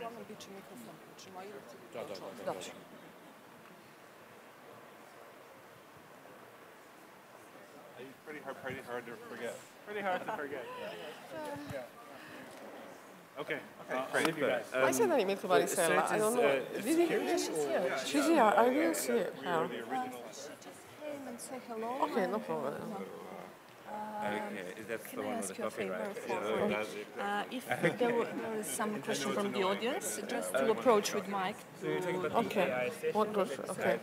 uglavnom bit će mikrofon, da, da, da, Pretty hard, pretty hard to forget. Pretty hard to forget. Okay. Okay. Uh, great. You guys. Um, I said that it makes somebody. I don't know. Did it? She's here. I didn't see it. We. She just came and said hello. Okay, no problem. No. Uh, okay, is the Can I one with ask the you a favor? right? For, for, uh, if there, were, there is some question from the audience, just uh, to approach with Mike. Okay. What goes? Okay.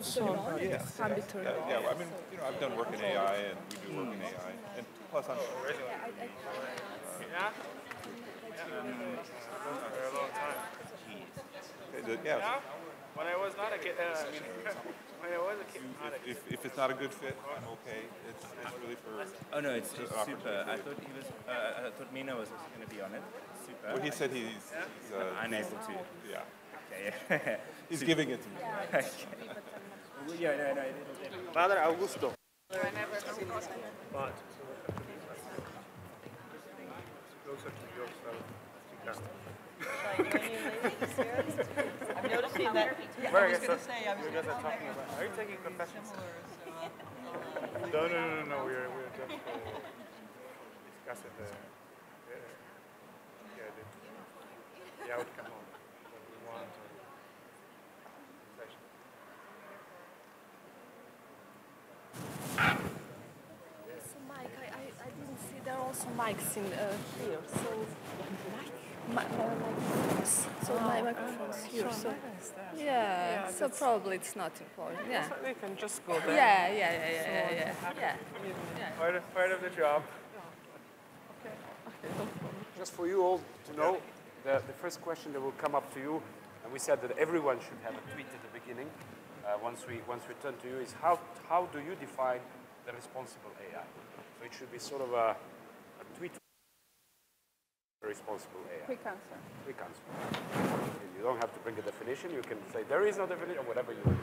So, Yeah, yeah, I mean, you know, I've done work in AI and we do work in AI. And plus I'm, oh, Yeah? For a long time. yeah, When I was not a kid, uh, I mean, when I was a kid, not a kid. if, if it's not a good fit, I'm okay. It's, it's really for, Oh no, it's, it's Just super. I thought he was. Uh, I thought Mina was going to be on it. Super. well, he said he's, he's uh, unable to. yeah, Okay. Yeah. he's giving it to me. Well, yeah, no, no. It, it, it, Father Augusto. I'm noticing that. I was going to say, I was going to are talking about. Are you taking confessions? No, no, no, no, no. We're we're just uh, discussing the, the yeah the, the outcome of what we want. Or session. So Mike, I, I, I didn't see there are also mics in uh, here. So my, my microphones. So my microphone's here. So yeah, so probably it's not important. Yeah. So they can just go there. Yeah, yeah, yeah, yeah, yeah, yeah. yeah. Part of, part of the job. Just for you all to know, the, the first question that will come up to you, and we said that everyone should have a tweet at the beginning, uh, once, we, once we turn to you, is how, how do you define the responsible AI? So it should be sort of a, a tweet for responsible AI. Quick answer. Quick answer. You don't have to bring a definition, you can say there is no definition, or whatever you want.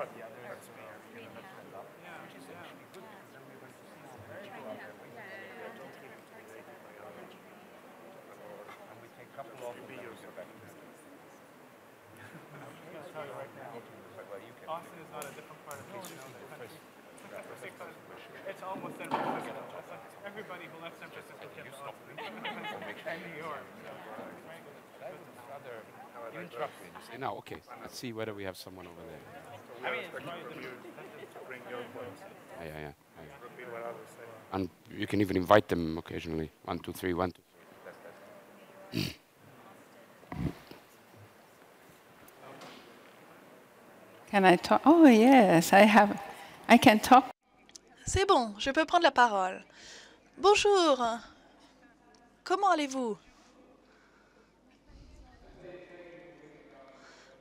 but yeah, others are which is actually good because then we to see some And we take a couple off and back to right now, Austin is not a different part of the country. it's almost San Francisco. Everybody who left San Francisco came to Austin. New York. So. Uh, Interrupting. No, okay. Let's see whether we have someone over there. I mean, it's probably bring your points, Yeah, yeah, yeah. yeah. repeat what others say. And you can even invite them occasionally. One, two, three, one, two. Can I talk? Oh yes, I have. I can talk. C'est bon, je peux prendre la parole. Bonjour. Comment allez-vous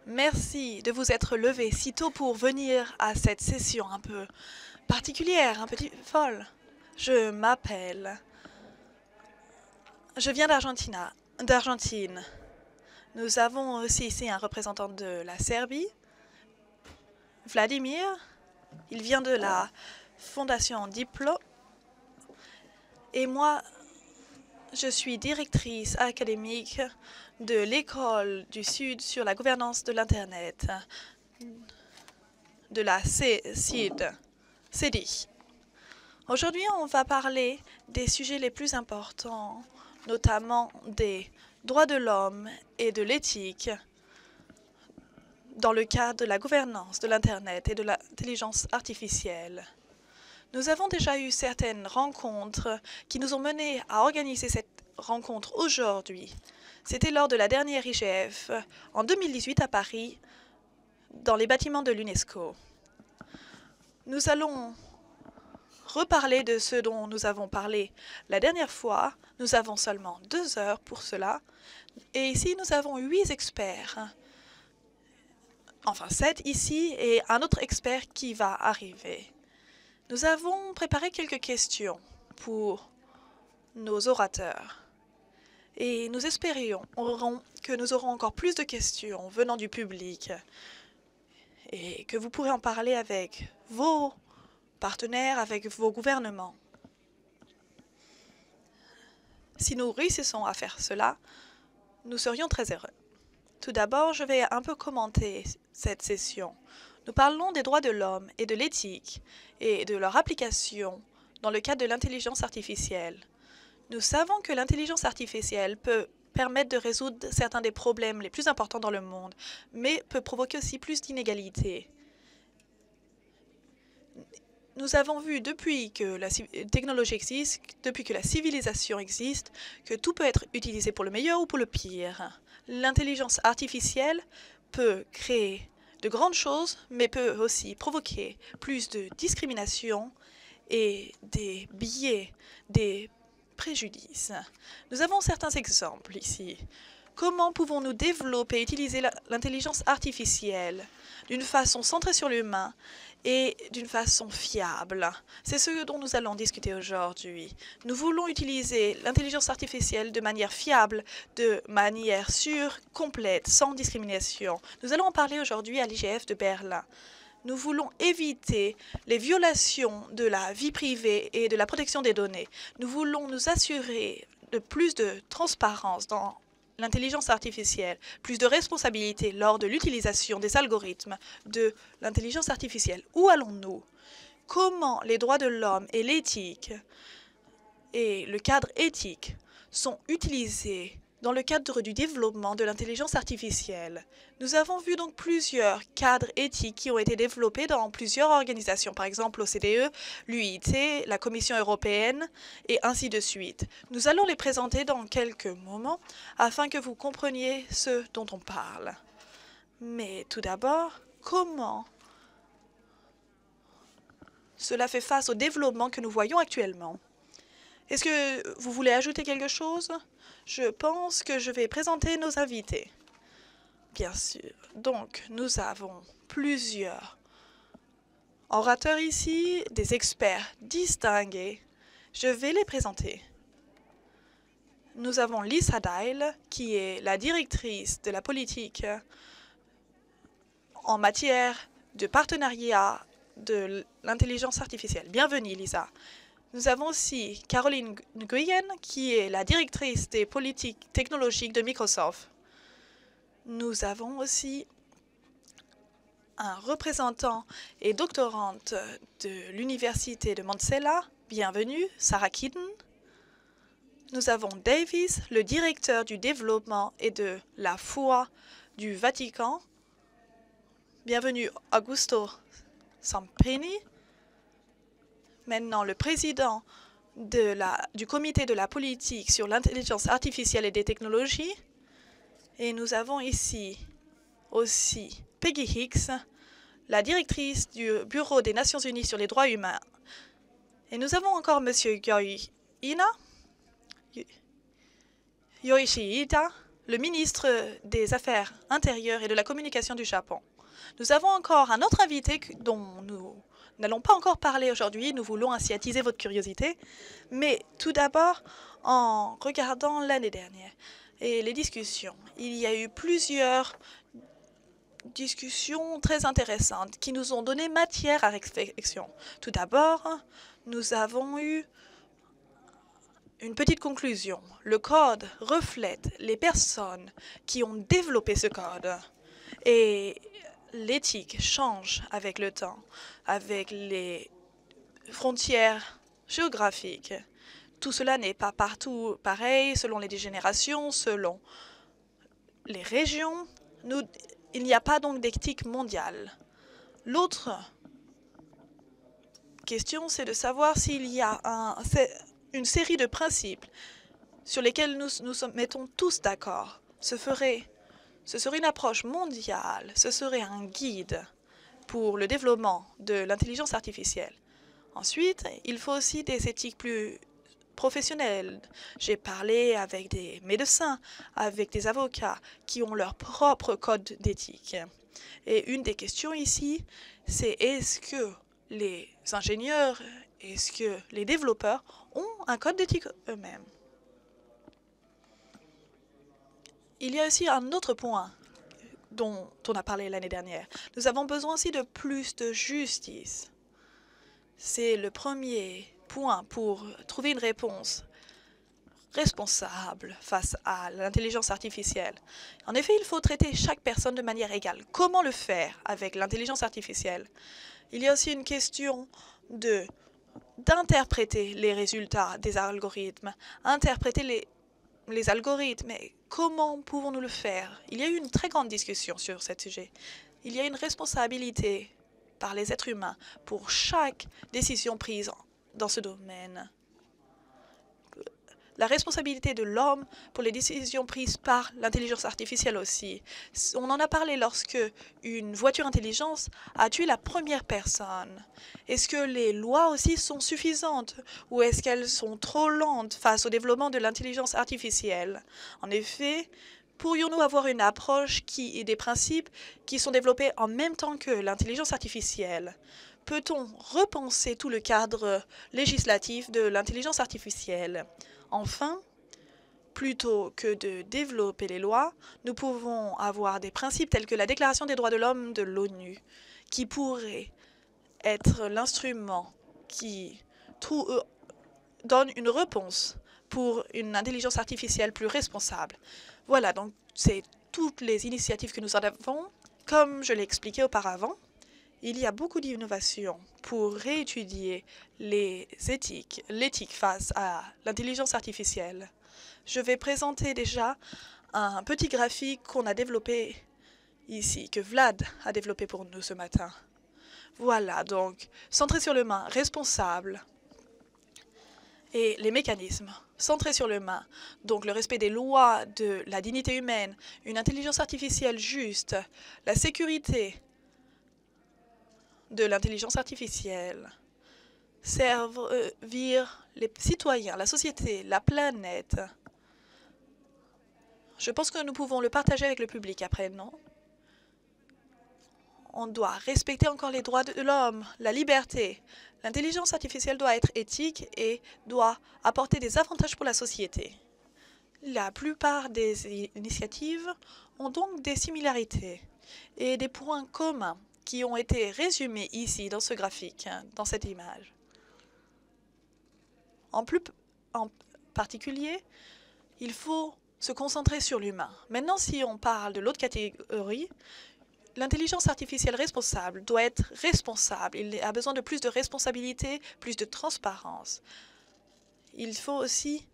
Merci de vous être levé si tôt pour venir à cette session un peu particulière, un petit folle. Je m'appelle. Je viens d'Argentina, d'Argentine. Nous avons aussi ici un représentant de la Serbie, Vladimir. Il vient de la Fondation Diplo. Et moi, Je suis directrice académique de l'École du Sud sur la gouvernance de l'Internet de la CID. CDI. Aujourd'hui, on va parler des sujets les plus importants, notamment des droits de l'homme et de l'éthique dans le cadre de la gouvernance de l'Internet et de l'intelligence artificielle. Nous avons déjà eu certaines rencontres qui nous ont menés à organiser cette rencontre aujourd'hui. C'était lors de la dernière IGF en 2018 à Paris, dans les bâtiments de l'UNESCO. Nous allons reparler de ce dont nous avons parlé la dernière fois. Nous avons seulement deux heures pour cela. Et ici, nous avons huit experts. Enfin, sept ici et un autre expert qui va arriver. Nous avons préparé quelques questions pour nos orateurs. Et nous espérions que nous aurons encore plus de questions venant du public et que vous pourrez en parler avec vos partenaires, avec vos gouvernements. Si nous réussissons à faire cela, nous serions très heureux. Tout d'abord, je vais un peu commenter cette session. Nous parlons des droits de l'homme et de l'éthique et de leur application dans le cadre de l'intelligence artificielle. Nous savons que l'intelligence artificielle peut permettre de résoudre certains des problèmes les plus importants dans le monde, mais peut provoquer aussi plus d'inégalités. Nous avons vu depuis que la technologie existe, depuis que la civilisation existe, que tout peut être utilisé pour le meilleur ou pour le pire. L'intelligence artificielle peut créer de grandes choses, mais peut aussi provoquer plus de discrimination et des biais, des préjudices. Nous avons certains exemples ici. Comment pouvons-nous développer et utiliser l'intelligence artificielle d'une façon centrée sur l'humain et d'une façon fiable? C'est ce dont nous allons discuter aujourd'hui. Nous voulons utiliser l'intelligence artificielle de manière fiable, de manière sûre, complète, sans discrimination. Nous allons en parler aujourd'hui à l'IGF de Berlin. Nous voulons éviter les violations de la vie privée et de la protection des données. Nous voulons nous assurer de plus de transparence dans l'intelligence artificielle, plus de responsabilité lors de l'utilisation des algorithmes de l'intelligence artificielle. Où allons-nous? Comment les droits de l'homme et l'éthique et le cadre éthique sont utilisés dans le cadre du développement de l'intelligence artificielle. Nous avons vu donc plusieurs cadres éthiques qui ont été développés dans plusieurs organisations, par exemple l'OCDE, l'UIT, la Commission européenne et ainsi de suite. Nous allons les présenter dans quelques moments afin que vous compreniez ce dont on parle. Mais tout d'abord, comment cela fait face au développement que nous voyons actuellement? Est-ce que vous voulez ajouter quelque chose? Je pense que je vais présenter nos invités. Bien sûr. Donc, nous avons plusieurs orateurs ici, des experts distingués. Je vais les présenter. Nous avons Lisa Dyle, qui est la directrice de la politique en matière de partenariat de l'intelligence artificielle. Bienvenue, Lisa. Nous avons aussi Caroline Nguyen, qui est la directrice des politiques technologiques de Microsoft. Nous avons aussi un représentant et doctorante de l'Université de Mansella. Bienvenue, Sarah Kidden. Nous avons Davis, le directeur du développement et de la foi du Vatican. Bienvenue, Augusto Sampeni maintenant le président du comité de la politique sur l'intelligence artificielle et des technologies. Et nous avons ici aussi Peggy Hicks, la directrice du Bureau des Nations Unies sur les droits humains. Et nous avons encore M. Ina, Yoichi Ita, le ministre des Affaires intérieures et de la communication du Japon. Nous avons encore un autre invité dont nous n'allons pas encore parler aujourd'hui. Nous voulons ainsi attiser votre curiosité. Mais tout d'abord, en regardant l'année dernière et les discussions, il y a eu plusieurs discussions très intéressantes qui nous ont donné matière à réflexion. Tout d'abord, nous avons eu une petite conclusion. Le code reflète les personnes qui ont développé ce code. L'éthique change avec le temps, avec les frontières géographiques. Tout cela n'est pas partout pareil selon les générations, selon les régions. Il n'y a pas donc d'éthique mondiale. L'autre question, c'est de savoir s'il y a un, une série de principes sur lesquels nous nous mettons tous d'accord. Ce serait une approche mondiale, ce serait un guide pour le développement de l'intelligence artificielle. Ensuite, il faut aussi des éthiques plus professionnelles. J'ai parlé avec des médecins, avec des avocats qui ont leur propre code d'éthique. Et une des questions ici, c'est est-ce que les ingénieurs, est-ce que les développeurs ont un code d'éthique eux-mêmes? Il y a aussi un autre point dont on a parlé l'année dernière. Nous avons besoin aussi de plus de justice. C'est le premier point pour trouver une réponse responsable face à l'intelligence artificielle. En effet, il faut traiter chaque personne de manière égale. Comment le faire avec l'intelligence artificielle? Il y a aussi une question de d'interpréter les résultats des algorithmes, interpréter les, les algorithmes. Mais comment pouvons-nous le faire? Il y a eu une très grande discussion sur ce sujet. Il y a une responsabilité par les êtres humains pour chaque décision prise dans ce domaine la responsabilité de l'homme pour les décisions prises par l'intelligence artificielle aussi. On en a parlé lorsque une voiture intelligente a tué la première personne. Est-ce que les lois aussi sont suffisantes ou est-ce qu'elles sont trop lentes face au développement de l'intelligence artificielle? En effet, pourrions-nous avoir une approche qui et des principes qui sont développés en même temps que l'intelligence artificielle? Peut-on repenser tout le cadre législatif de l'intelligence artificielle? Enfin, plutôt que de développer les lois, nous pouvons avoir des principes tels que la Déclaration des droits de l'homme de l'ONU, qui pourrait être l'instrument qui euh, donne une réponse pour une intelligence artificielle plus responsable. Voilà, donc c'est toutes les initiatives que nous avons. Comme je l'ai expliqué auparavant, il y a beaucoup d'innovations pour réétudier les éthiques, l'éthique face à l'intelligence artificielle. Je vais présenter déjà un petit graphique qu'on a développé ici, que Vlad a développé pour nous ce matin. Voilà, donc, centré sur l'humain, responsable. Et les mécanismes, centrés sur l'humain, donc le respect des lois de la dignité humaine, une intelligence artificielle juste, la sécurité, de l'intelligence artificielle, servir les citoyens, la société, la planète. Je pense que nous pouvons le partager avec le public après, non? On doit respecter encore les droits de l'homme, la liberté. L'intelligence artificielle doit être éthique et doit apporter des avantages pour la société. La plupart des initiatives ont donc des similarités et des points communs qui ont été résumés ici dans ce graphique, hein, dans cette image. En, plus, en particulier, il faut se concentrer sur l'humain. Maintenant, si on parle de l'autre catégorie, l'intelligence artificielle responsable doit être responsable. Il a besoin de plus de responsabilité, plus de transparence. Il faut aussi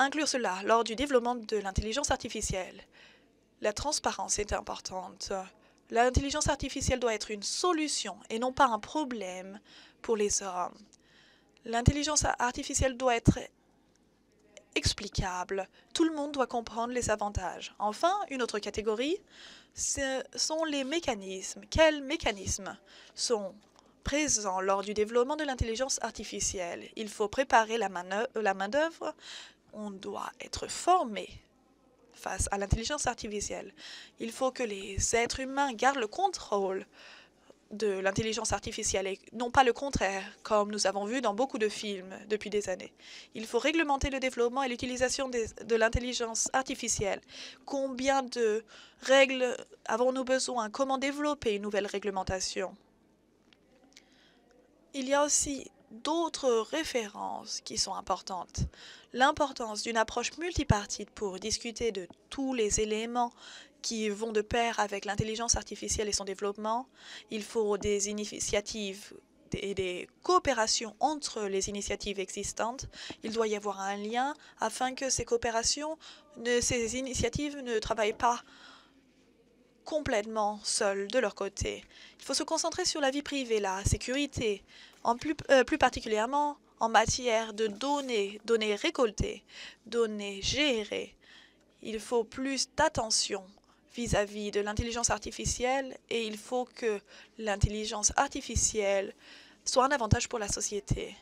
inclure cela lors du développement de l'intelligence artificielle. La transparence est importante. L'intelligence artificielle doit être une solution et non pas un problème pour les hommes. L'intelligence artificielle doit être explicable. Tout le monde doit comprendre les avantages. Enfin, une autre catégorie, ce sont les mécanismes. Quels mécanismes sont présents lors du développement de l'intelligence artificielle? Il faut préparer la main-d'œuvre. On doit être formé face à l'intelligence artificielle. Il faut que les êtres humains gardent le contrôle de l'intelligence artificielle et non pas le contraire, comme nous avons vu dans beaucoup de films depuis des années. Il faut réglementer le développement et l'utilisation de l'intelligence artificielle. Combien de règles avons-nous besoin? Comment développer une nouvelle réglementation? Il y a aussi d'autres références qui sont importantes. L'importance d'une approche multipartite pour discuter de tous les éléments qui vont de pair avec l'intelligence artificielle et son développement. Il faut des initiatives et des coopérations entre les initiatives existantes. Il doit y avoir un lien afin que ces coopérations, ces initiatives ne travaillent pas complètement seules de leur côté. Il faut se concentrer sur la vie privée, la sécurité, plus, euh, plus particulièrement en matière de données, données récoltées, données gérées. Il faut plus d'attention vis-à-vis de l'intelligence artificielle et il faut que l'intelligence artificielle soit un avantage pour la société.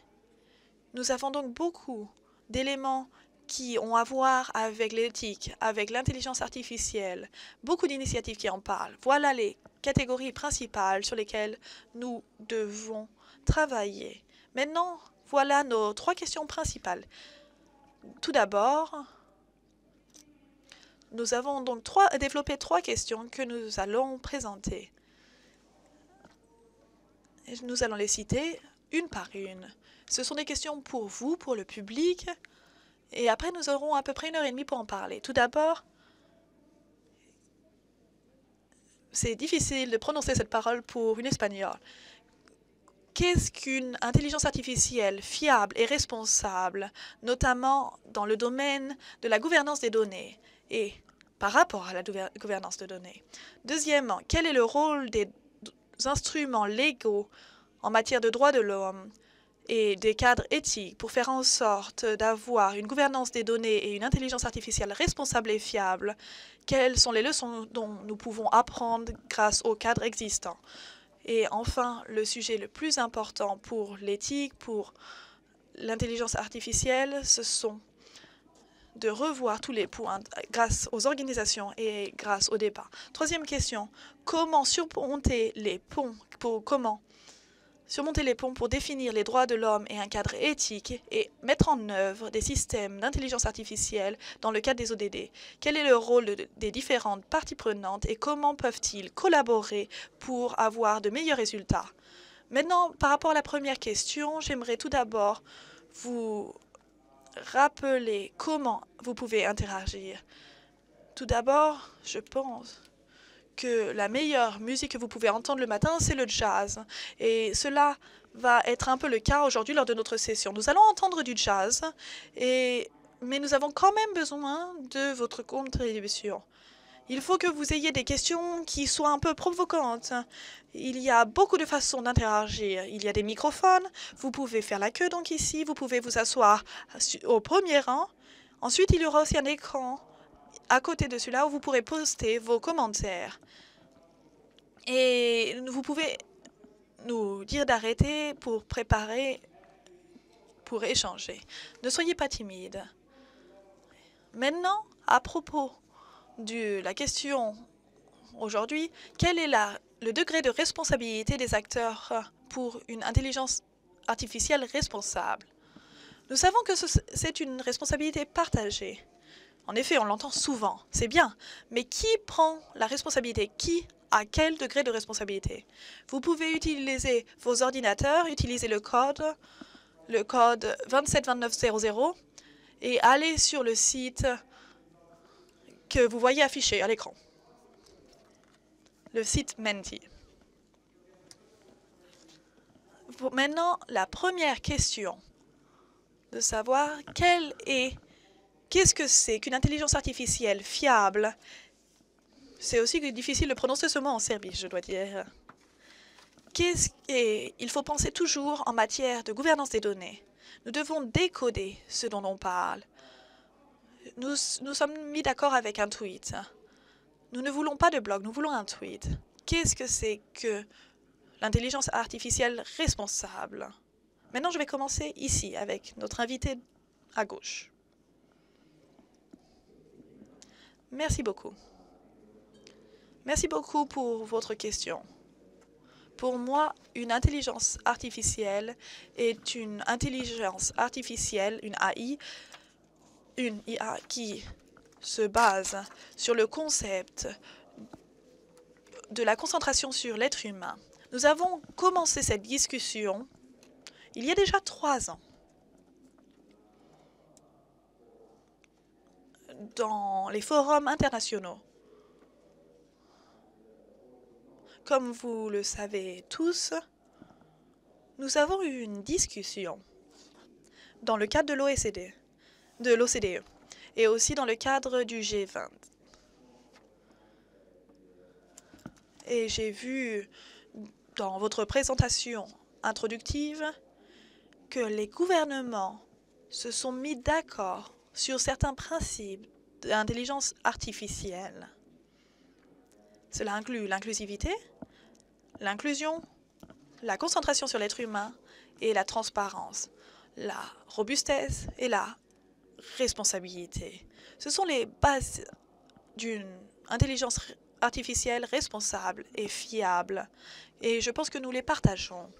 Nous avons donc beaucoup d'éléments qui ont à voir avec l'éthique, avec l'intelligence artificielle, beaucoup d'initiatives qui en parlent. Voilà les catégories principales sur lesquelles nous devons travailler. Maintenant, voilà nos trois questions principales. Tout d'abord, nous avons donc développé trois questions que nous allons présenter. Nous allons les citer une par une. Ce sont des questions pour vous, pour le public, et après nous aurons à peu près une heure et demie pour en parler. Tout d'abord, c'est difficile de prononcer cette parole pour une espagnole. Qu'est-ce qu'une intelligence artificielle fiable et responsable, notamment dans le domaine de la gouvernance des données et par rapport à la gouvernance de données? Deuxièmement, quel est le rôle des instruments légaux en matière de droits de l'homme et des cadres éthiques pour faire en sorte d'avoir une gouvernance des données et une intelligence artificielle responsable et fiable? Quelles sont les leçons dont nous pouvons apprendre grâce aux cadres existants? Et enfin, le sujet le plus important pour l'éthique, pour l'intelligence artificielle, ce sont de revoir tous les points grâce aux organisations et grâce au débat. Troisième question, comment surmonter les ponts pour, Comment surmonter les ponts pour définir les droits de l'homme et un cadre éthique et mettre en œuvre des systèmes d'intelligence artificielle dans le cadre des ODD Quel est le rôle des différentes parties prenantes et comment peuvent-ils collaborer pour avoir de meilleurs résultats? Maintenant, par rapport à la première question, j'aimerais tout d'abord vous rappeler comment vous pouvez interagir. Tout d'abord, je pense que la meilleure musique que vous pouvez entendre le matin, c'est le jazz. Et cela va être un peu le cas aujourd'hui lors de notre session. Nous allons entendre du jazz, mais nous avons quand même besoin de votre contribution. Il faut que vous ayez des questions qui soient un peu provocantes. Il y a beaucoup de façons d'interagir. Il y a des microphones. Vous pouvez faire la queue donc ici. Vous pouvez vous asseoir au premier rang. Ensuite, il y aura aussi un écran à côté de où vous pourrez poster vos commentaires. Et vous pouvez nous dire d'arrêter pour préparer, pour échanger. Ne soyez pas timide. Maintenant, à propos de la question aujourd'hui, quel est le degré de responsabilité des acteurs pour une intelligence artificielle responsable? Nous savons que c'est une responsabilité partagée. En effet, on l'entend souvent, c'est bien, mais qui prend la responsabilité? Qui a quel degré de responsabilité? Vous pouvez utiliser vos ordinateurs, utiliser le code, le code 272900 et aller sur le site que vous voyez affiché à l'écran. Le site Menti. maintenant, la première question de savoir quelle est, qu'est-ce que c'est qu'une intelligence artificielle fiable? C'est aussi difficile de prononcer ce mot en service, je dois dire. Qu'est-ce faut penser toujours en matière de gouvernance des données. Nous devons décoder ce dont on parle nous nous sommes mis d'accord avec un tweet. Nous ne voulons pas de blog, nous voulons un tweet. Qu'est-ce que c'est que l'intelligence artificielle responsable? Maintenant, je vais commencer ici avec notre invité à gauche. Merci beaucoup. Merci beaucoup pour votre question. Pour moi, une intelligence artificielle est une intelligence artificielle, une AI, une IA qui se base sur le concept de la concentration sur l'être humain. Nous avons commencé cette discussion il y a déjà trois ans. Dans les forums internationaux. Comme vous le savez tous, nous avons eu une discussion dans le cadre de l'OCDE, de l'OCDE et aussi dans le cadre du G20. Et j'ai vu dans votre présentation introductive que les gouvernements se sont mis d'accord sur certains principes d'intelligence artificielle. Cela inclut l'inclusivité, l'inclusion, la concentration sur l'être humain et la transparence, la robustesse et la responsabilité. Ce sont les bases d'une intelligence artificielle responsable et fiable, et je pense que nous les partageons.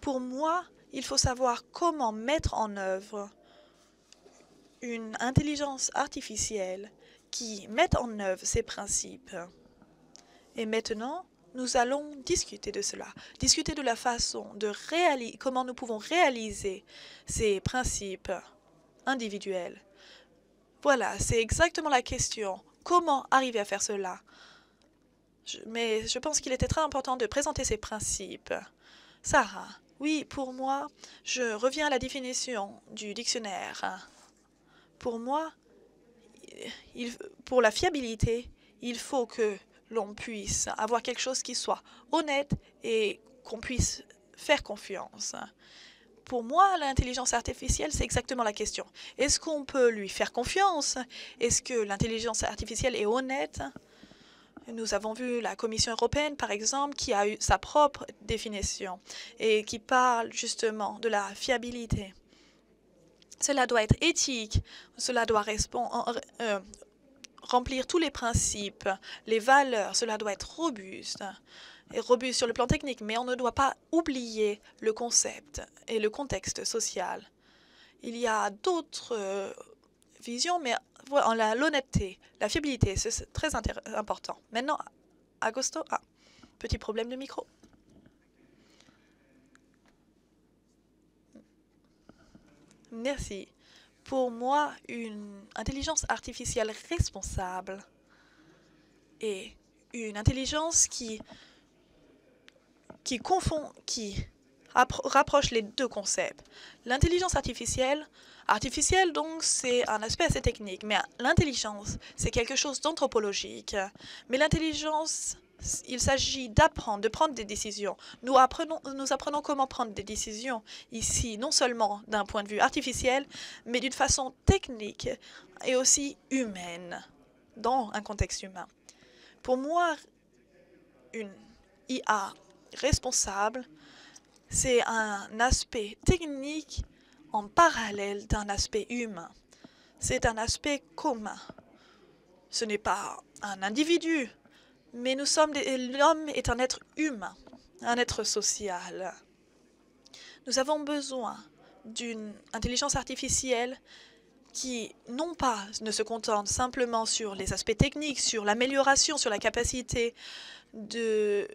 Pour moi, il faut savoir comment mettre en œuvre une intelligence artificielle qui mette en œuvre ces principes. Et maintenant, nous allons discuter de cela, discuter de la façon de réaliser, comment nous pouvons réaliser ces principes individuels. Voilà, c'est exactement la question. Comment arriver à faire cela? Mais je pense qu'il était très important de présenter ces principes. Sarah, oui, pour moi, je reviens à la définition du dictionnaire. Pour moi, pour la fiabilité, il faut que l'on puisse avoir quelque chose qui soit honnête et qu'on puisse faire confiance. Pour moi, l'intelligence artificielle, c'est exactement la question. Est-ce qu'on peut lui faire confiance? Est-ce que l'intelligence artificielle est honnête? Nous avons vu la Commission européenne, par exemple, qui a eu sa propre définition et qui parle justement de la fiabilité. Cela doit être éthique, cela doit euh, remplir tous les principes, les valeurs, cela doit être robuste et robuste sur le plan technique, mais on ne doit pas oublier le concept et le contexte social. Il y a d'autres euh, visions, mais voilà, l'honnêteté, la fiabilité, c'est très important. Maintenant, Agosto, ah, petit problème de micro. Merci pour moi une intelligence artificielle responsable et une intelligence qui, qui confond, qui rapproche les deux concepts. L'intelligence artificielle, artificielle donc c'est un aspect assez technique, mais l'intelligence c'est quelque chose d'anthropologique. Mais l'intelligence il s'agit d'apprendre, de prendre des décisions. Nous apprenons, nous apprenons comment prendre des décisions ici, non seulement d'un point de vue artificiel, mais d'une façon technique et aussi humaine, dans un contexte humain. Pour moi, une IA responsable, c'est un aspect technique en parallèle d'un aspect humain. C'est un aspect commun. Ce n'est pas un individu, mais nous sommes l'homme est un être humain, un être social. Nous avons besoin d'une intelligence artificielle qui, non pas ne se contente simplement sur les aspects techniques, sur l'amélioration, sur la capacité de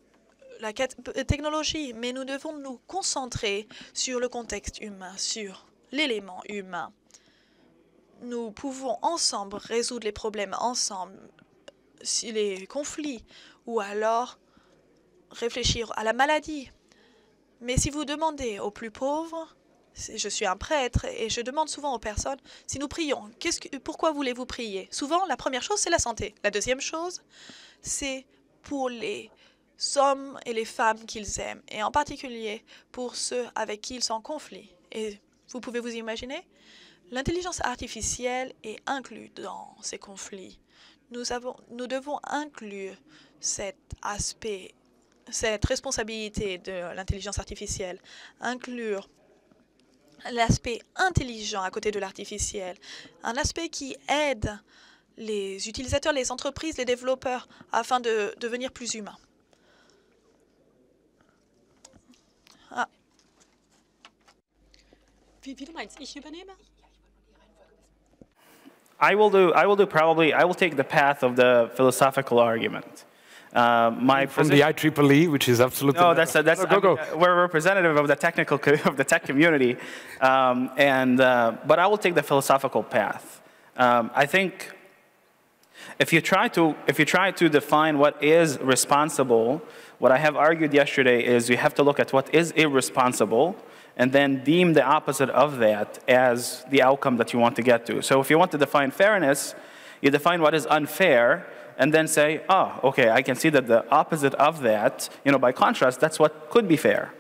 la technologie, mais nous devons nous concentrer sur le contexte humain, sur l'élément humain. Nous pouvons ensemble résoudre les problèmes ensemble, les conflits ou alors réfléchir à la maladie. Mais si vous demandez aux plus pauvres, je suis un prêtre et je demande souvent aux personnes, si nous prions, pourquoi voulez-vous prier? Souvent, la première chose, c'est la santé. La deuxième chose, c'est pour les hommes et les femmes qu'ils aiment, et en particulier pour ceux avec qui ils sont en conflit. Et vous pouvez vous imaginer, l'intelligence artificielle est inclue dans ces conflits nous, avons, nous devons inclure cet aspect, cette responsabilité de l'intelligence artificielle, inclure l'aspect intelligent à côté de l'artificiel, un aspect qui aide les utilisateurs, les entreprises, les développeurs afin de devenir plus humains. Ah. I will do, I will do probably, I will take the path of the philosophical argument. Uh, my From the IEEE, which is absolutely... No, that's, a, that's no, go, go. I we're representative of the technical, of the tech community. Um, and, uh, but I will take the philosophical path. Um, I think if you, try to, if you try to define what is responsible, what I have argued yesterday is you have to look at what is irresponsible and then deem the opposite of that as the outcome that you want to get to. So if you want to define fairness, you define what is unfair and then say, oh, okay, I can see that the opposite of that, you know, by contrast, that's what could be fair.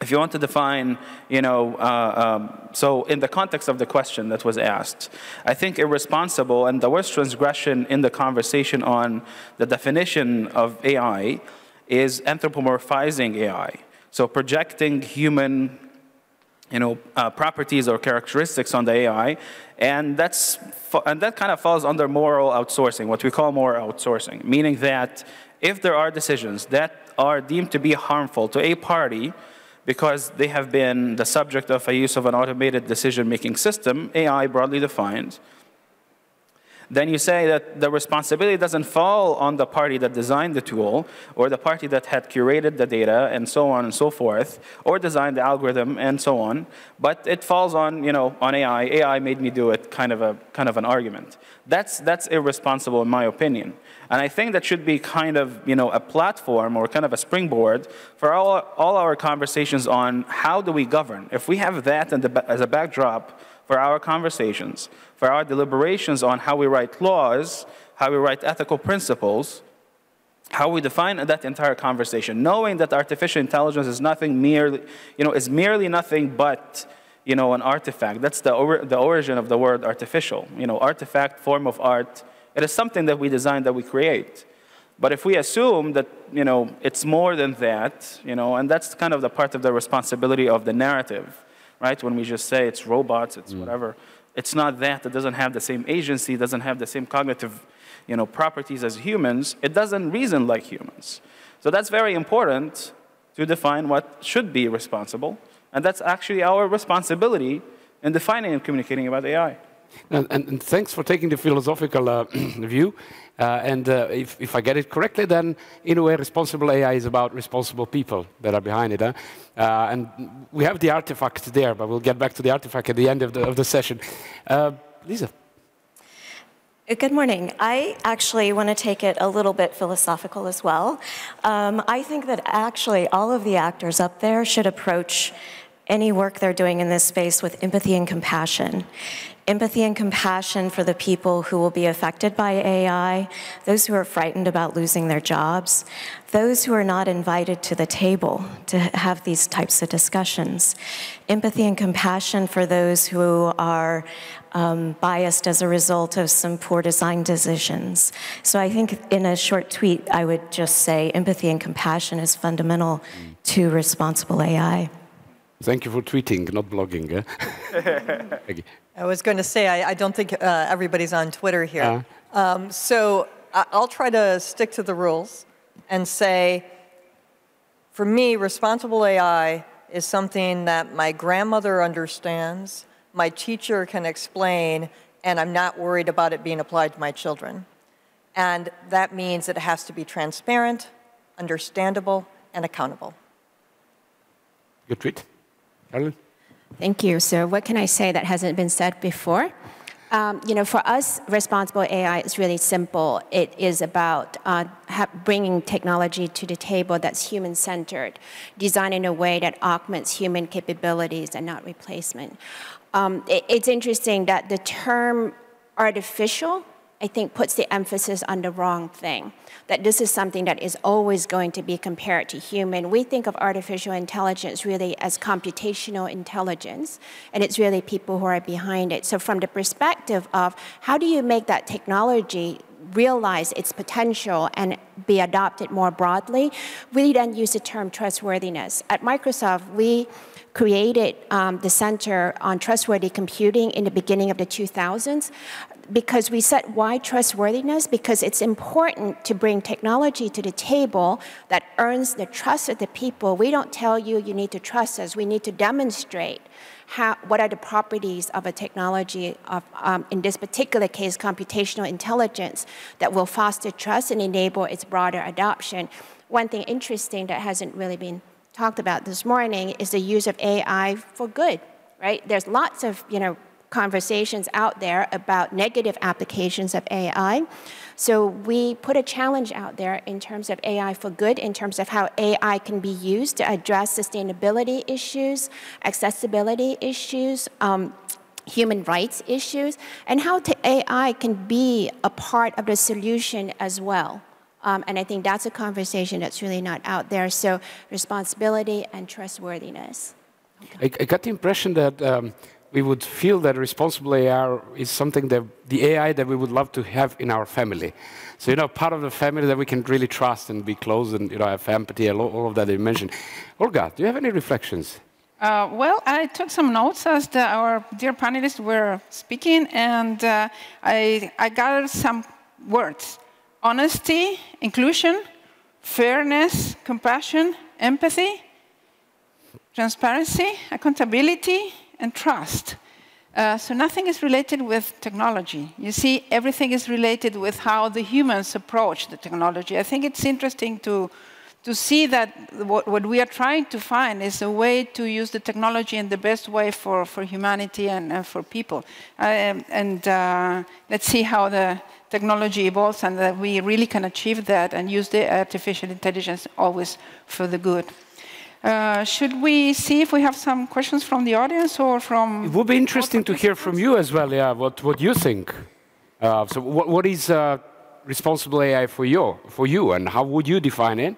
If you want to define, you know, uh, um, so in the context of the question that was asked, I think irresponsible and the worst transgression in the conversation on the definition of AI is anthropomorphizing AI. So projecting human you know, uh, properties or characteristics on the AI, and, that's, and that kind of falls under moral outsourcing, what we call moral outsourcing, meaning that if there are decisions that are deemed to be harmful to a party because they have been the subject of a use of an automated decision-making system, AI broadly defined, then you say that the responsibility doesn't fall on the party that designed the tool or the party that had curated the data and so on and so forth or designed the algorithm and so on, but it falls on, you know, on AI. AI made me do it kind of, a, kind of an argument. That's, that's irresponsible in my opinion. And I think that should be kind of, you know, a platform or kind of a springboard for all, all our conversations on how do we govern. If we have that as a backdrop for our conversations, for our deliberations on how we write laws, how we write ethical principles, how we define that entire conversation, knowing that artificial intelligence is nothing merely, you know, is merely nothing but, you know, an artifact. That's the, or, the origin of the word artificial. You know, artifact, form of art. It is something that we design, that we create. But if we assume that, you know, it's more than that, you know, and that's kind of the part of the responsibility of the narrative right? When we just say it's robots, it's mm. whatever. It's not that. It doesn't have the same agency, doesn't have the same cognitive you know, properties as humans. It doesn't reason like humans. So that's very important to define what should be responsible. And that's actually our responsibility in defining and communicating about AI. And, and, thanks for taking the philosophical uh, view. Uh, and uh, if, if, I get it correctly, then in a way, responsible AI is about responsible people that are behind it. Huh? Uh, and we have the artifact there, but we'll get back to the artifact at the end of the, of the session. Uh, Lisa. Uh, good morning. I actually want to take it a little bit philosophical as well. Um, I think that actually all of the actors up there should approach any work they're doing in this space with empathy and compassion empathy and compassion for the people who will be affected by AI, those who are frightened about losing their jobs, those who are not invited to the table to have these types of discussions, empathy and compassion for those who are um, biased as a result of some poor design decisions. So I think in a short tweet, I would just say empathy and compassion is fundamental to responsible AI. Thank you for tweeting, not blogging. Eh? I was going to say, I, I don't think uh, everybody's on Twitter here. Uh. Um, so I'll try to stick to the rules and say, for me, responsible AI is something that my grandmother understands, my teacher can explain, and I'm not worried about it being applied to my children. And that means it has to be transparent, understandable, and accountable. Good tweet. Ellen? Thank you. So what can I say that hasn't been said before? Um, you know, for us, responsible AI is really simple. It is about uh, bringing technology to the table that's human-centered, designed in a way that augments human capabilities and not replacement. Um, it, it's interesting that the term artificial, I think, puts the emphasis on the wrong thing that this is something that is always going to be compared to human. We think of artificial intelligence really as computational intelligence, and it's really people who are behind it. So from the perspective of how do you make that technology realize its potential and be adopted more broadly, we then use the term trustworthiness. At Microsoft, we created um, the Center on Trustworthy Computing in the beginning of the 2000s because we said why trustworthiness? Because it's important to bring technology to the table that earns the trust of the people. We don't tell you you need to trust us. We need to demonstrate how, what are the properties of a technology, of, um, in this particular case, computational intelligence, that will foster trust and enable its broader adoption. One thing interesting that hasn't really been talked about this morning is the use of AI for good, right? There's lots of, you know, conversations out there about negative applications of AI. So we put a challenge out there in terms of AI for good, in terms of how AI can be used to address sustainability issues, accessibility issues, um, human rights issues, and how AI can be a part of the solution as well. Um, and I think that's a conversation that's really not out there. So responsibility and trustworthiness. Okay. I, I, got the impression that um, we would feel that responsible AI is something that the AI that we would love to have in our family. So, you know, part of the family that we can really trust and be close and, you know, have empathy, all of that you mentioned. Olga, do you have any reflections? Uh, well, I took some notes as the, our dear panelists were speaking, and uh, I, I gathered some words. Honesty, inclusion, fairness, compassion, empathy, transparency, accountability, and trust. Uh, so nothing is related with technology. You see, everything is related with how the humans approach the technology. I think it's interesting to, to see that what, what we are trying to find is a way to use the technology in the best way for, for humanity and, and for people. Um, and uh, let's see how the technology evolves and that we really can achieve that and use the artificial intelligence always for the good. Uh, should we see if we have some questions from the audience or from... It would be interesting to hear from you as well, yeah, what, what you think. Uh, so what, what is uh, responsible AI for you, for you, and how would you define it?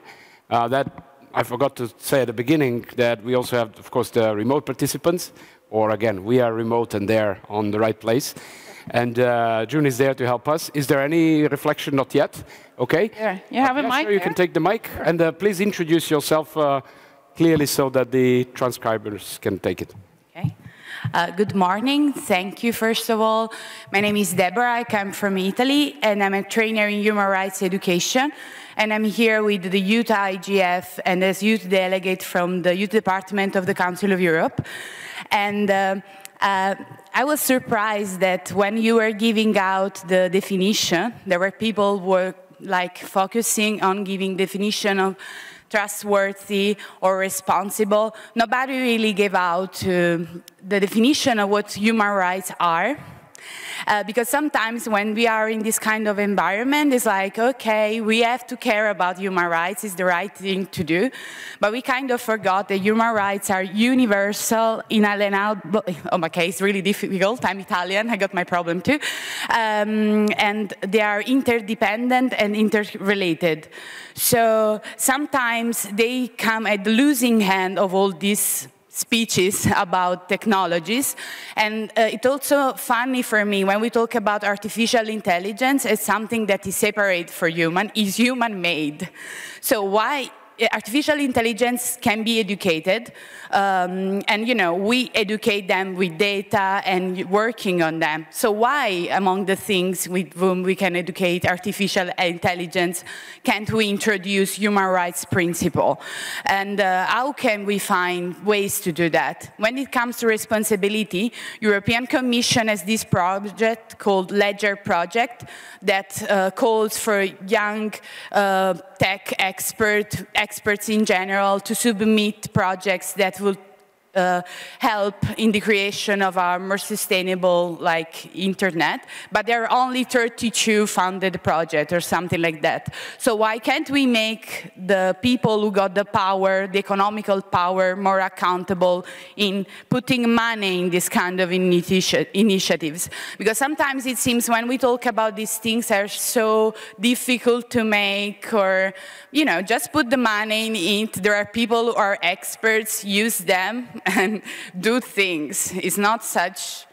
Uh, that I forgot to say at the beginning that we also have, of course, the remote participants, or again, we are remote and they're on the right place. And uh, June is there to help us. Is there any reflection? Not yet. Okay. Yeah, you have a yeah, mic. Sure, you can take the mic, and please introduce yourself clearly so that the transcribers can take it. Okay. Uh, good morning. Thank you, first of all. My name is Deborah. I come from Italy, and I'm a trainer in human rights education. And I'm here with the youth IGF and as youth delegate from the youth department of the Council of Europe. And uh, uh, I was surprised that when you were giving out the definition, there were people who were like focusing on giving definition of trustworthy or responsible. Nobody really gave out uh, the definition of what human rights are. Uh, because sometimes when we are in this kind of environment, it's like, okay, we have to care about human rights, it's the right thing to do. But we kind of forgot that human rights are universal, inalienable. Oh, my case, really difficult. I'm Italian, I got my problem too. Um, and they are interdependent and interrelated. So sometimes they come at the losing hand of all these speeches about technologies. And uh, it's also funny for me when we talk about artificial intelligence as something that is separate for human, is human made. So why artificial intelligence can be educated, um, and you know we educate them with data and working on them. So why, among the things with whom we can educate artificial intelligence, can't we introduce human rights principle? And uh, how can we find ways to do that? When it comes to responsibility, European Commission has this project called Ledger Project that uh, calls for young uh, tech expert, experts in general to submit projects that will uh, help in the creation of a more sustainable like internet, but there are only 32 funded projects or something like that. So why can't we make the people who got the power, the economical power, more accountable in putting money in this kind of initi initiatives? Because sometimes it seems when we talk about these things are so difficult to make or, you know, just put the money in it. There are people who are experts, use them, and do things. It's not such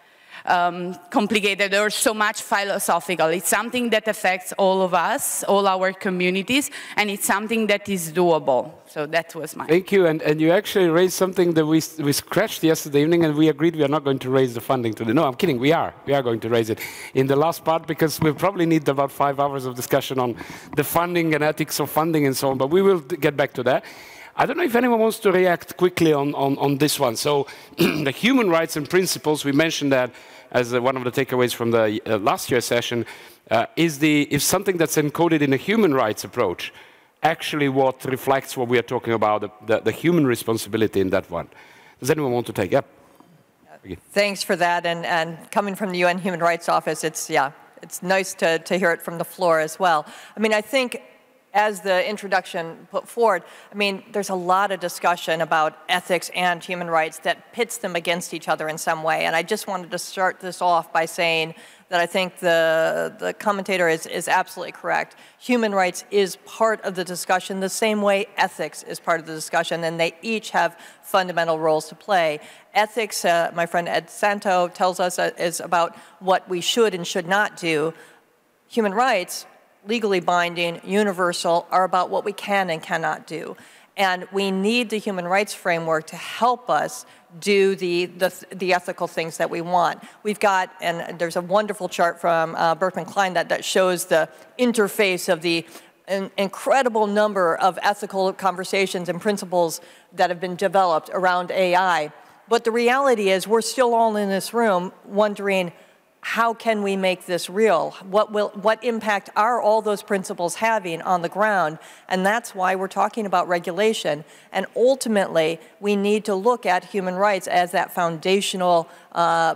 um, complicated or so much philosophical. It's something that affects all of us, all our communities, and it's something that is doable. So that was my. Thank you. And, and you actually raised something that we, we scratched yesterday evening, and we agreed we are not going to raise the funding today. No, I'm kidding. We are. We are going to raise it in the last part because we probably need about five hours of discussion on the funding and ethics of funding and so on. But we will get back to that. I don't know if anyone wants to react quickly on, on, on this one. So the human rights and principles, we mentioned that as uh, one of the takeaways from the uh, last year's session, uh, is, the, is something that's encoded in a human rights approach actually what reflects what we are talking about, the, the, the human responsibility in that one. Does anyone want to take up? Thanks for that. And, and coming from the UN Human Rights Office, it's, yeah, it's nice to, to hear it from the floor as well. I mean, I think as the introduction put forward, I mean, there's a lot of discussion about ethics and human rights that pits them against each other in some way. And I just wanted to start this off by saying that I think the, the commentator is, is absolutely correct. Human rights is part of the discussion the same way ethics is part of the discussion, and they each have fundamental roles to play. Ethics, uh, my friend Ed Santo tells us, uh, is about what we should and should not do. Human rights, legally binding, universal, are about what we can and cannot do. And we need the human rights framework to help us do the, the, the, ethical things that we want. We've got, and there's a wonderful chart from uh, Berkman Klein that, that shows the interface of the an incredible number of ethical conversations and principles that have been developed around AI. But the reality is we're still all in this room wondering, how can we make this real? What, will, what impact are all those principles having on the ground? And that's why we're talking about regulation. And ultimately, we need to look at human rights as that foundational uh,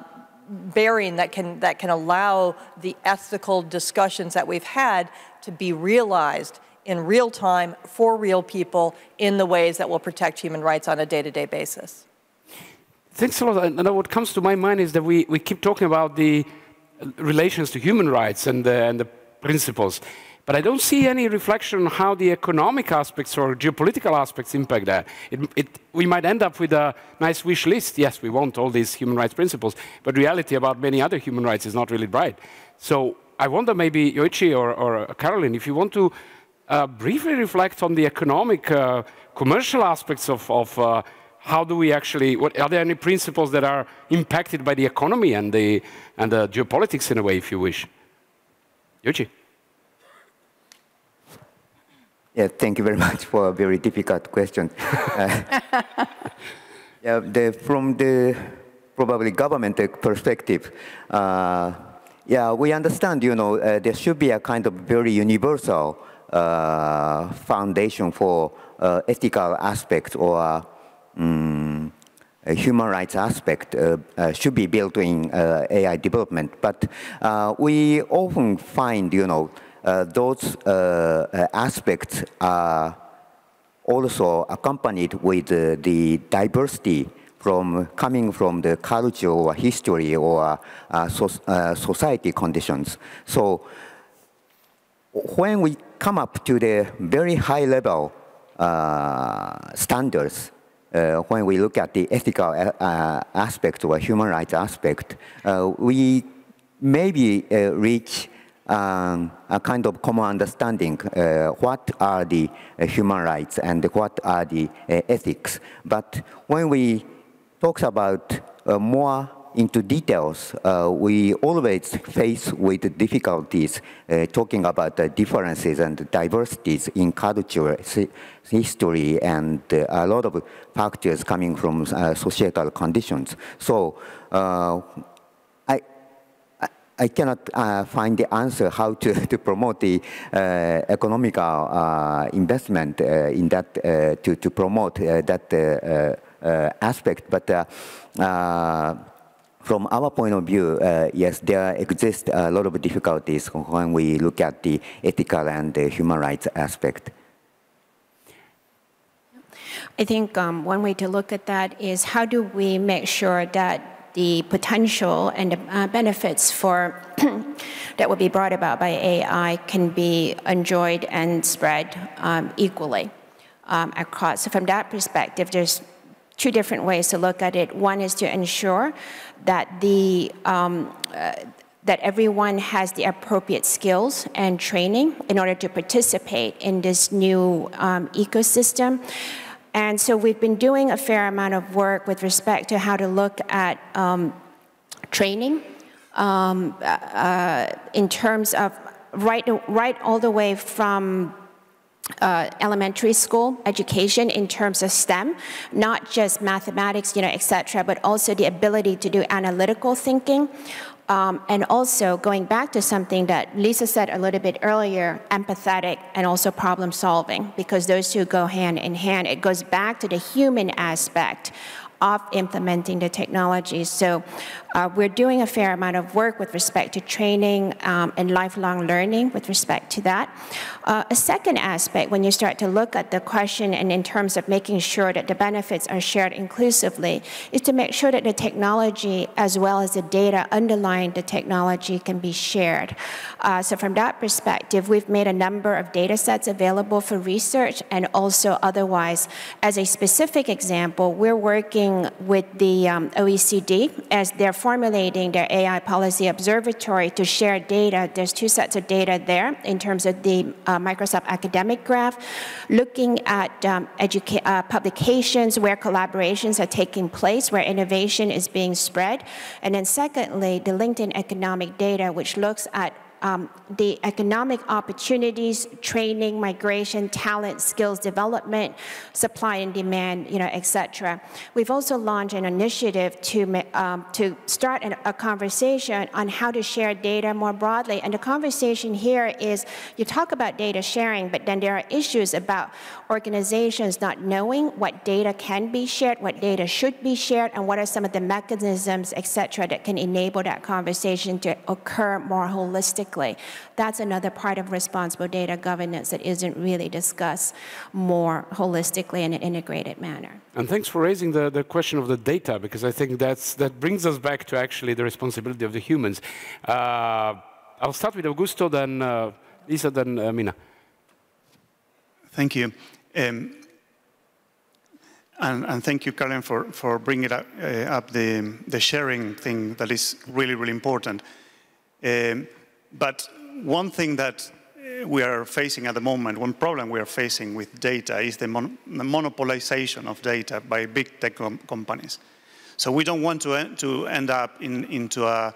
bearing that can, that can allow the ethical discussions that we've had to be realized in real time for real people in the ways that will protect human rights on a day-to-day -day basis. Thanks a lot. And what comes to my mind is that we, we keep talking about the relations to human rights and the, and the principles. But I don't see any reflection on how the economic aspects or geopolitical aspects impact that. It, it, we might end up with a nice wish list. Yes, we want all these human rights principles, but reality about many other human rights is not really bright. So I wonder maybe Yoichi or, or Caroline, if you want to uh, briefly reflect on the economic, uh, commercial aspects of, of uh, how do we actually, what, are there any principles that are impacted by the economy and the, and the geopolitics in a way, if you wish? Yuji. Yeah, thank you very much for a very difficult question. uh, yeah, the, from the probably government perspective, uh, yeah, we understand, you know, uh, there should be a kind of very universal uh, foundation for uh, ethical aspects or um, human rights aspect uh, uh, should be built in uh, AI development. But we often find, you know, those aspects are also accompanied with the diversity from coming from the culture or history or uh, so, uh, society conditions. So when we come up to the very high level uh, standards, when we look at the ethical uh, aspect or human rights aspect, uh, we maybe reach um, a kind of common understanding uh, what are the uh, human rights and what are the uh, ethics. But when we talk about more into details, uh, we always face with difficulties uh, talking about the differences and diversities in culture, history, and uh, a lot of factors coming from uh, societal conditions. So uh, I, I cannot uh, find the answer how to, to promote the economical investment in that, to, to promote that aspect, but from our point of view, uh, yes, there exist a lot of difficulties when we look at the ethical and the human rights aspect. I think um, one way to look at that is how do we make sure that the potential and the uh, benefits for that will be brought about by AI can be enjoyed and spread um, equally um, across. So from that perspective, there's two different ways to look at it. One is to ensure that the um, uh, that everyone has the appropriate skills and training in order to participate in this new um, ecosystem. And so we've been doing a fair amount of work with respect to how to look at um, training um, uh, uh in terms of right, right all the way from uh, elementary school education in terms of STEM, not just mathematics, you know, et cetera, but also the ability to do analytical thinking. Um, and also going back to something that Lisa said a little bit earlier, empathetic and also problem solving, because those two go hand in hand. It goes back to the human aspect of implementing the technology. So uh, we're doing a fair amount of work with respect to training um, and lifelong learning with respect to that. Uh, a second aspect, when you start to look at the question and in terms of making sure that the benefits are shared inclusively, is to make sure that the technology as well as the data underlying the technology can be shared. Uh, so from that perspective, we've made a number of data sets available for research and also otherwise. As a specific example, we're working with the um, OECD as they're formulating their AI policy observatory to share data. There's two sets of data there in terms of the uh, Microsoft Academic Graph, looking at um, uh, publications where collaborations are taking place, where innovation is being spread. And then secondly, the LinkedIn economic data, which looks at um, the economic opportunities, training, migration, talent, skills development, supply and demand, you know, et cetera. We've also launched an initiative to, um, to start an, a conversation on how to share data more broadly. And the conversation here is you talk about data sharing, but then there are issues about organizations not knowing what data can be shared, what data should be shared, and what are some of the mechanisms, et cetera, that can enable that conversation to occur more holistically that's another part of responsible data governance that isn't really discussed more holistically in an integrated manner. And thanks for raising the, the question of the data, because I think that's, that brings us back to actually the responsibility of the humans. Uh, I'll start with Augusto, then uh, Lisa, then uh, Mina. Thank you. Um, and, and, thank you, Karen, for, for bringing up, uh, up the, the sharing thing that is really, really important. Um, but one thing that we are facing at the moment, one problem we are facing with data is the, mon the monopolization of data by big tech com companies. So we don't want to, to end up in, into a,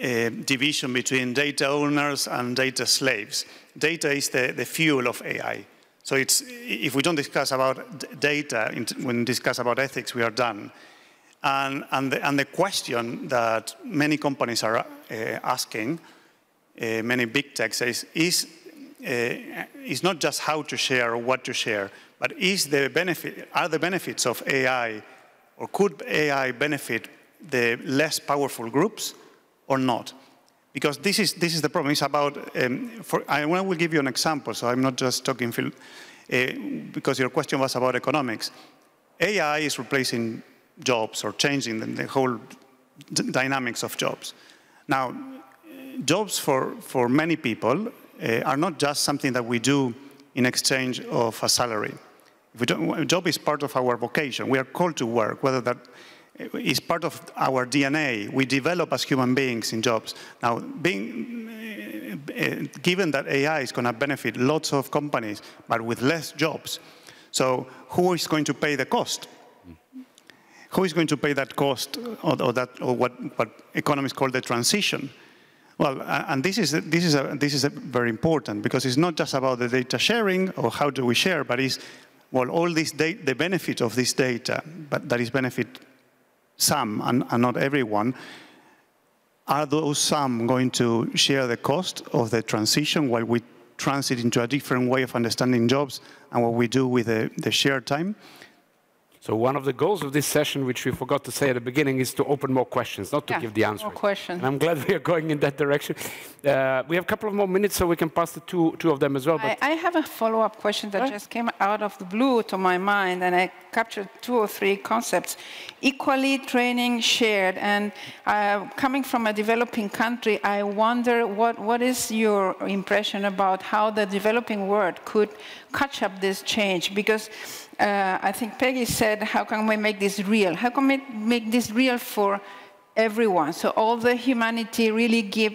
a, division between data owners and data slaves. Data is the, the fuel of AI. So it's, if we don't discuss about data, when we discuss about ethics, we are done. And, and, the, and the question that many companies are uh, asking uh, many big tech says is, uh, is not just how to share or what to share, but is the benefit, are the benefits of AI or could AI benefit the less powerful groups or not? Because this is, this is the problem. It's about, um, for, I will give you an example, so I'm not just talking, uh, because your question was about economics. AI is replacing jobs or changing the, the whole dynamics of jobs. Now, jobs for, for many people uh, are not just something that we do in exchange of a salary. a job is part of our vocation. We are called to work, whether that is part of our DNA. We develop as human beings in jobs. Now, being, uh, given that AI is going to benefit lots of companies, but with less jobs, so who is going to pay the cost? Who is going to pay that cost, or, or that, or what, what economists call the transition? Well, and this is, this, is a, this is very important because it's not just about the data sharing or how do we share, but it's, well, all this data, the benefit of this data, but that is benefit some and, and not everyone, are those some going to share the cost of the transition while we transit into a different way of understanding jobs and what we do with the, the shared time? So one of the goals of this session, which we forgot to say at the beginning, is to open more questions, not to yeah, give the answer. More questions. I'm glad we are going in that direction. Uh, we have a couple of more minutes, so we can pass the two, two of them as well. I, I, have a follow-up question that right. just came out of the blue to my mind, and I captured two or three concepts. Equally, training, shared. And uh, coming from a developing country, I wonder what, what is your impression about how the developing world could catch up this change? Because uh, I think Peggy said, how can we make this real? How can we make this real for everyone. So all the humanity really give,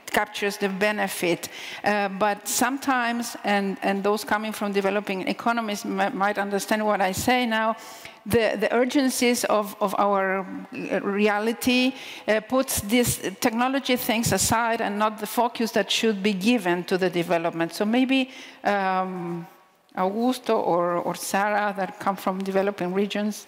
captures the benefit. Uh, but sometimes, and, and those coming from developing economies might understand what I say now, the, the urgencies of, of our reality uh, puts these technology things aside and not the focus that should be given to the development. So maybe um, Augusto or, or Sarah that come from developing regions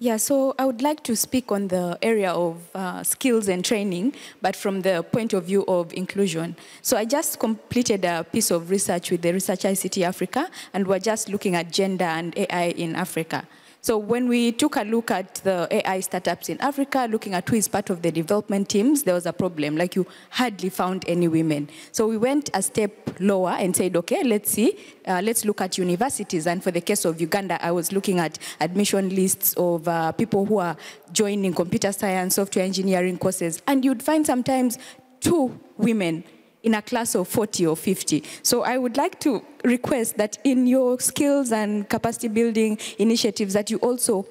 yeah, so I would like to speak on the area of uh, skills and training, but from the point of view of inclusion. So I just completed a piece of research with the Research ICT Africa, and we're just looking at gender and AI in Africa. So when we took a look at the AI startups in Africa, looking at who is part of the development teams, there was a problem. Like you hardly found any women. So we went a step lower and said, okay, let's see, uh, let's look at universities. And for the case of Uganda, I was looking at admission lists of uh, people who are joining computer science, software engineering courses. And you'd find sometimes two women in a class of 40 or 50. So I would like to request that in your skills and capacity building initiatives that you also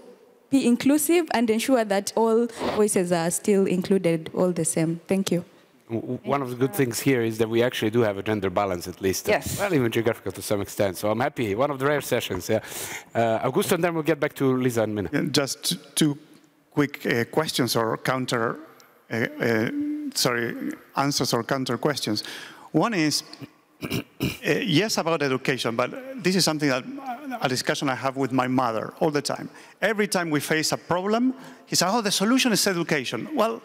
be inclusive and ensure that all voices are still included all the same. Thank you. One of the good things here is that we actually do have a gender balance at least. Yes. Well, even geographical to some extent. So I'm happy. One of the rare sessions. Yeah. Uh, Augusto, and then we'll get back to Lisa and Mina. Just two quick uh, questions or counter sorry, answers or counter questions. One is, uh, yes, about education, but this is something that a discussion I have with my mother all the time. Every time we face a problem, he says, oh, the solution is education. Well,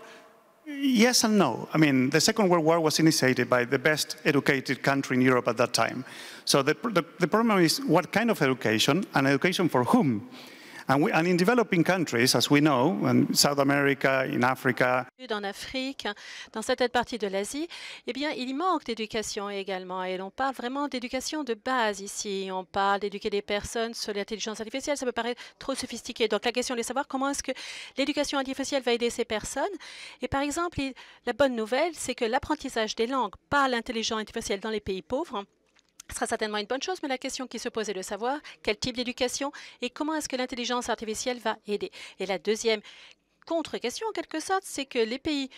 yes and no. I mean, the Second World War was initiated by the best educated country in Europe at that time. So the, the, the problem is what kind of education and education for whom? And, we, and, in developing countries, as we know, in South America, in Africa. En Afrique, dans cette partie de l'Asie, eh bien, il manque d'éducation également. Et on parle vraiment d'éducation de base ici. On parle d'éduquer des personnes sur l'intelligence artificielle. Ça me paraît trop sophistiqué. Donc, la question est de savoir comment est-ce que l'éducation artificielle va aider ces personnes. Et par exemple, la bonne nouvelle, c'est que l'apprentissage des langues par l'intelligence artificielle dans les pays pauvres ce sera certainement une bonne chose, mais la question qui se pose est de savoir quel type d'éducation et comment est-ce que l'intelligence artificielle va aider? Et la deuxième contre-question, en quelque sorte, c'est que les pays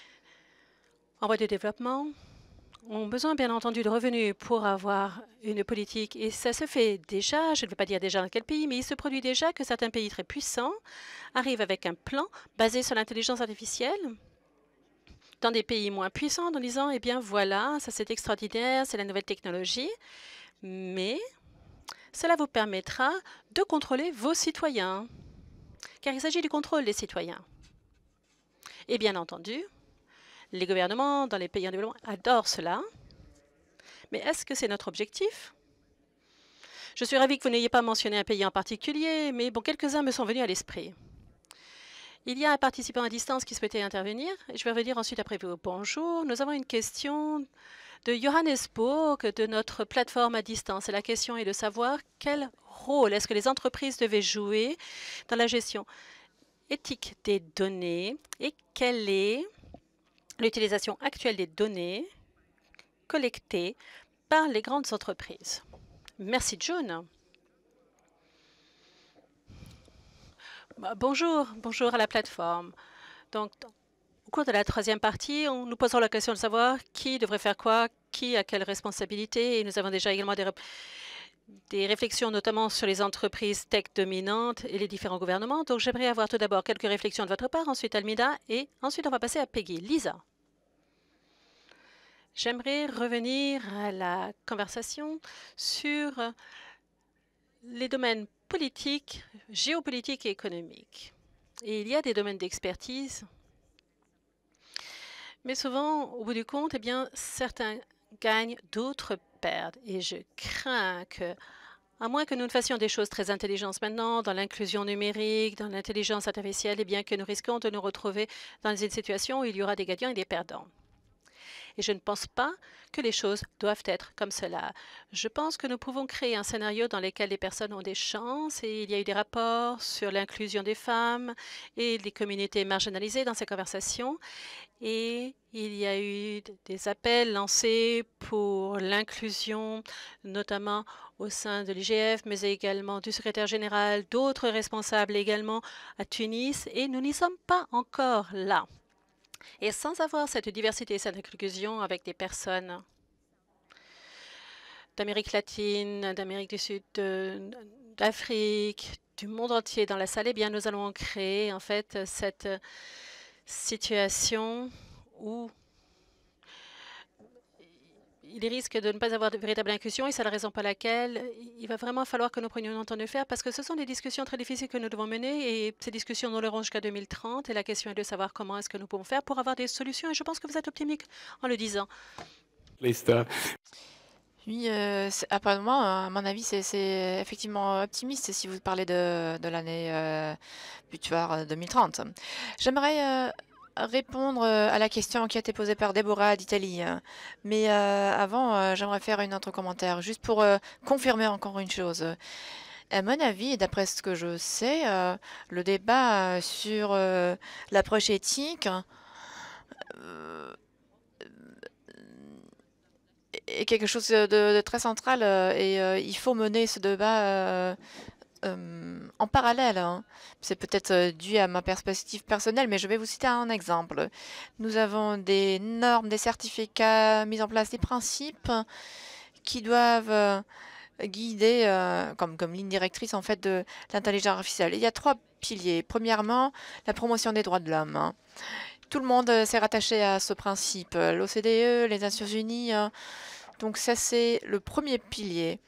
en voie de développement ont besoin, bien entendu, de revenus pour avoir une politique. Et ça se fait déjà, je ne vais pas dire déjà dans quel pays, mais il se produit déjà que certains pays très puissants arrivent avec un plan basé sur l'intelligence artificielle dans des pays moins puissants en disant, eh bien voilà, ça c'est extraordinaire, c'est la nouvelle technologie mais cela vous permettra de contrôler vos citoyens, car il s'agit du contrôle des citoyens. Et bien entendu, les gouvernements dans les pays en développement adorent cela, mais est-ce que c'est notre objectif? Je suis ravie que vous n'ayez pas mentionné un pays en particulier, mais bon, quelques-uns me sont venus à l'esprit. Il y a un participant à distance qui souhaitait intervenir. Je vais revenir ensuite après vous. Bonjour, nous avons une question de Johannesburg, de notre plateforme à distance. La question est de savoir quel rôle est-ce que les entreprises devaient jouer dans la gestion éthique des données et quelle est l'utilisation actuelle des données collectées par les grandes entreprises. Merci, June. Bonjour, bonjour à la plateforme. Au cours de la troisième partie, nous posera la question de savoir qui devrait faire quoi, qui a quelle responsabilité. Nous avons déjà également des réflexions notamment sur les entreprises tech dominantes et les différents gouvernements. Donc j'aimerais avoir tout d'abord quelques réflexions de votre part, ensuite Almida, et ensuite on va passer à Peggy. Lisa. J'aimerais revenir à la conversation sur les domaines politiques, géopolitiques et économiques. Et il y a des domaines d'expertise mais souvent, au bout du compte, eh bien, certains gagnent, d'autres perdent. Et je crains que, à moins que nous ne fassions des choses très intelligentes maintenant, dans l'inclusion numérique, dans l'intelligence artificielle, eh bien que nous risquons de nous retrouver dans une situation où il y aura des gagnants et des perdants. Et je ne pense pas que les choses doivent être comme cela. Je pense que nous pouvons créer un scénario dans lequel les personnes ont des chances et il y a eu des rapports sur l'inclusion des femmes et des communautés marginalisées dans ces conversations. Et il y a eu des appels lancés pour l'inclusion, notamment au sein de l'IGF, mais également du secrétaire général, d'autres responsables également à Tunis, et nous n'y sommes pas encore là. Et sans avoir cette diversité et cette inclusion avec des personnes d'Amérique latine, d'Amérique du Sud, d'Afrique, du monde entier dans la salle, eh bien, nous allons créer en fait cette situation où il risque de ne pas avoir de véritable inclusion et c'est la raison pour laquelle il va vraiment falloir que nous prenions le temps de faire parce que ce sont des discussions très difficiles que nous devons mener et ces discussions nous l'auront jusqu'à 2030 et la question est de savoir comment est-ce que nous pouvons faire pour avoir des solutions et je pense que vous êtes optimiste en le disant. Lista. Oui, euh, apparemment, à mon avis, c'est effectivement optimiste si vous parlez de, de l'année euh, butoir 2030. J'aimerais euh, répondre à la question qui a été posée par Déborah d'Italie. Mais avant, j'aimerais faire un autre commentaire, juste pour confirmer encore une chose. À mon avis, d'après ce que je sais, le débat sur l'approche éthique est quelque chose de, très central et il faut mener ce débat euh, en parallèle. Hein. C'est peut-être euh, dû à ma perspective personnelle, mais je vais vous citer un exemple. Nous avons des normes, des certificats mis en place, des principes qui doivent euh, guider comme, comme ligne directrice en fait de l'intelligence artificielle. Il y a trois piliers. Premièrement, la promotion des droits de l'homme. Hein. Tout le monde s'est rattaché à ce principe. L'OCDE, les Nations Unies. Hein. Donc ça, c'est le premier pilier.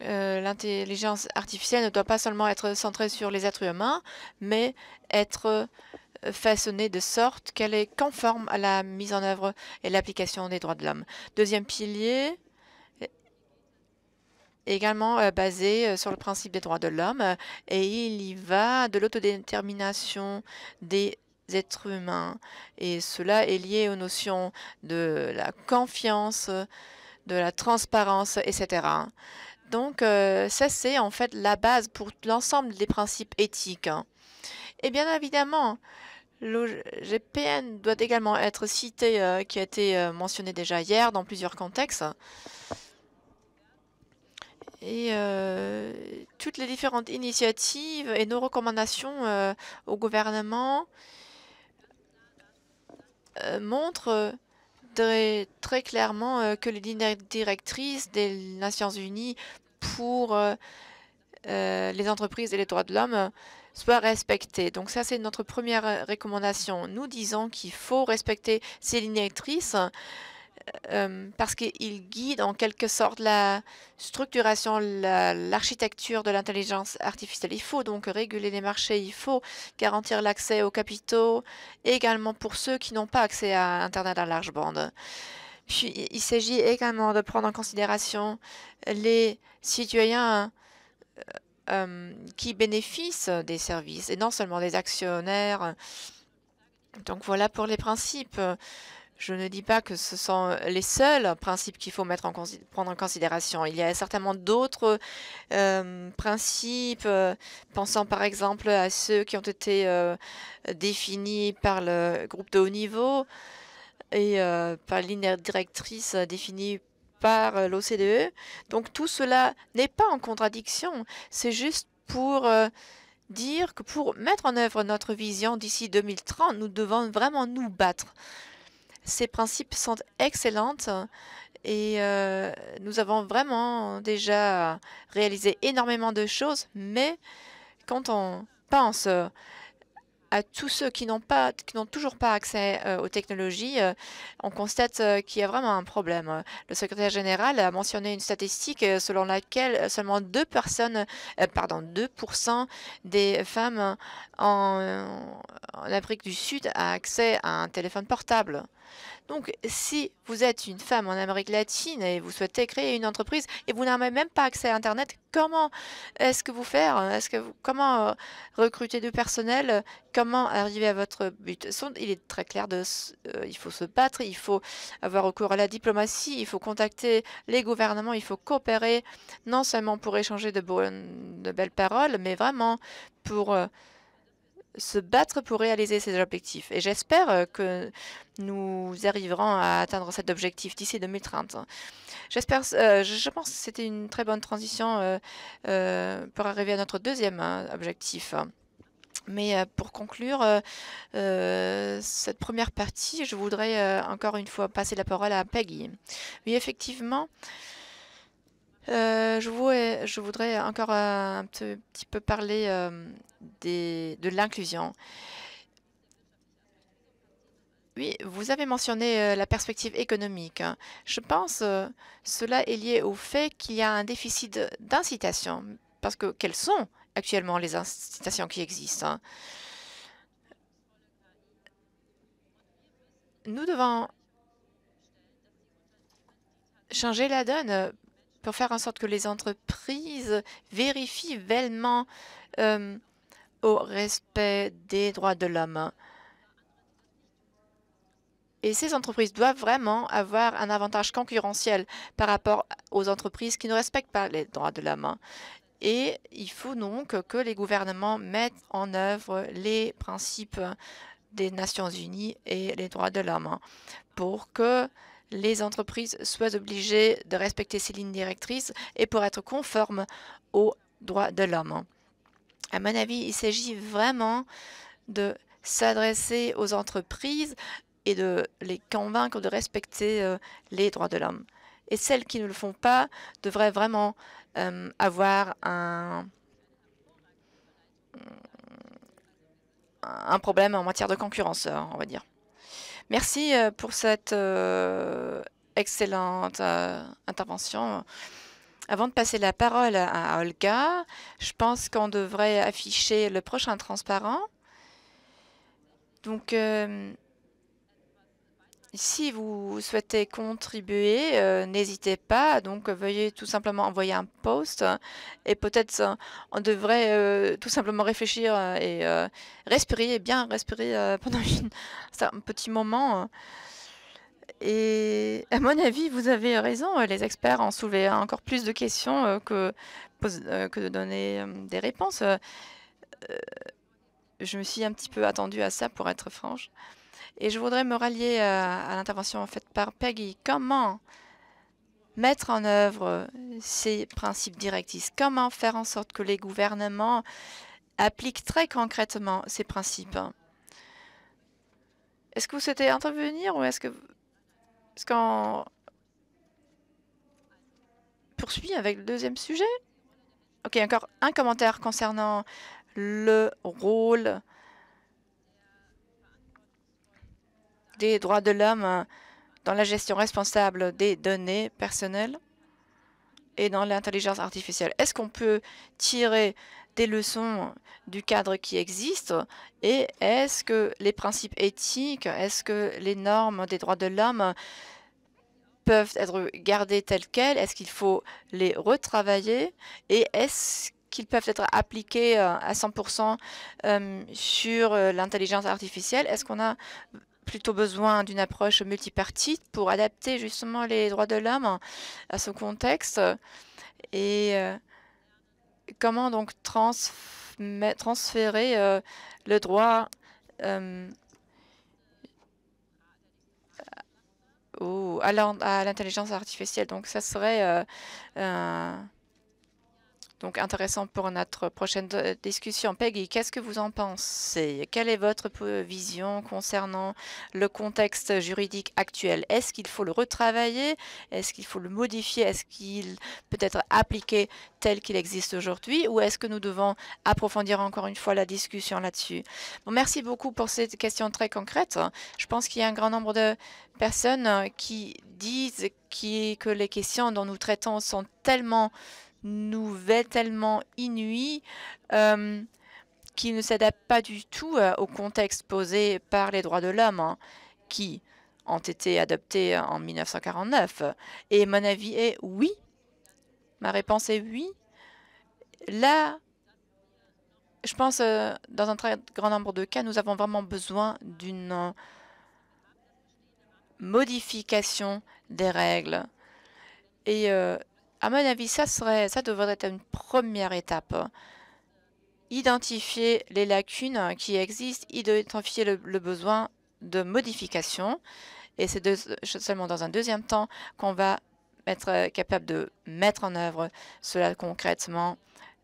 Euh, l'intelligence artificielle ne doit pas seulement être centrée sur les êtres humains, mais être euh, façonnée de sorte qu'elle est conforme à la mise en œuvre et l'application des droits de l'homme. Deuxième pilier, également euh, basé sur le principe des droits de l'homme, et il y va de l'autodétermination des êtres humains. Et cela est lié aux notions de la confiance, de la transparence, etc. Donc, euh, ça, c'est en fait la base pour l'ensemble des principes éthiques. Et bien évidemment, le GPN doit également être cité, euh, qui a été euh, mentionné déjà hier dans plusieurs contextes. Et toutes les différentes initiatives et nos recommandations au gouvernement montrent très, très clairement que les lignes directrices des Nations Unies pour euh, euh, les entreprises et les droits de l'homme soient respectés. Donc ça, c'est notre première recommandation. Nous disons qu'il faut respecter ces lignes directrices euh, parce qu'ils guident en quelque sorte la structuration, l'architecture de l'intelligence artificielle. Il faut donc réguler les marchés, il faut garantir l'accès aux capitaux, également pour ceux qui n'ont pas accès à Internet à large bande. Puis, il s'agit également de prendre en considération les citoyens euh, euh, qui bénéficient des services et non seulement des actionnaires. Donc voilà pour les principes. Je ne dis pas que ce sont les seuls principes qu'il faut mettre en prendre en considération. Il y a certainement d'autres euh, principes, pensant par exemple à ceux qui ont été définis par le groupe de haut niveau, et euh, par ligne directrice définie par euh, l'OCDE. Donc tout cela n'est pas en contradiction, c'est juste pour euh, dire que pour mettre en œuvre notre vision d'ici 2030, nous devons vraiment nous battre. Ces principes sont excellents et nous avons vraiment déjà réalisé énormément de choses, mais quand on pense à tous ceux qui n'ont pas, qui n'ont toujours pas accès euh, aux technologies, euh, on constate euh, qu'il y a vraiment un problème. Le secrétaire général a mentionné une statistique selon laquelle seulement 2 personnes, pardon, 2% des femmes en, en Afrique du Sud a accès à un téléphone portable. Donc, si vous êtes une femme en Amérique latine et vous souhaitez créer une entreprise et vous n'avez même pas accès à Internet, comment est-ce que vous faire? Comment recruter du personnel? Comment comment arriver à votre but? Il est très clair, de, euh, il faut se battre, il faut avoir recours à la diplomatie, il faut contacter les gouvernements, il faut coopérer, non seulement pour échanger de, bonnes, de belles paroles, mais vraiment pour euh, se battre pour réaliser ces objectifs. Et j'espère euh, que nous arriverons à atteindre cet objectif d'ici 2030. J'espère, je pense que c'était une très bonne transition pour arriver à notre deuxième hein, objectif. Mais euh, pour conclure euh, euh, cette première partie, je voudrais encore une fois passer la parole à Peggy. Oui, effectivement, je, voudrais, je, voudrais, encore un petit peu parler des, de l'inclusion. Oui, vous avez mentionné la perspective économique. Je pense que cela est lié au fait qu'il y a un déficit d'incitation. Parce que quelles sont actuellement les incitations qui existent. Hein. Nous devons changer la donne pour faire en sorte que les entreprises vérifient vellement euh, au respect des droits de l'homme. Et ces entreprises doivent vraiment avoir un avantage concurrentiel par rapport aux entreprises qui ne respectent pas les droits de l'homme. Et il faut donc que les gouvernements mettent en œuvre les principes des Nations Unies et les droits de l'homme pour que les entreprises soient obligées de respecter ces lignes directrices et pour être conformes aux droits de l'homme. À mon avis, il s'agit vraiment de s'adresser aux entreprises et de les convaincre de respecter euh, les droits de l'homme. Et celles qui ne le font pas devraient vraiment euh, avoir un, un problème en matière de concurrence, on va dire. Merci euh, pour cette euh, excellente intervention. Avant de passer la parole à Olga, je pense qu'on devrait afficher le prochain transparent. Donc, si vous souhaitez contribuer, euh, n'hésitez pas. Donc, veuillez tout simplement envoyer un post et peut-être euh, on devrait euh, tout simplement réfléchir et respirer, bien respirer pendant un petit moment. Et à mon avis, vous avez raison. Les experts ont soulevé encore plus de questions que, que de donner des réponses. je me suis un petit peu attendue à ça, pour être franche. Et je voudrais me rallier à, l'intervention faite par Peggy. Comment mettre en œuvre ces principes directifs? Comment faire en sorte que les gouvernements appliquent très concrètement ces principes? Est-ce que vous souhaitez intervenir ou est-ce que est-ce qu'on poursuit avec le deuxième sujet? Ok, encore un commentaire concernant le rôle des droits de l'homme euh, dans la gestion responsable des données personnelles et dans l'intelligence artificielle. Est-ce qu'on peut tirer des leçons du cadre qui existe et est-ce que les principes éthiques, est-ce que les normes des droits de l'homme peuvent être gardés tels quels Est-ce qu'il faut les retravailler? Et est-ce qu'ils peuvent être appliqués euh, à 100% euh, sur l'intelligence artificielle? Est-ce qu'on a plutôt besoin d'une approche multipartite pour adapter justement les droits de l'homme à ce contexte et euh, comment donc transférer euh, le droit euh, à l'intelligence artificielle? Donc ça serait donc intéressant pour notre prochaine discussion. Peggy, qu'est-ce que vous en pensez? Quelle est votre vision concernant le contexte juridique actuel? Est-ce qu'il faut le retravailler? Est-ce qu'il faut le modifier? Est-ce qu'il peut être appliqué tel qu'il existe aujourd'hui? Ou est-ce que nous devons approfondir encore une fois la discussion là-dessus? Bon, Merci beaucoup pour cette question très concrète. Je pense qu'il y a un grand nombre de personnes qui disent que les questions dont nous traitons sont tellement nouvelle, tellement inouïe, euh, qui ne s'adapte pas du tout euh, au contexte posé par les droits de l'homme, hein, qui ont été adoptés en 1949. Et mon avis est oui. Ma réponse est oui. Là, je pense, euh, dans un très grand nombre de cas, nous avons vraiment besoin d'une modification des règles. Et euh, à mon avis, ça, devrait être une première étape. Identifier les lacunes qui existent, identifier le, besoin de modification. Et c'est seulement dans un deuxième temps qu'on va être capable de mettre en œuvre cela concrètement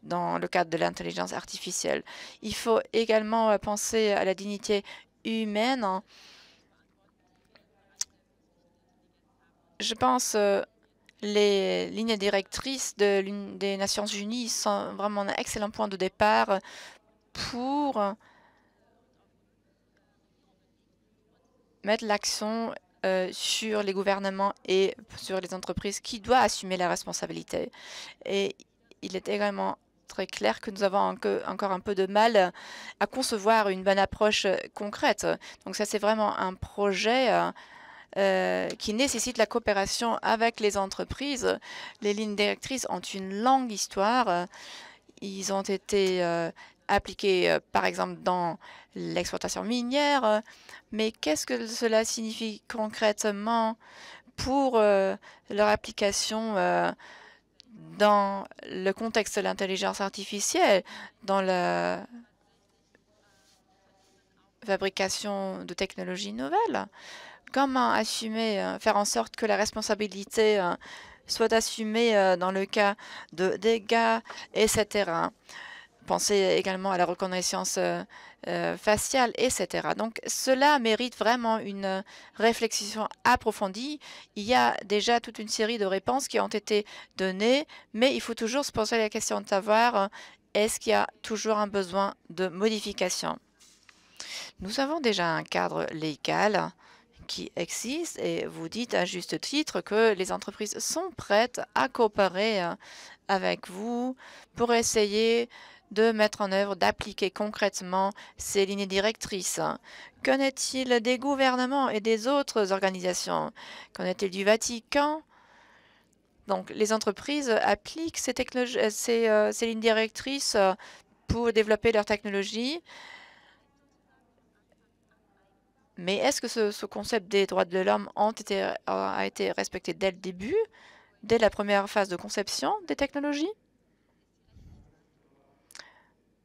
dans le cadre de l'intelligence artificielle. Il faut également euh, penser à la dignité humaine. Je pense euh, les lignes directrices de des Nations Unies sont vraiment un excellent point de départ pour mettre l'accent euh, sur les gouvernements et sur les entreprises qui doivent assumer la responsabilité. Et il est également très clair que nous avons encore un peu de mal à concevoir une bonne approche euh, concrète. Donc ça, c'est vraiment un projet euh, euh, qui nécessite la coopération avec les entreprises. Les lignes directrices ont une longue histoire. Ils ont été appliqués, par exemple, dans l'exploitation minière. Mais qu'est-ce que cela signifie concrètement pour leur application dans le contexte de l'intelligence artificielle, dans la fabrication de technologies nouvelles? Comment assumer, euh, faire en sorte que la responsabilité euh, soit assumée euh, dans le cas de dégâts, etc. Pensez également à la reconnaissance faciale, etc. Donc cela mérite vraiment une réflexion approfondie. Il y a déjà toute une série de réponses qui ont été données, mais il faut toujours se poser la question de savoir est-ce qu'il y a toujours un besoin de modification. Nous avons déjà un cadre légal qui existe et vous dites à juste titre que les entreprises sont prêtes à coopérer euh, avec vous pour essayer de mettre en œuvre, d'appliquer concrètement ces lignes directrices. Qu'en est-il des gouvernements et des autres organisations? Qu'en est-il du Vatican? Donc, les entreprises appliquent ces, euh, euh, ces, lignes directrices euh, pour développer leur technologie. Mais est-ce que ce, concept des droits de l'homme a été respecté dès le début, dès la première phase de conception des technologies?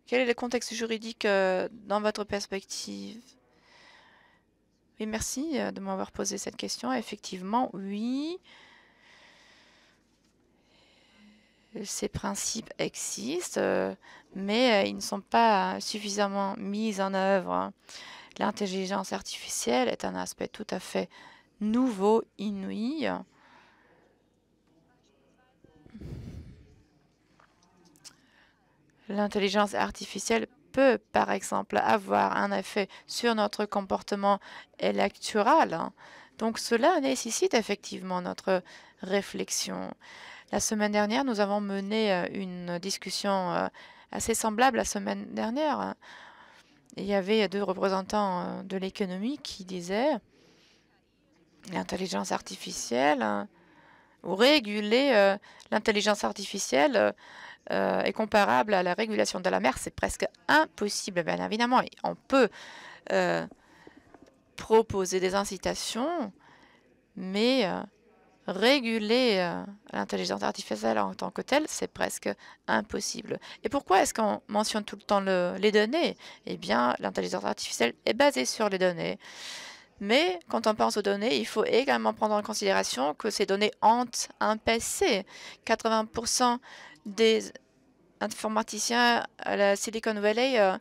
Quel est le contexte juridique euh, dans votre perspective? Oui, merci euh, de m'avoir posé cette question. Effectivement, oui. Ces principes existent, euh, mais ils ne sont pas suffisamment mis en œuvre. L'intelligence artificielle est un aspect tout à fait nouveau, inouï. L'intelligence artificielle peut, par exemple, avoir un effet sur notre comportement électoral. Donc cela nécessite effectivement notre réflexion. La semaine dernière, nous avons mené euh, une discussion euh, assez semblable la semaine dernière. Il y avait deux représentants euh, de l'économie qui disaient l'intelligence artificielle ou réguler l'intelligence artificielle euh, est comparable à la régulation de la mer, c'est presque impossible, bien évidemment. On peut euh, proposer des incitations, mais euh, réguler l'intelligence artificielle en tant que telle, c'est presque impossible. Et pourquoi est-ce qu'on mentionne tout le temps les données? Eh bien, l'intelligence artificielle est basée sur les données. Mais quand on pense aux données, il faut également prendre en considération que ces données ont un PC. 80% des informaticiens à la Silicon Valley euh,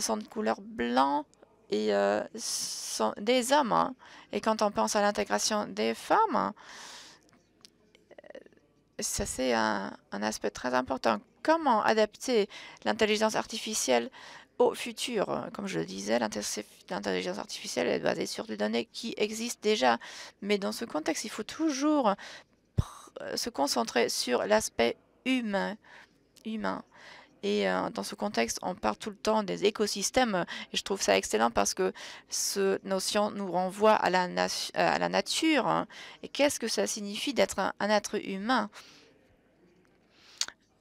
sont de couleur blanc et euh, sont des hommes. Hein. Et quand on pense à l'intégration des femmes, euh, ça c'est un, aspect très important. Comment adapter l'intelligence artificielle au futur? Comme je le disais, l'intelligence artificielle est basée sur des données qui existent déjà. Mais dans ce contexte, il faut toujours se concentrer sur l'aspect humain, humain. Et euh, dans ce contexte, on parle tout le temps des écosystèmes. Et je trouve ça excellent parce que cette notion nous renvoie à la, à la nature. Et qu'est-ce que ça signifie d'être un, être humain?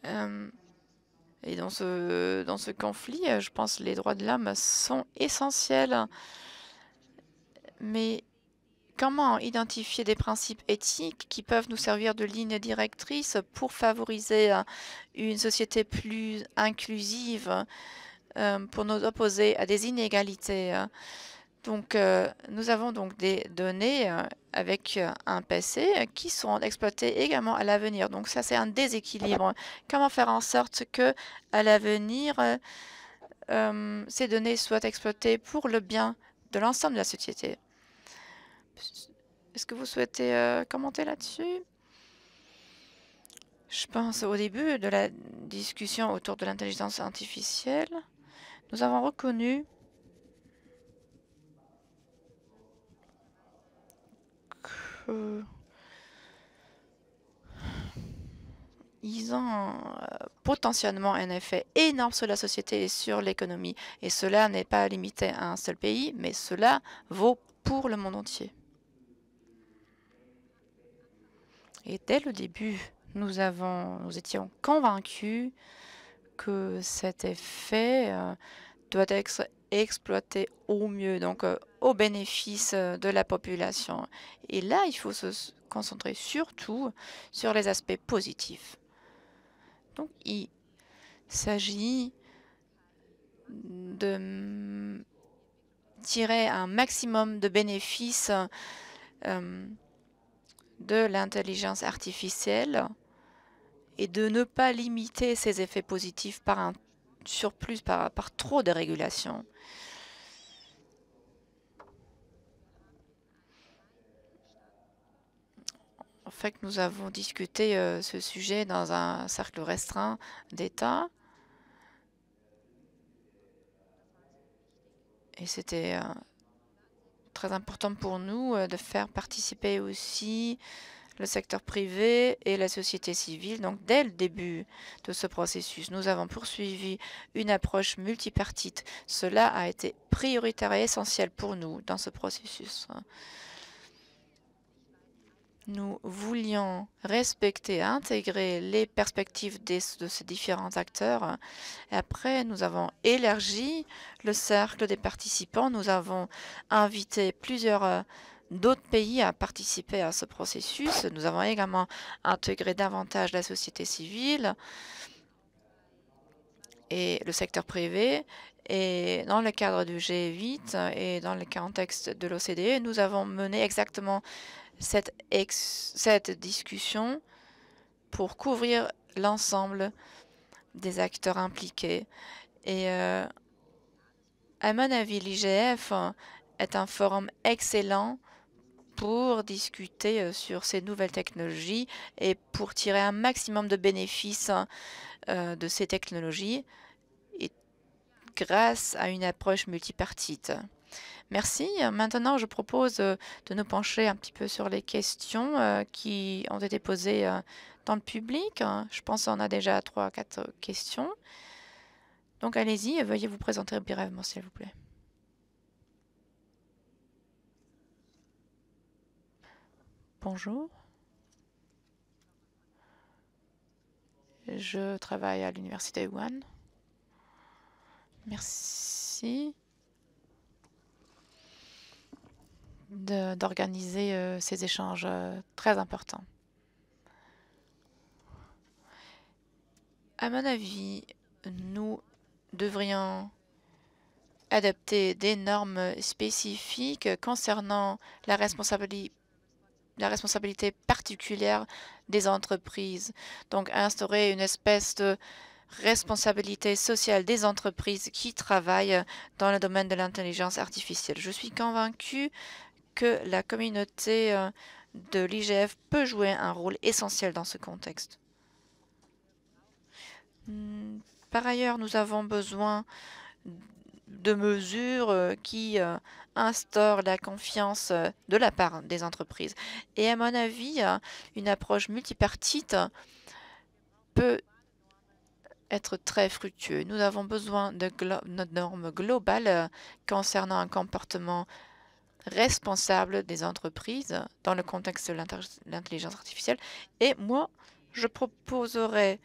Euh, Et dans ce, dans ce conflit, je pense que les droits de l'homme sont essentiels. Mais comment identifier des principes éthiques qui peuvent nous servir de ligne directrice pour favoriser une société plus inclusive, euh, pour nous opposer à des inégalités donc, euh, nous avons donc des données euh, avec euh, un passé qui seront exploitées également à l'avenir. Donc, ça, c'est un déséquilibre. Comment faire en sorte que, à l'avenir, ces données soient exploitées pour le bien de l'ensemble de la société? Est-ce que vous souhaitez commenter là-dessus? Je pense au début de la discussion autour de l'intelligence artificielle, nous avons reconnu ils ont euh, potentiellement un effet énorme sur la société et sur l'économie. Et cela n'est pas limité à un seul pays, mais cela vaut pour le monde entier. Et dès le début, nous, étions convaincus que cet effet euh, doit être exploité au mieux, donc euh, au bénéfice euh, de la population. Et là, il faut se concentrer surtout sur les aspects positifs. Donc, il s'agit de tirer un maximum de bénéfices de l'intelligence artificielle et de ne pas limiter ses effets positifs par un surplus, par, par trop de régulation. En fait, nous avons discuté euh, ce sujet dans un cercle restreint d'États. Et c'était euh, très important pour nous euh, de faire participer aussi le secteur privé et la société civile. Donc, dès le début de ce processus, nous avons poursuivi une approche multipartite. Cela a été prioritaire et essentiel pour nous dans ce processus nous voulions respecter intégrer les perspectives de ces différents acteurs. Après, nous avons élargi le cercle des participants. Nous avons invité plusieurs euh, d'autres pays à participer à ce processus. Nous avons également intégré davantage la société civile et le secteur privé. Et dans le cadre du G8 et dans le contexte de l'OCDE, nous avons mené exactement cette, discussion pour couvrir l'ensemble des acteurs impliqués. Et euh, à mon avis, l'IGF est un forum excellent pour discuter euh, sur ces nouvelles technologies et pour tirer un maximum de bénéfices euh, de ces technologies et grâce à une approche multipartite. Merci. Maintenant, je propose euh, de nous pencher un petit peu sur les questions euh, qui ont été posées euh, dans le public. Je pense qu'on a déjà trois, quatre questions. Donc, allez-y, veuillez vous présenter brièvement, s'il vous plaît. Bonjour. Je travaille à l'Université Wuhan. Merci. D'organiser euh, ces échanges euh, très importants. À mon avis, nous devrions adapter des normes spécifiques concernant la la responsabilité particulière des entreprises. Donc, instaurer une espèce de responsabilité sociale des entreprises qui travaillent dans le domaine de l'intelligence artificielle. Je suis convaincue que la communauté euh, de l'IGF peut jouer un rôle essentiel dans ce contexte. Hmm, par ailleurs, nous avons besoin de mesures euh, qui euh, instaurent la confiance de la part des entreprises. Et à mon avis, une approche multipartite peut être très fructueux. Nous avons besoin de, normes globales concernant un comportement responsable des entreprises dans le contexte de l'intelligence artificielle. Et moi, je proposerais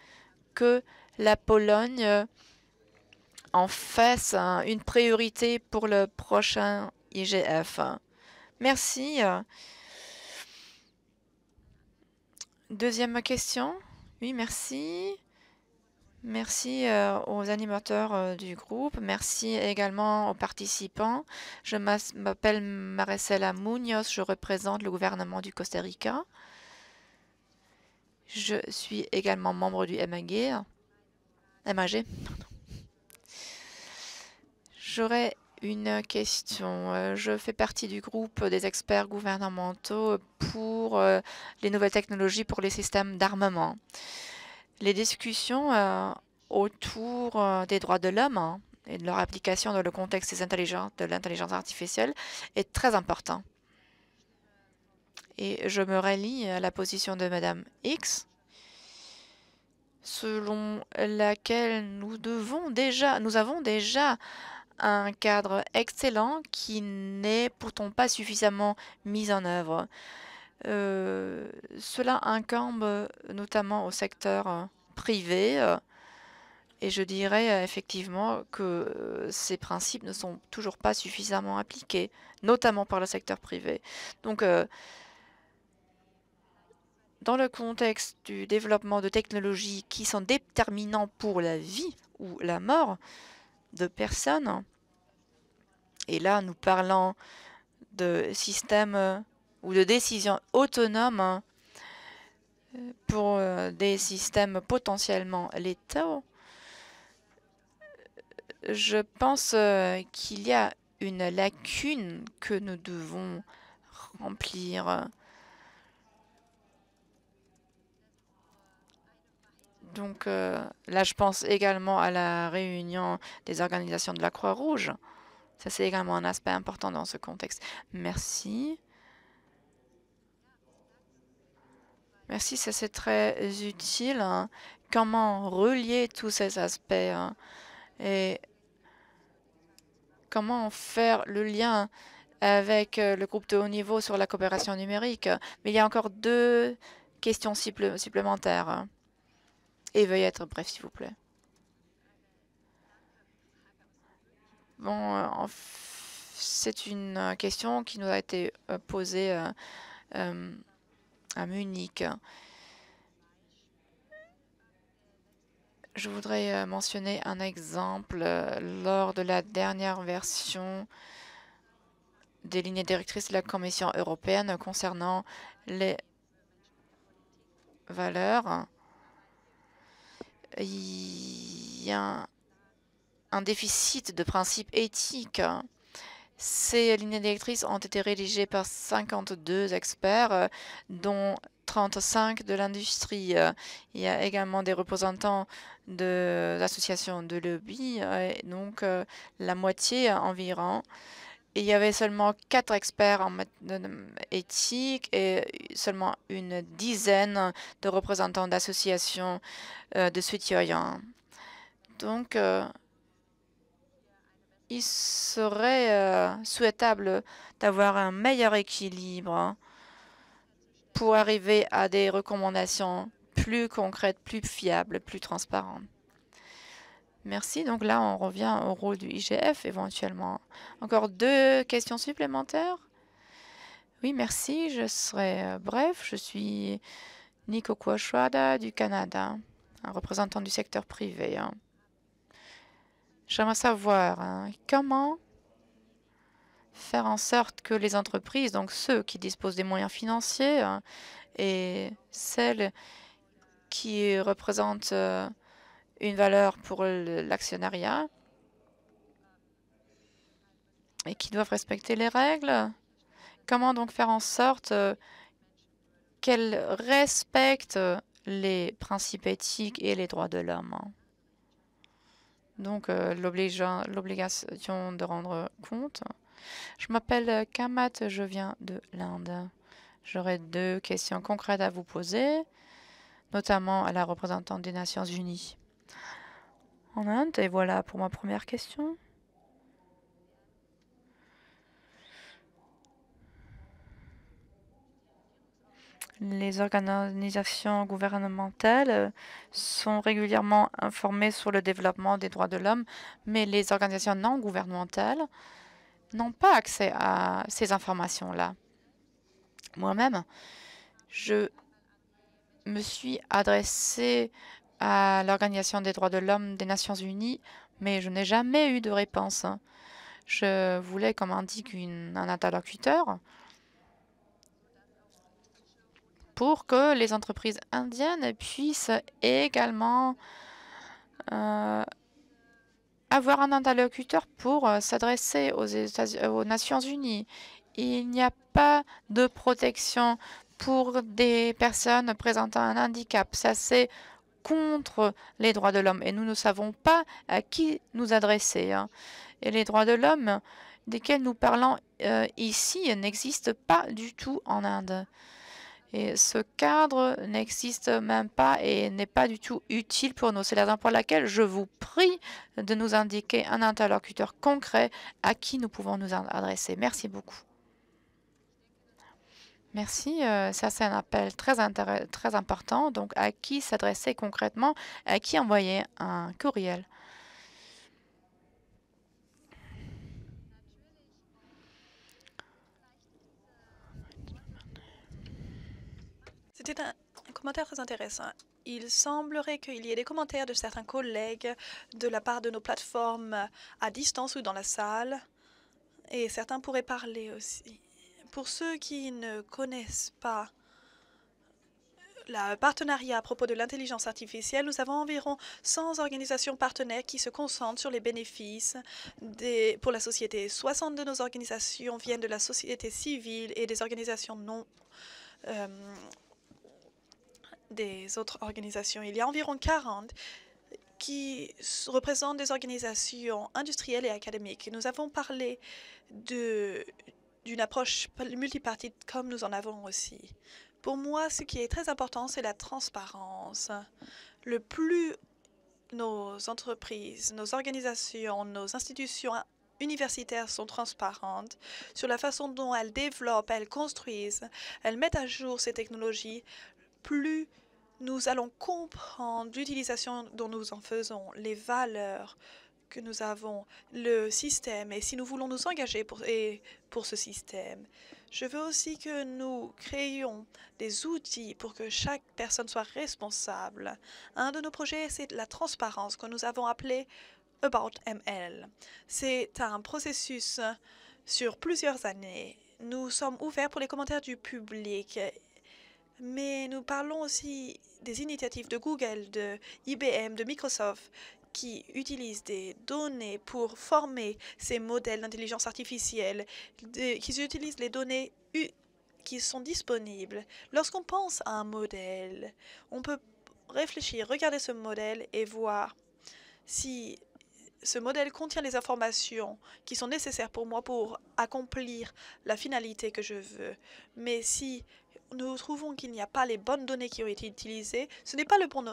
que la Pologne en fasse une priorité pour le prochain IGF. Merci. Deuxième question. Oui, merci. Merci euh, aux animateurs euh, du groupe. Merci également aux participants. Je m'appelle Maricela Munoz. Je représente le gouvernement du Costa Rica. Je suis également membre du MAG. MAG. J'aurais une question. Euh, je fais partie du groupe des experts gouvernementaux pour les nouvelles technologies pour les systèmes d'armement les discussions euh, autour euh, des droits de l'homme hein, et de leur application dans le contexte de l'intelligence artificielle est très important. Et je me rallie à la position de Madame X, selon laquelle nous devons déjà, nous avons déjà un cadre excellent qui n'est pourtant pas suffisamment mis en œuvre. Euh, cela incombe notamment au secteur euh, privé. Euh, et je dirais effectivement que ces principes ne sont toujours pas suffisamment appliqués, notamment par le secteur privé. Donc, dans le contexte du développement de technologies qui sont déterminants pour la vie ou la mort de personnes, et là nous parlons de systèmes ou de décision autonome hein, pour euh, des systèmes potentiellement létaux, je pense euh, qu'il y a une lacune que nous devons remplir. Donc euh, là, je pense également à la réunion des organisations de la Croix-Rouge. Ça, c'est également un aspect important dans ce contexte. Merci. Merci, ça c'est très utile. Hein. Comment relier tous ces aspects hein, et comment faire le lien avec euh, le groupe de haut niveau sur la coopération numérique? Mais il y a encore deux questions supplémentaires. Hein. Et veuillez être bref, s'il vous plaît. Bon, euh, c'est une question qui nous a été euh, posée à Munich. Je voudrais euh, mentionner un exemple. Euh, lors de la dernière version des lignes directrices de la Commission européenne concernant les valeurs, il y a un déficit de principes éthiques ces lignes directrices ont été rédigées par 52 experts, euh, dont 35 de l'industrie. Euh, il y a également des représentants d'associations de, lobby, euh, donc la moitié environ. il y avait seulement quatre experts en éthique et seulement une dizaine de représentants d'associations de citoyens. Donc, il serait euh, souhaitable d'avoir un meilleur équilibre pour arriver à des recommandations plus concrètes, plus fiables, plus transparentes. Merci. Donc là, on revient au rôle du IGF éventuellement. Encore deux questions supplémentaires? Oui, merci. Je serai euh, bref. Je suis Nico Kwashwada du Canada, un représentant du secteur privé. Hein. J'aimerais savoir hein, comment faire en sorte que les entreprises, donc ceux qui disposent des moyens financiers hein, et celles qui représentent euh, une valeur pour l'actionnariat et qui doivent respecter les règles, comment donc faire en sorte euh, qu'elles respectent les principes éthiques et les droits de l'homme donc euh, l'obligation de rendre compte. Je m'appelle Kamat, je viens de l'Inde. J'aurais deux questions concrètes à vous poser, notamment à la représentante des Nations Unies en Inde. Et voilà pour ma première question. Les organisations gouvernementales sont régulièrement informées sur le développement des droits de l'homme, mais les organisations non gouvernementales n'ont pas accès à ces informations-là. Moi-même, je me suis adressée à l'Organisation des droits de l'homme des Nations Unies, mais je n'ai jamais eu de réponse. Je voulais, comme indique un interlocuteur, pour que les entreprises indiennes puissent également euh, avoir un interlocuteur pour euh, s'adresser aux, aux Nations Unies. Il n'y a pas de protection pour des personnes présentant un handicap. Ça, c'est contre les droits de l'homme et nous ne savons pas à qui nous adresser. Hein. Et les droits de l'homme desquels nous parlons euh, ici n'existent pas du tout en Inde. Et ce cadre n'existe même pas et n'est pas du tout utile pour nous. C'est la raison pour laquelle je vous prie de nous indiquer un interlocuteur concret à qui nous pouvons nous adresser. Merci beaucoup. Merci. Euh, ça, c'est un appel très, très important. Donc, à qui s'adresser concrètement? À qui envoyer un courriel? C'était un, commentaire très intéressant. Il semblerait qu'il y ait des commentaires de certains collègues de la part de nos plateformes à distance ou dans la salle. Et certains pourraient parler aussi. Pour ceux qui ne connaissent pas le partenariat à propos de l'intelligence artificielle, nous avons environ 100 organisations partenaires qui se concentrent sur les bénéfices pour la société. 60 de nos organisations viennent de la société civile et des organisations non euh, des autres organisations. Il y a environ 40 qui représentent des organisations industrielles et académiques. Nous avons parlé d'une approche multipartite comme nous en avons aussi. Pour moi, ce qui est très important, c'est la transparence. Le plus nos entreprises, nos organisations, nos institutions universitaires sont transparentes sur la façon dont elles développent, elles construisent, elles mettent à jour ces technologies, plus nous allons comprendre l'utilisation dont nous en faisons, les valeurs que nous avons, le système, et si nous voulons nous engager pour, ce système. Je veux aussi que nous créions des outils pour que chaque personne soit responsable. Un de nos projets, c'est la transparence que nous avons appelé About ML. C'est un processus sur plusieurs années. Nous sommes ouverts pour les commentaires du public mais nous parlons aussi des initiatives de Google, de IBM, de Microsoft qui utilisent des données pour former ces modèles d'intelligence artificielle, qui utilisent les données qui sont disponibles. Lorsqu'on pense à un modèle, on peut réfléchir, regarder ce modèle et voir si ce modèle contient les informations qui sont nécessaires pour moi pour accomplir la finalité que je veux. Mais si nous trouvons qu'il n'y a pas les bonnes données qui ont été utilisées, ce n'est pas le bon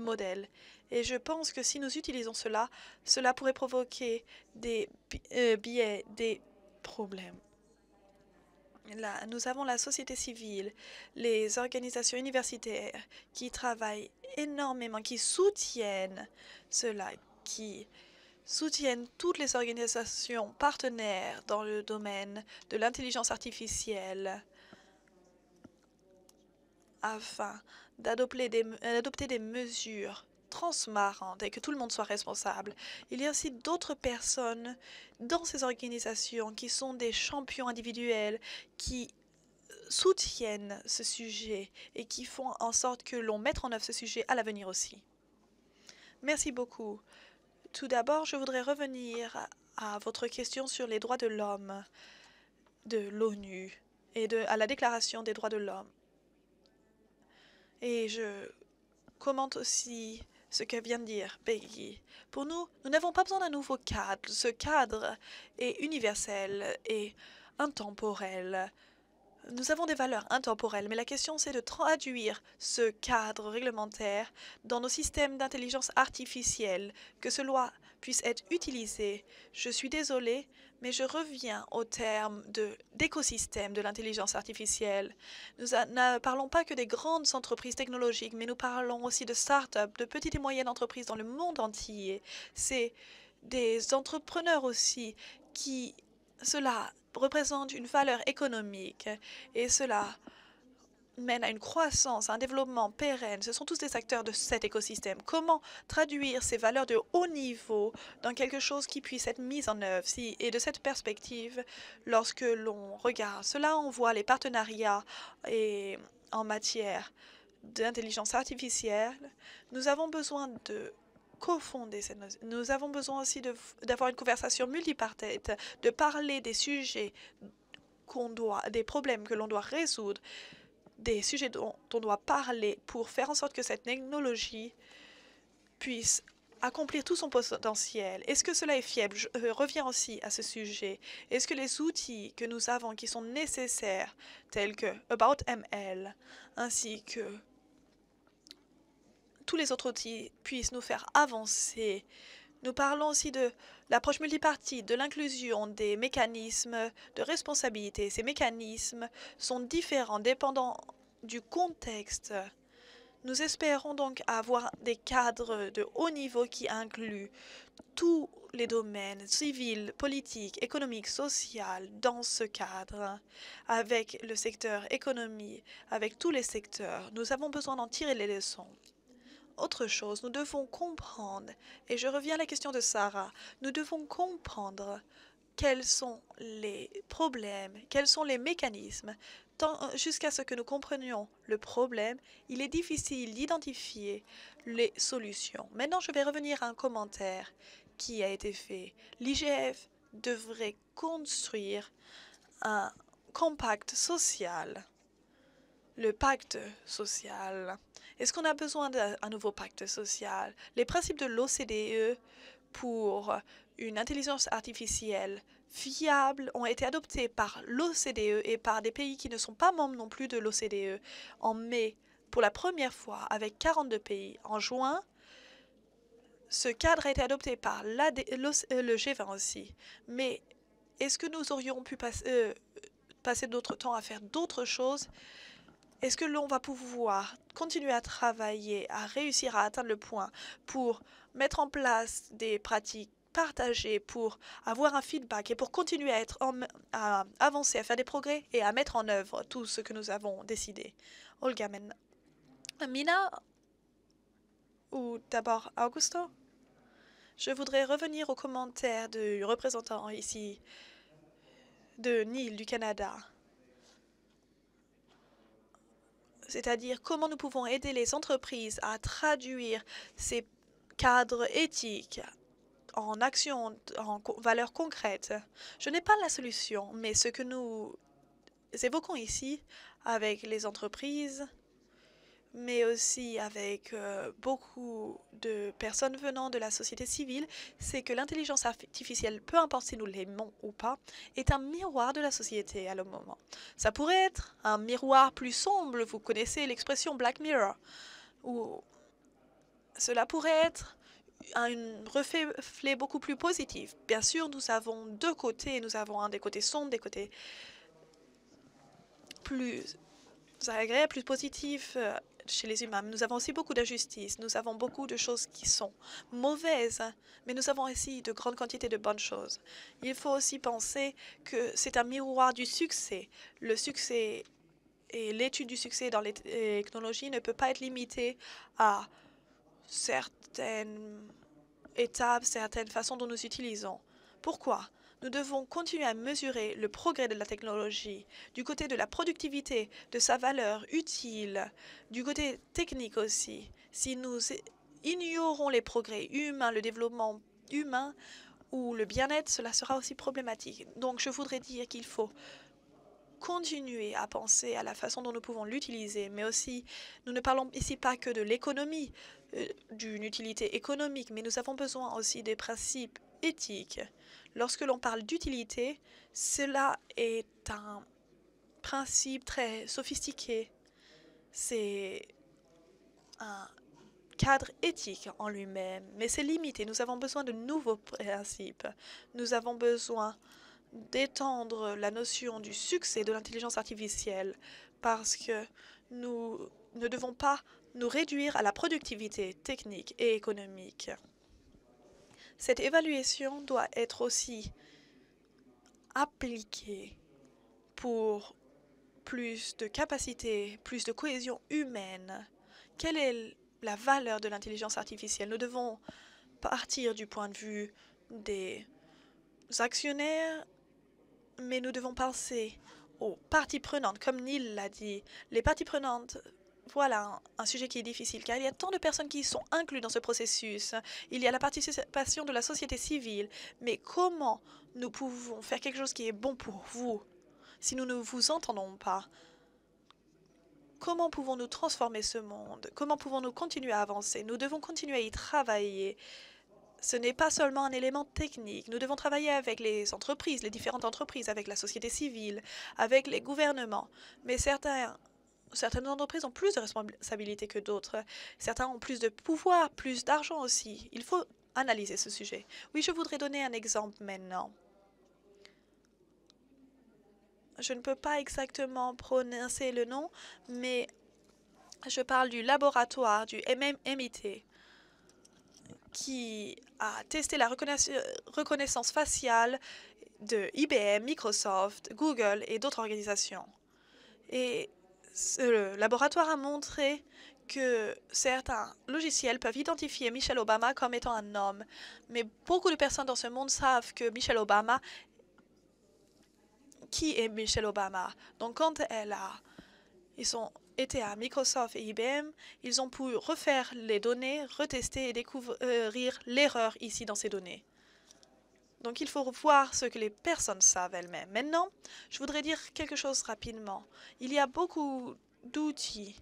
modèle. Et je pense que si nous utilisons cela, cela pourrait provoquer des euh, biais, des problèmes. Là, nous avons la société civile, les organisations universitaires qui travaillent énormément, qui soutiennent cela, qui soutiennent toutes les organisations partenaires dans le domaine de l'intelligence artificielle afin d'adopter des, mesures transparentes et que tout le monde soit responsable. Il y a aussi d'autres personnes dans ces organisations qui sont des champions individuels qui soutiennent ce sujet et qui font en sorte que l'on mette en œuvre ce sujet à l'avenir aussi. Merci beaucoup. Tout d'abord, je voudrais revenir à votre question sur les droits de l'homme de l'ONU et à la Déclaration des droits de l'homme. Et je commente aussi ce que vient de dire Peggy. Pour nous, nous n'avons pas besoin d'un nouveau cadre. Ce cadre est universel et intemporel. Nous avons des valeurs intemporelles, mais la question c'est de traduire ce cadre réglementaire dans nos systèmes d'intelligence artificielle, que cela puissent être utilisés. Je suis désolée, mais je reviens au terme d'écosystème de, l'intelligence artificielle. Nous ne parlons pas que des grandes entreprises technologiques, mais nous parlons aussi de start-up, de petites et moyennes entreprises dans le monde entier. C'est des entrepreneurs aussi qui, cela représente une valeur économique et cela mène à une croissance, à un développement pérenne. Ce sont tous des acteurs de cet écosystème. Comment traduire ces valeurs de haut niveau dans quelque chose qui puisse être mis en œuvre Et de cette perspective, lorsque l'on regarde? Cela, on voit les partenariats et en matière d'intelligence artificielle. Nous avons besoin de cofonder cette Nous avons besoin aussi d'avoir une conversation multipartite, de parler des sujets qu'on doit, des problèmes que l'on doit résoudre des sujets dont on doit parler pour faire en sorte que cette technologie puisse accomplir tout son potentiel. Est-ce que cela est fiable? Je euh, reviens aussi à ce sujet. Est-ce que les outils que nous avons qui sont nécessaires, tels que About ML, ainsi que tous les autres outils, puissent nous faire avancer nous parlons aussi de l'approche multipartite, de l'inclusion, des mécanismes de responsabilité. Ces mécanismes sont différents dépendant du contexte. Nous espérons donc avoir des cadres de haut niveau qui incluent tous les domaines civils, politiques, économiques, sociaux dans ce cadre, avec le secteur économie, avec tous les secteurs. Nous avons besoin d'en tirer les leçons autre chose, nous devons comprendre, et je reviens à la question de Sarah, nous devons comprendre quels sont les problèmes, quels sont les mécanismes. Jusqu'à ce que nous comprenions le problème, il est difficile d'identifier les solutions. Maintenant, je vais revenir à un commentaire qui a été fait. L'IGF devrait construire un compact social, le pacte social. Est-ce qu'on a besoin d'un nouveau pacte social? Les principes de l'OCDE pour une intelligence artificielle fiable ont été adoptés par l'OCDE et par des pays qui ne sont pas membres non plus de l'OCDE en mai pour la première fois avec 42 pays. En juin, ce cadre a été adopté par euh, le G20 aussi. Mais est-ce que nous aurions pu passer, euh, passer d'autres temps à faire d'autres choses? Est-ce que l'on va pouvoir continuer à travailler, à réussir à atteindre le point pour mettre en place des pratiques partagées, pour avoir un feedback et pour continuer à, être à avancer, à faire des progrès et à mettre en œuvre tout ce que nous avons décidé? Olga, maintenant. Mina ou d'abord Augusto? Je voudrais revenir aux commentaires du représentant ici de Neil du Canada c'est-à-dire comment nous pouvons aider les entreprises à traduire ces cadres éthiques en actions, en valeurs concrètes. Je n'ai pas la solution, mais ce que nous évoquons ici avec les entreprises, mais aussi avec euh, beaucoup de personnes venant de la société civile, c'est que l'intelligence artificielle, peu importe si nous l'aimons ou pas, est un miroir de la société à le moment. Ça pourrait être un miroir plus sombre, vous connaissez l'expression Black Mirror, ou cela pourrait être un reflet beaucoup plus positif. Bien sûr, nous avons deux côtés, nous avons un des côtés sombres, des côtés plus agréables, plus positifs euh, chez les humains. Nous avons aussi beaucoup d'injustices. Nous avons beaucoup de choses qui sont mauvaises, mais nous avons aussi de grandes quantités de bonnes choses. Il faut aussi penser que c'est un miroir du succès. Le succès et l'étude du succès dans les technologies ne peut pas être limitée à certaines étapes, certaines façons dont nous utilisons. Pourquoi? Nous devons continuer à mesurer le progrès de la technologie du côté de la productivité, de sa valeur utile, du côté technique aussi. Si nous ignorons les progrès humains, le développement humain ou le bien-être, cela sera aussi problématique. Donc je voudrais dire qu'il faut continuer à penser à la façon dont nous pouvons l'utiliser, mais aussi, nous ne parlons ici pas que de l'économie, euh, d'une utilité économique, mais nous avons besoin aussi des principes éthiques Lorsque l'on parle d'utilité, cela est un principe très sophistiqué. C'est cadre éthique en lui-même, mais c'est limité. Nous avons besoin de nouveaux principes. Nous avons besoin d'étendre la notion du succès de l'intelligence artificielle parce que nous ne devons pas nous réduire à la productivité technique et économique. Cette évaluation doit être aussi appliquée pour plus de capacité, plus de cohésion humaine. Quelle est la valeur de l'intelligence artificielle? Nous devons partir du point de vue des actionnaires, mais nous devons penser aux parties prenantes, comme Neil l'a dit. Les parties prenantes voilà un sujet qui est difficile, car il y a tant de personnes qui sont incluses dans ce processus. Il y a la participation de la société civile. Mais comment nous pouvons faire quelque chose qui est bon pour vous si nous ne vous entendons pas? Comment pouvons-nous transformer ce monde? Comment pouvons-nous continuer à avancer? Nous devons continuer à y travailler. Ce n'est pas seulement un élément technique. Nous devons travailler avec les entreprises, les différentes entreprises, avec la société civile, avec les gouvernements. Mais certains certaines entreprises ont plus de responsabilités que d'autres. Certains ont plus de pouvoir, plus d'argent aussi. Il faut analyser ce sujet. Oui, je voudrais donner un exemple maintenant. Je ne peux pas exactement prononcer le nom, mais je parle du laboratoire du MMIT qui a testé la reconnaissance faciale de IBM, Microsoft, Google et d'autres organisations. Ce laboratoire a montré que certains logiciels peuvent identifier Michelle Obama comme étant un homme. Mais beaucoup de personnes dans ce monde savent que Michelle Obama, qui est Michelle Obama? Donc quand elle a, ils ont été à Microsoft et IBM, ils ont pu refaire les données, retester et découvrir l'erreur ici dans ces données. Donc il faut voir ce que les personnes savent elles-mêmes. Maintenant, je voudrais dire quelque chose rapidement. Il y a beaucoup d'outils.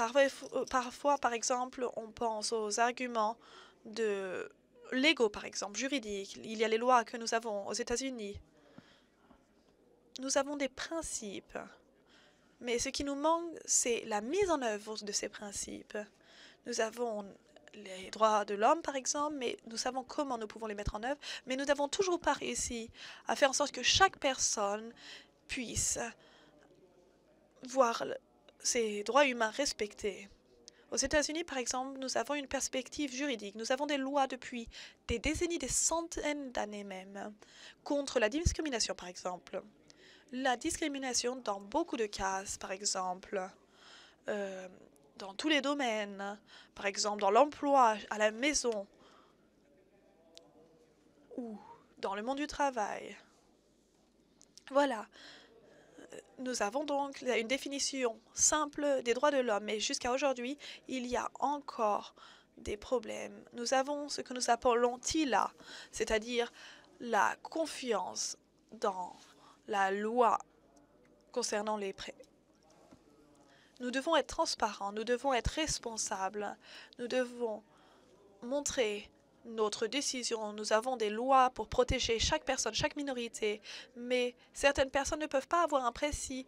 Euh, parfois, par exemple, on pense aux arguments de légaux, par exemple, juridiques. Il y a les lois que nous avons aux États-Unis. Nous avons des principes. Mais ce qui nous manque, c'est la mise en œuvre de ces principes. Nous avons les droits de l'homme, par exemple, mais nous savons comment nous pouvons les mettre en œuvre, mais nous n'avons toujours pas réussi à faire en sorte que chaque personne puisse voir ses droits humains respectés. Aux États-Unis, par exemple, nous avons une perspective juridique. Nous avons des lois depuis des décennies, des centaines d'années même, contre la discrimination, par exemple. La discrimination dans beaucoup de cas, par exemple, euh, dans tous les domaines, par exemple dans l'emploi, à la maison ou dans le monde du travail. Voilà. Nous avons donc une définition simple des droits de l'homme, mais jusqu'à aujourd'hui, il y a encore des problèmes. Nous avons ce que nous appelons TILA, c'est-à-dire la confiance dans la loi concernant les prêts. Nous devons être transparents, nous devons être responsables, nous devons montrer notre décision. Nous avons des lois pour protéger chaque personne, chaque minorité, mais certaines personnes ne peuvent pas avoir un précis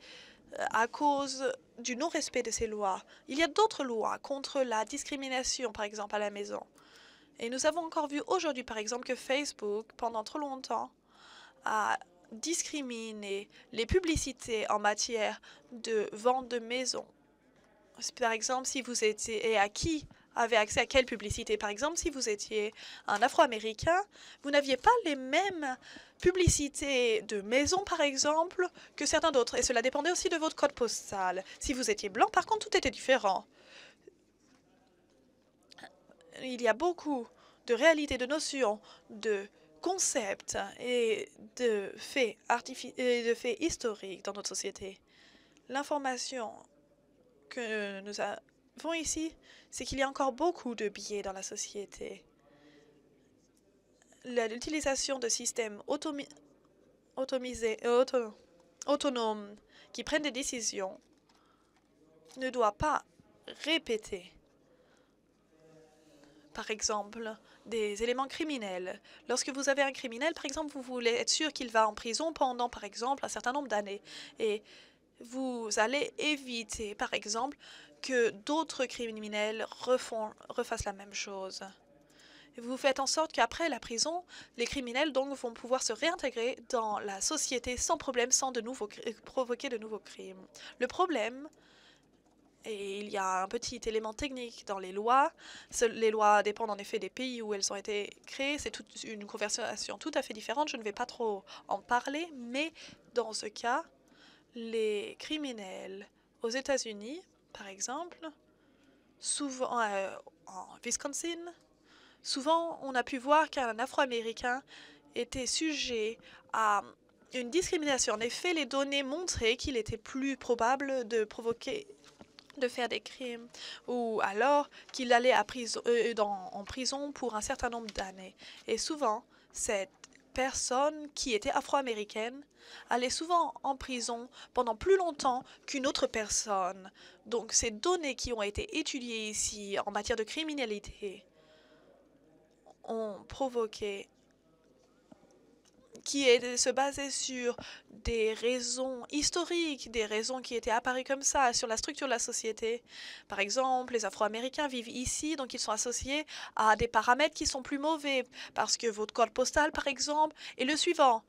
euh, à cause du non-respect de ces lois. Il y a d'autres lois contre la discrimination, par exemple, à la maison. Et nous avons encore vu aujourd'hui, par exemple, que Facebook, pendant trop longtemps, a discriminé les publicités en matière de vente de maisons par exemple, si vous étiez, et à qui avait accès à quelle publicité? Par exemple, si vous étiez un Afro-Américain, vous n'aviez pas les mêmes publicités de maison, par exemple, que certains d'autres. Et cela dépendait aussi de votre code postal. Si vous étiez blanc, par contre, tout était différent. Il y a beaucoup de réalités, de notions, de concepts et de faits, et de faits historiques dans notre société. L'information que nous avons ici, c'est qu'il y a encore beaucoup de biais dans la société. L'utilisation de systèmes auto, autonomes qui prennent des décisions ne doit pas répéter, par exemple, des éléments criminels. Lorsque vous avez un criminel, par exemple, vous voulez être sûr qu'il va en prison pendant, par exemple, un certain nombre d'années. Et vous allez éviter, par exemple, que d'autres criminels refassent la même chose. Vous faites en sorte qu'après la prison, les criminels donc vont pouvoir se réintégrer dans la société sans problème, sans de provoquer de nouveaux crimes. Le problème, et il y a un petit élément technique dans les lois. Les lois dépendent en effet des pays où elles ont été créées. C'est une conversation tout à fait différente. Je ne vais pas trop en parler, mais dans ce cas, les criminels aux États-Unis, par exemple, souvent euh, en Wisconsin, souvent on a pu voir qu'un Afro-Américain était sujet à une discrimination. En effet, les données montraient qu'il était plus probable de provoquer de faire des crimes ou alors qu'il allait à prison, euh, en prison pour un certain nombre d'années. Et souvent, cette personne qui était afro-américaine allait souvent en prison pendant plus longtemps qu'une autre personne. Donc ces données qui ont été étudiées ici en matière de criminalité ont provoqué qui se baser sur des raisons historiques, des raisons qui étaient apparues comme ça, sur la structure de la société. Par exemple, les Afro-Américains vivent ici, donc ils sont associés à des paramètres qui sont plus mauvais, parce que votre code postal, par exemple, est le suivant.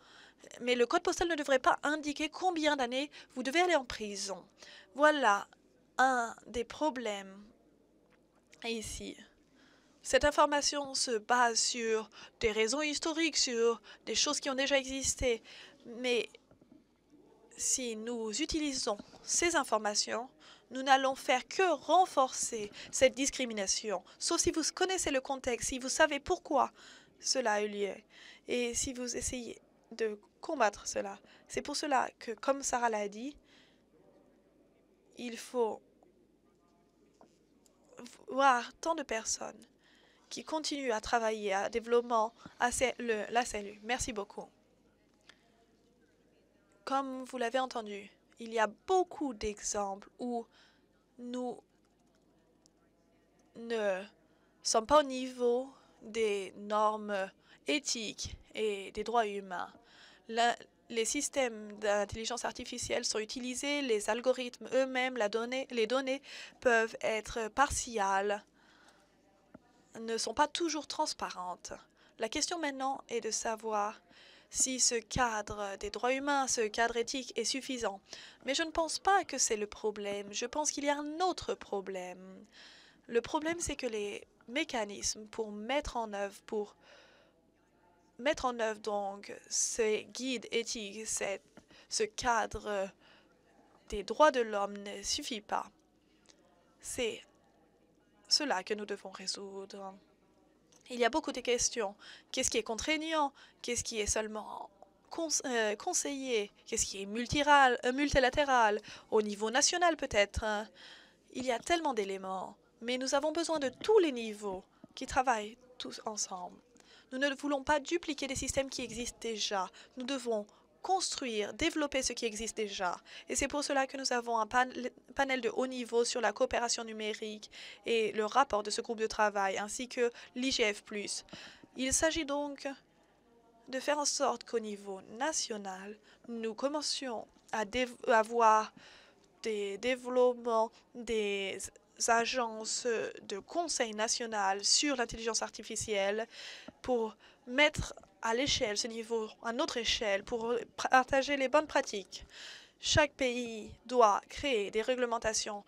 Mais le code postal ne devrait pas indiquer combien d'années vous devez aller en prison. Voilà un des problèmes ici. Cette information se base sur des raisons historiques, sur des choses qui ont déjà existé. Mais si nous utilisons ces informations, nous n'allons faire que renforcer cette discrimination. Sauf si vous connaissez le contexte, si vous savez pourquoi cela a eu lieu et si vous essayez de combattre cela. C'est pour cela que, comme Sarah l'a dit, il faut voir tant de personnes qui continue à travailler à développement à la cellule. Merci beaucoup. Comme vous l'avez entendu, il y a beaucoup d'exemples où nous ne sommes pas au niveau des normes éthiques et des droits humains. les systèmes d'intelligence artificielle sont utilisés, les algorithmes eux-mêmes, les données peuvent être partiales ne sont pas toujours transparentes. La question maintenant est de savoir si ce cadre des droits humains, ce cadre éthique est suffisant. Mais je ne pense pas que c'est le problème. Je pense qu'il y a un autre problème. Le problème, c'est que les mécanismes pour mettre en œuvre, pour mettre en œuvre donc ces guides éthiques, ce cadre des droits de l'homme ne suffit pas. C'est cela que nous devons résoudre. Il y a beaucoup de questions. Qu'est-ce qui est contraignant? Qu'est-ce qui est seulement euh, conseillé? Qu'est-ce qui est euh, multilatéral? Au niveau national peut-être Il y a tellement d'éléments. Mais nous avons besoin de tous les niveaux qui travaillent tous ensemble. Nous ne voulons pas dupliquer des systèmes qui existent déjà. Nous devons construire, développer ce qui existe déjà. Et c'est pour cela que nous avons un panel de haut niveau sur la coopération numérique et le rapport de ce groupe de travail, ainsi que l'IGF+. Il s'agit donc de faire en sorte qu'au niveau national, nous commencions à avoir des développements des agences de conseil national sur l'intelligence artificielle pour mettre à l'échelle, ce niveau, à notre échelle, pour partager les bonnes pratiques. Chaque pays doit créer des réglementations,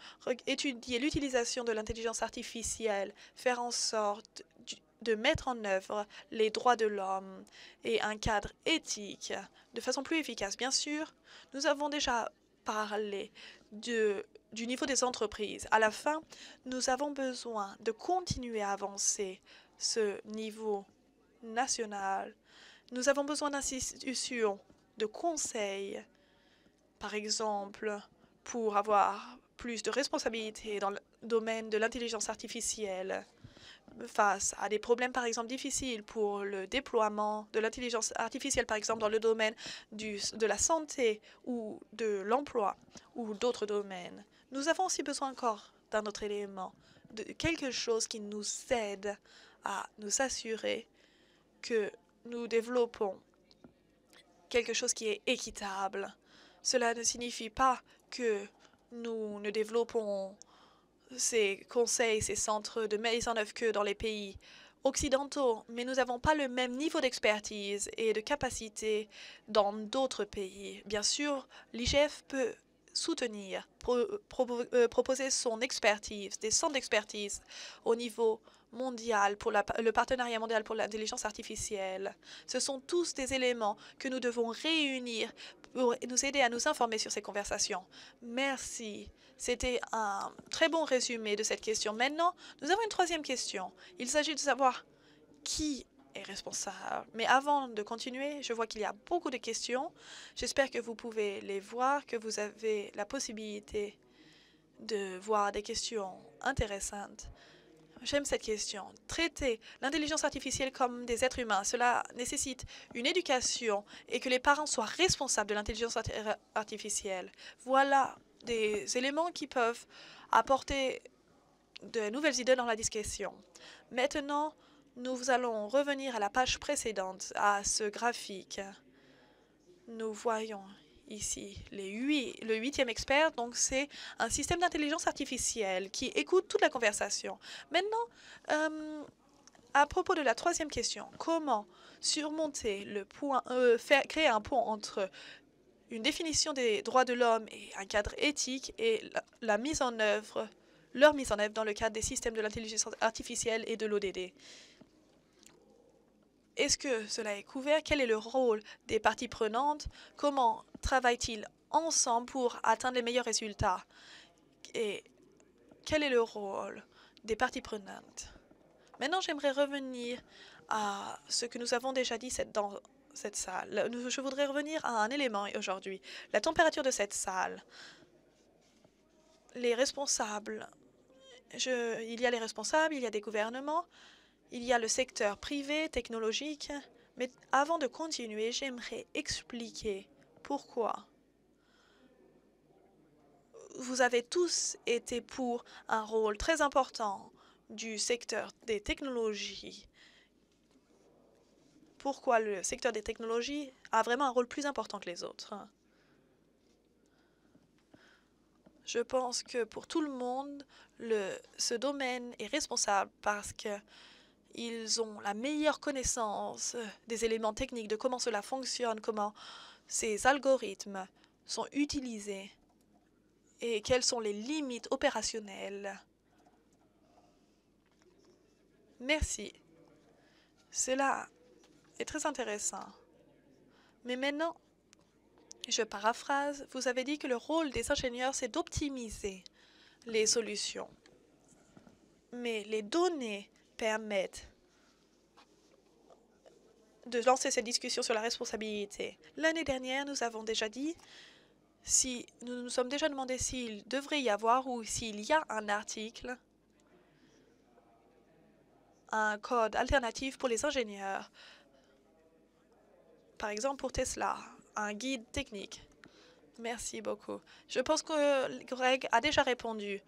étudier l'utilisation de l'intelligence artificielle, faire en sorte de mettre en œuvre les droits de l'homme et un cadre éthique de façon plus efficace. Bien sûr, nous avons déjà parlé du niveau des entreprises. À la fin, nous avons besoin de continuer à avancer ce niveau national. Nous avons besoin d'institutions, de conseils, par exemple, pour avoir plus de responsabilités dans le domaine de l'intelligence artificielle face à des problèmes, par exemple, difficiles pour le déploiement de l'intelligence artificielle, par exemple, dans le domaine du, de la santé ou de l'emploi ou d'autres domaines. Nous avons aussi besoin encore d'un autre élément, de quelque chose qui nous aide à nous assurer que nous développons quelque chose qui est équitable. Cela ne signifie pas que nous ne développons ces conseils, ces centres de mise en œuvre que dans les pays occidentaux, mais nous n'avons pas le même niveau d'expertise et de capacité dans d'autres pays. Bien sûr, l'IGF peut soutenir, euh, proposer son expertise, des centres d'expertise au niveau mondial, pour le partenariat mondial pour l'intelligence artificielle. Ce sont tous des éléments que nous devons réunir pour nous aider à nous informer sur ces conversations. Merci. C'était un très bon résumé de cette question. Maintenant, nous avons une troisième question. Il s'agit de savoir qui est responsable. Mais avant de continuer, je vois qu'il y a beaucoup de questions. J'espère que vous pouvez les voir, que vous avez la possibilité de voir des questions intéressantes. J'aime cette question. Traiter l'intelligence artificielle comme des êtres humains, cela nécessite une éducation et que les parents soient responsables de l'intelligence artificielle. Voilà des éléments qui peuvent apporter de nouvelles idées dans la discussion. Maintenant, nous allons revenir à la page précédente, à ce graphique. Nous voyons ici les le huitième expert, donc c'est un système d'intelligence artificielle qui écoute toute la conversation. Maintenant, euh, à propos de la troisième question, comment surmonter le point, euh, créer un pont entre une définition des droits de l'homme et un cadre éthique et la, mise en œuvre, leur mise en œuvre dans le cadre des systèmes de l'intelligence artificielle et de l'ODD. Est-ce que cela est couvert? Quel est le rôle des parties prenantes? Comment travaillent-ils ensemble pour atteindre les meilleurs résultats? Et quel est le rôle des parties prenantes? Maintenant, j'aimerais revenir à ce que nous avons déjà dit dans cette salle. Je voudrais revenir à un élément aujourd'hui. La température de cette salle. Les responsables. Il y a les responsables, il y a des gouvernements, il y a le secteur privé, technologique. Mais avant de continuer, j'aimerais expliquer pourquoi vous avez tous été pour un rôle très important du secteur des technologies pourquoi le secteur des technologies a vraiment un rôle plus important que les autres? Je pense que pour tout le monde, ce domaine est responsable parce qu'ils ont la meilleure connaissance des éléments techniques, de comment cela fonctionne, comment ces algorithmes sont utilisés et quelles sont les limites opérationnelles. Merci. Cela est très intéressant. Mais maintenant, je paraphrase, vous avez dit que le rôle des ingénieurs, c'est d'optimiser les solutions. Mais les données permettent de lancer cette discussion sur la responsabilité. L'année dernière, nous avons déjà dit, si nous nous sommes déjà demandé s'il devrait y avoir ou s'il y a un article, un code alternatif pour les ingénieurs par exemple pour Tesla, un guide technique. Merci beaucoup. Je pense que Greg a déjà répondu.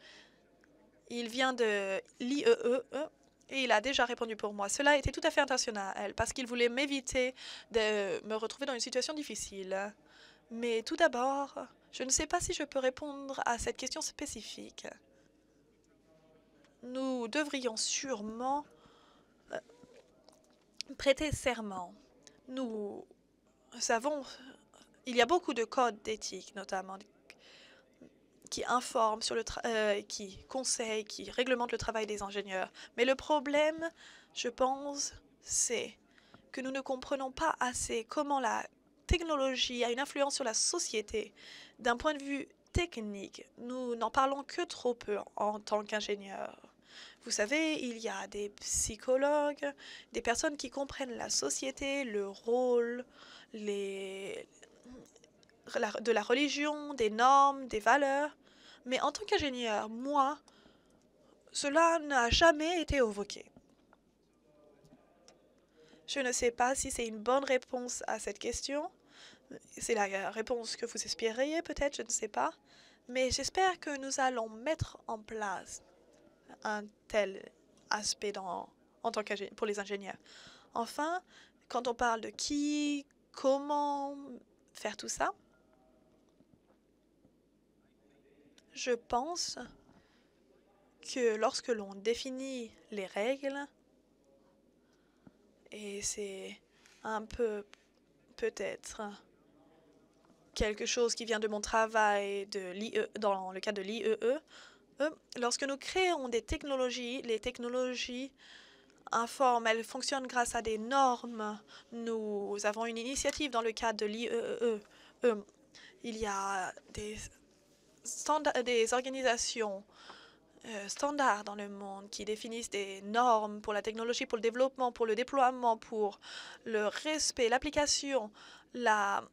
Il vient de l'IEE e et il a déjà répondu pour moi. Cela était tout à fait intentionnel parce qu'il voulait m'éviter de me retrouver dans une situation difficile. Mais tout d'abord, je ne sais pas si je peux répondre à cette question spécifique. Nous devrions sûrement euh, prêter serment. Nous savons, il y a beaucoup de codes d'éthique, notamment, qui informent sur le euh, qui conseillent, qui réglementent le travail des ingénieurs. Mais le problème, je pense, c'est que nous ne comprenons pas assez comment la technologie a une influence sur la société d'un point de vue technique. Nous n'en parlons que trop peu en tant qu'ingénieurs. Vous savez, il y a des psychologues, des personnes qui comprennent la société, le rôle, les, de la religion, des normes, des valeurs. Mais en tant qu'ingénieur, moi, cela n'a jamais été évoqué. Je ne sais pas si c'est une bonne réponse à cette question. C'est la réponse que vous espériez peut-être, je ne sais pas. Mais j'espère que nous allons mettre en place un tel aspect en tant pour les ingénieurs. Enfin, quand on parle de qui, Comment faire tout ça Je pense que lorsque l'on définit les règles, et c'est un peu peut-être quelque chose qui vient de mon travail de e, dans le cas de l'IEE, e, lorsque nous créons des technologies, les technologies informent, elles fonctionnent grâce à des normes. Nous avons une initiative dans le cadre de l'IEE. E, il y a des, des organisations euh, standards dans le monde qui définissent des normes pour la technologie, pour le développement, pour le déploiement, pour le respect, l'application, la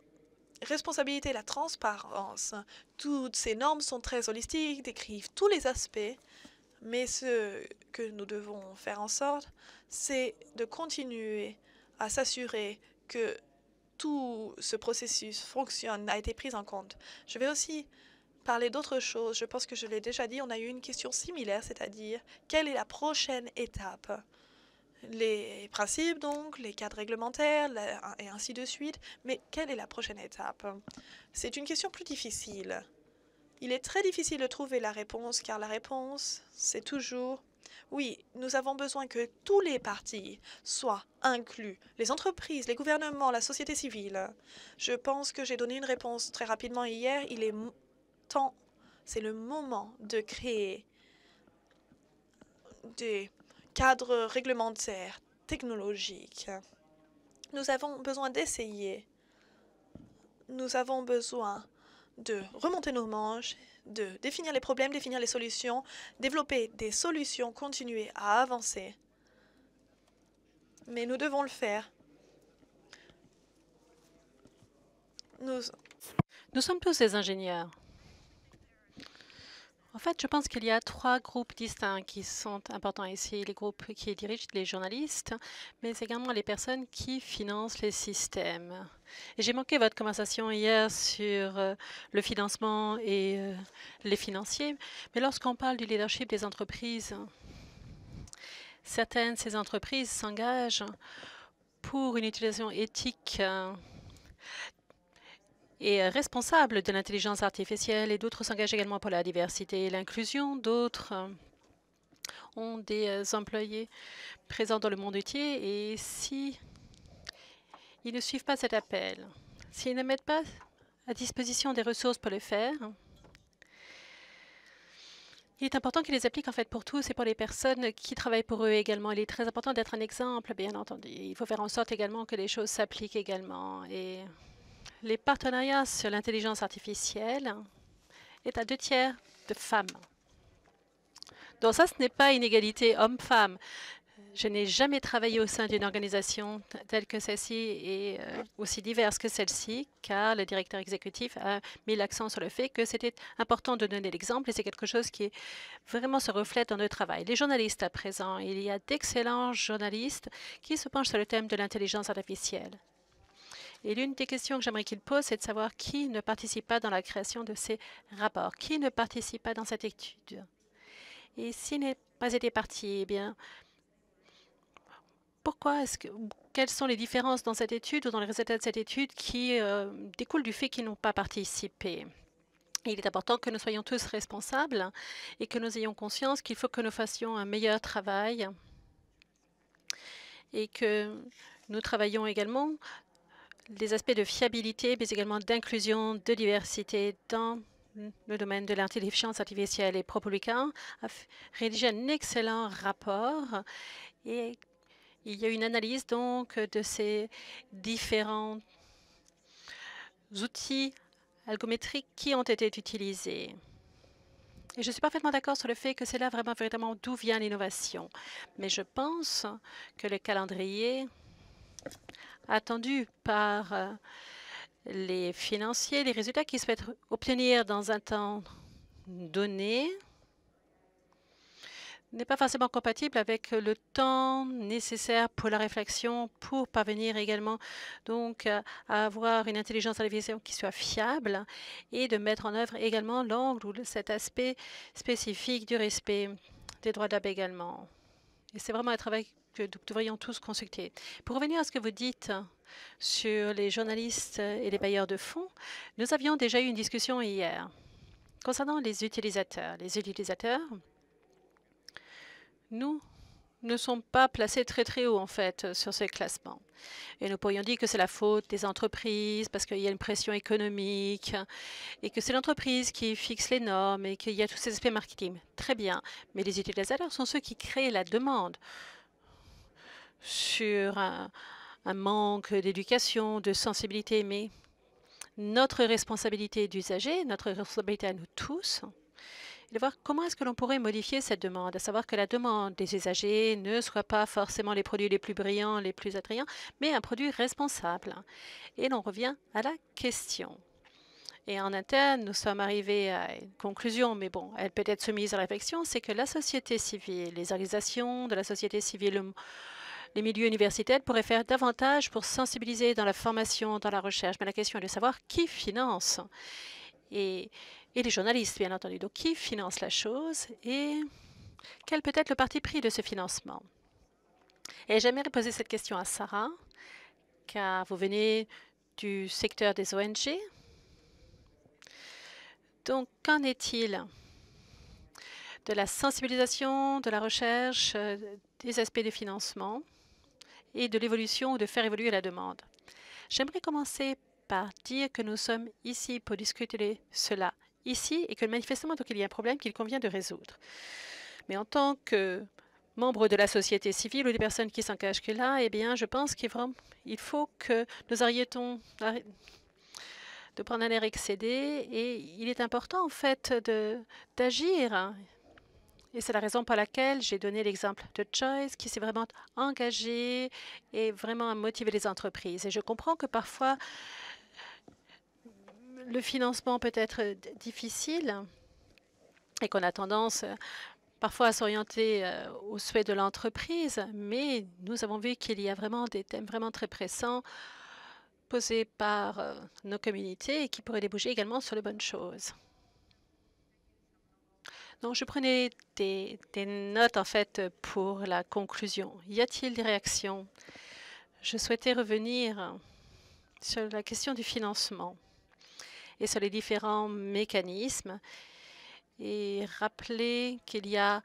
responsabilité, la transparence. Toutes ces normes sont très holistiques, décrivent tous les aspects, mais ce que nous devons faire en sorte, c'est de continuer à s'assurer que tout ce processus fonctionne, a été pris en compte. Je vais aussi parler d'autre chose. Je pense que je l'ai déjà dit, on a eu une question similaire, c'est-à-dire quelle est la prochaine étape? Les principes, donc, les cadres réglementaires, et ainsi de suite. Mais quelle est la prochaine étape? C'est une question plus difficile. Il est très difficile de trouver la réponse, car la réponse, c'est toujours oui, nous avons besoin que tous les partis soient inclus, les entreprises, les gouvernements, la société civile. Je pense que j'ai donné une réponse très rapidement hier. Il est temps, c'est le moment de créer des cadres réglementaires, technologiques. Nous avons besoin d'essayer. Nous avons besoin de remonter nos manches, de définir les problèmes, définir les solutions, développer des solutions, continuer à avancer. Mais nous devons le faire. Nous, nous sommes tous des ingénieurs. En fait, je pense qu'il y a trois groupes distincts qui sont importants ici. Les groupes qui dirigent les journalistes, mais également les personnes qui financent les systèmes. J'ai manqué votre conversation hier sur euh, le financement et euh, les financiers, mais lorsqu'on parle du leadership des entreprises, certaines de ces entreprises s'engagent pour une utilisation éthique et responsable de l'intelligence artificielle et d'autres s'engagent également pour la diversité et l'inclusion. D'autres euh, ont des euh, employés présents dans le monde entier et si ils ne suivent pas cet appel, s'ils ne mettent pas à disposition des ressources pour le faire, il est important qu'ils les appliquent en fait pour tous et pour les personnes qui travaillent pour eux également. Il est très important d'être un exemple, bien entendu. Il faut faire en sorte également que les choses s'appliquent également. Et les partenariats sur l'intelligence artificielle est à deux tiers de femmes. Donc ça, ce n'est pas une égalité homme-femme. Je n'ai jamais travaillé au sein d'une organisation telle que celle-ci et euh, aussi diverse que celle-ci, car le directeur exécutif a mis l'accent sur le fait que c'était important de donner l'exemple et c'est quelque chose qui vraiment se reflète dans notre travail. Les journalistes à présent, il y a d'excellents journalistes qui se penchent sur le thème de l'intelligence artificielle. Et l'une des questions que j'aimerais qu'il pose, c'est de savoir qui ne participe pas dans la création de ces rapports, qui ne participe pas dans cette étude. Et s'il n'est pas été parti, eh bien, pourquoi est-ce que, quelles sont les différences dans cette étude ou dans les résultats de cette étude qui euh, découlent du fait qu'ils n'ont pas participé? Il est important que nous soyons tous responsables et que nous ayons conscience qu'il faut que nous fassions un meilleur travail et que nous travaillons également les aspects de fiabilité, mais également d'inclusion, de diversité dans le domaine de l'intelligence artificielle. Et ProPublica a rédigé un excellent rapport et il y a une analyse donc de ces différents outils algométriques qui ont été utilisés. Et je suis parfaitement d'accord sur le fait que c'est là vraiment véritablement d'où vient l'innovation. Mais je pense que le calendrier attendu par euh, les financiers, les résultats qu'ils souhaitent obtenir dans un temps donné n'est pas forcément compatible avec le temps nécessaire pour la réflexion, pour parvenir également donc à avoir une intelligence artificielle qui soit fiable et de mettre en œuvre également l'angle ou cet aspect spécifique du respect des droits de également. Et c'est vraiment un travail que nous devrions tous consulter. Pour revenir à ce que vous dites sur les journalistes et les bailleurs de fonds, nous avions déjà eu une discussion hier concernant les utilisateurs. Les utilisateurs nous ne sont pas placés très très haut en fait sur ce classement. Et nous pourrions dire que c'est la faute des entreprises parce qu'il y a une pression économique et que c'est l'entreprise qui fixe les normes et qu'il y a tous ces aspects marketing. Très bien, mais les utilisateurs sont ceux qui créent la demande sur un, un manque d'éducation, de sensibilité, mais notre responsabilité d'usager, notre responsabilité à nous tous, de voir comment est-ce que l'on pourrait modifier cette demande, à savoir que la demande des usagers ne soit pas forcément les produits les plus brillants, les plus attrayants, mais un produit responsable. Et l'on revient à la question. Et en interne, nous sommes arrivés à une conclusion, mais bon, elle peut être soumise à réflexion, c'est que la société civile, les organisations de la société civile, les milieux universitaires pourraient faire davantage pour sensibiliser dans la formation, dans la recherche. Mais la question est de savoir qui finance. Et les journalistes, bien entendu. Donc, qui finance la chose et quel peut être le parti pris de ce financement? Et j'aimerais poser cette question à Sarah, car vous venez du secteur des ONG. Donc, qu'en est-il de la sensibilisation, de la recherche, euh, des aspects de financement? Et de l'évolution ou de faire évoluer la demande? J'aimerais commencer par dire que nous sommes ici pour discuter cela ici et que manifestement, il y a un problème qu'il convient de résoudre. Mais en tant que membre de la société civile ou des personnes qui s'engagent là, eh bien, je pense qu'il faut que nous arrêtons de prendre un air excédé et il est important, en fait, d'agir. Et c'est la raison pour laquelle j'ai donné l'exemple de Joyce, qui s'est vraiment engagé et vraiment motivé les entreprises. Et je comprends que parfois, le financement peut être difficile et qu'on a tendance parfois à s'orienter euh, aux souhaits de l'entreprise, mais nous avons vu qu'il y a vraiment des thèmes vraiment très pressants posés par euh, nos communautés et qui pourraient déboucher également sur les bonnes choses. Donc, je prenais des, notes en fait pour la conclusion. Y a-t-il des réactions? Je souhaitais revenir sur la question du financement et sur les différents mécanismes et rappeler qu'il y a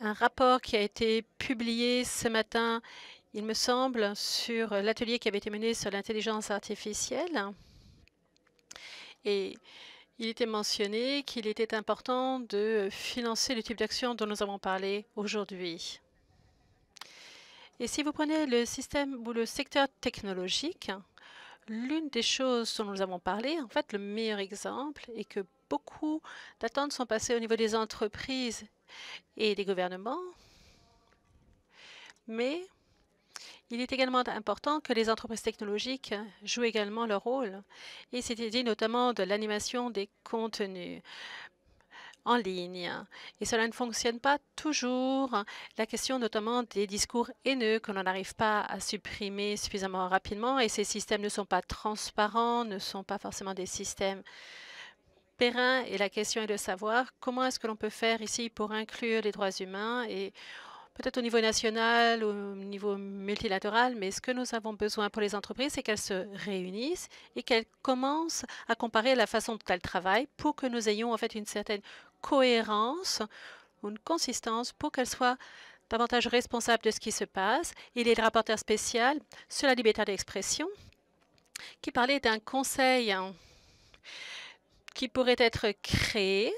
un rapport qui a été publié ce matin, il me semble, sur l'atelier qui avait été mené sur l'intelligence artificielle. Et il était mentionné qu'il était important de financer le type d'action dont nous avons parlé aujourd'hui. Et si vous prenez le système ou le secteur technologique, L'une des choses dont nous avons parlé, en fait, le meilleur exemple est que beaucoup d'attentes sont passées au niveau des entreprises et des gouvernements, mais il est également important que les entreprises technologiques jouent également leur rôle. Et c'était dit notamment de l'animation des contenus en ligne. Et cela ne fonctionne pas toujours. La question notamment des discours haineux que l'on n'arrive pas à supprimer suffisamment rapidement et ces systèmes ne sont pas transparents, ne sont pas forcément des systèmes pérennes. Et la question est de savoir comment est-ce que l'on peut faire ici pour inclure les droits humains et peut-être au niveau national au niveau multilatéral, mais ce que nous avons besoin pour les entreprises, c'est qu'elles se réunissent et qu'elles commencent à comparer la façon dont elles travaillent pour que nous ayons en fait une certaine cohérence, une consistance pour qu'elle soit davantage responsable de ce qui se passe. Il est le rapporteur spécial sur la liberté d'expression qui parlait d'un conseil qui pourrait être créé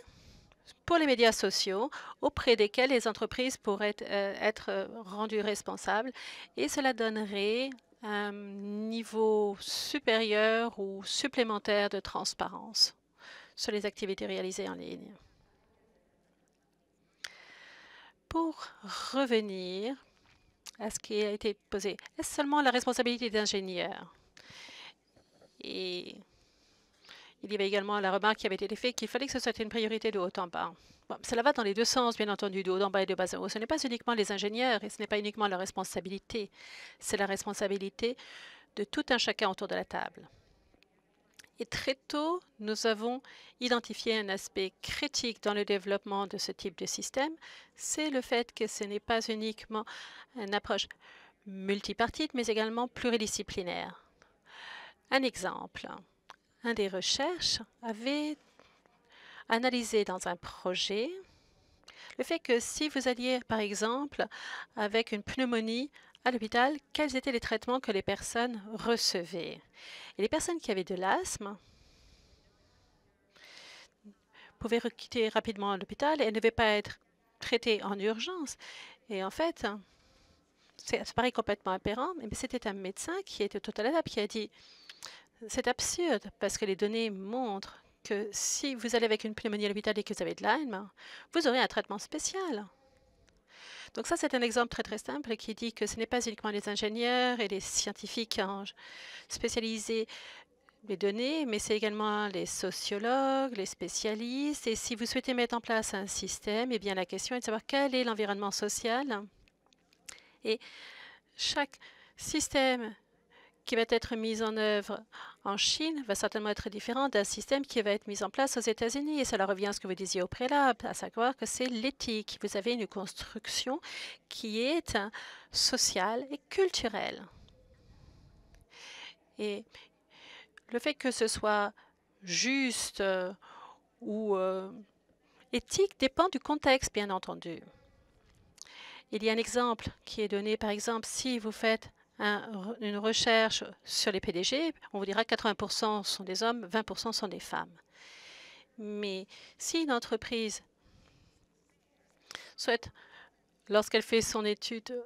pour les médias sociaux auprès desquels les entreprises pourraient euh, être rendues responsables et cela donnerait un niveau supérieur ou supplémentaire de transparence sur les activités réalisées en ligne. Pour revenir à ce qui a été posé, est-ce seulement la responsabilité d'ingénieurs? Et il y avait également la remarque qui avait été faite qu'il fallait que ce soit une priorité de haut en bas. cela va dans les deux sens, bien entendu, de haut en bas et de bas en haut. Ce n'est pas uniquement les ingénieurs et ce n'est pas uniquement leur responsabilité. C'est la responsabilité de tout un chacun autour de la table. Et très tôt, nous avons identifié un aspect critique dans le développement de ce type de système, c'est le fait que ce n'est pas uniquement une approche multipartite, mais également pluridisciplinaire. Un exemple, un des recherches avait analysé dans un projet Le fait que si vous alliez, par exemple, avec une pneumonie à l'hôpital, quels étaient les traitements que les personnes recevaient? Et les personnes qui avaient de l'asthme pouvaient quitter rapidement l'hôpital et ne devaient pas être traitées en urgence. Et en fait, ça paraît complètement aberrant, mais c'était un médecin qui était au total qui a dit c'est absurde parce que les données montrent que si vous allez avec une pneumonie à l'hôpital et que vous avez de Lyme, vous aurez un traitement spécial. Donc ça, c'est un exemple très très simple qui dit que ce n'est pas uniquement les ingénieurs et les scientifiques spécialisés les données, mais c'est également les sociologues, les spécialistes. Et si vous souhaitez mettre en place un système, eh bien la question est de savoir quel est l'environnement social. Et chaque système qui va être mis en œuvre en Chine va certainement être différent d'un système qui va être mis en place aux États-Unis. Et cela revient à ce que vous disiez au préalable, à savoir que c'est l'éthique. Vous avez une construction qui est sociale et culturelle. Et le fait que ce soit juste euh, ou euh, éthique dépend du contexte, bien entendu. Il y a un exemple qui est donné, par exemple, si vous faites une recherche sur les PDG, on vous dira que 80% sont des hommes, 20% sont des femmes. Mais si une entreprise souhaite, lorsqu'elle fait son étude,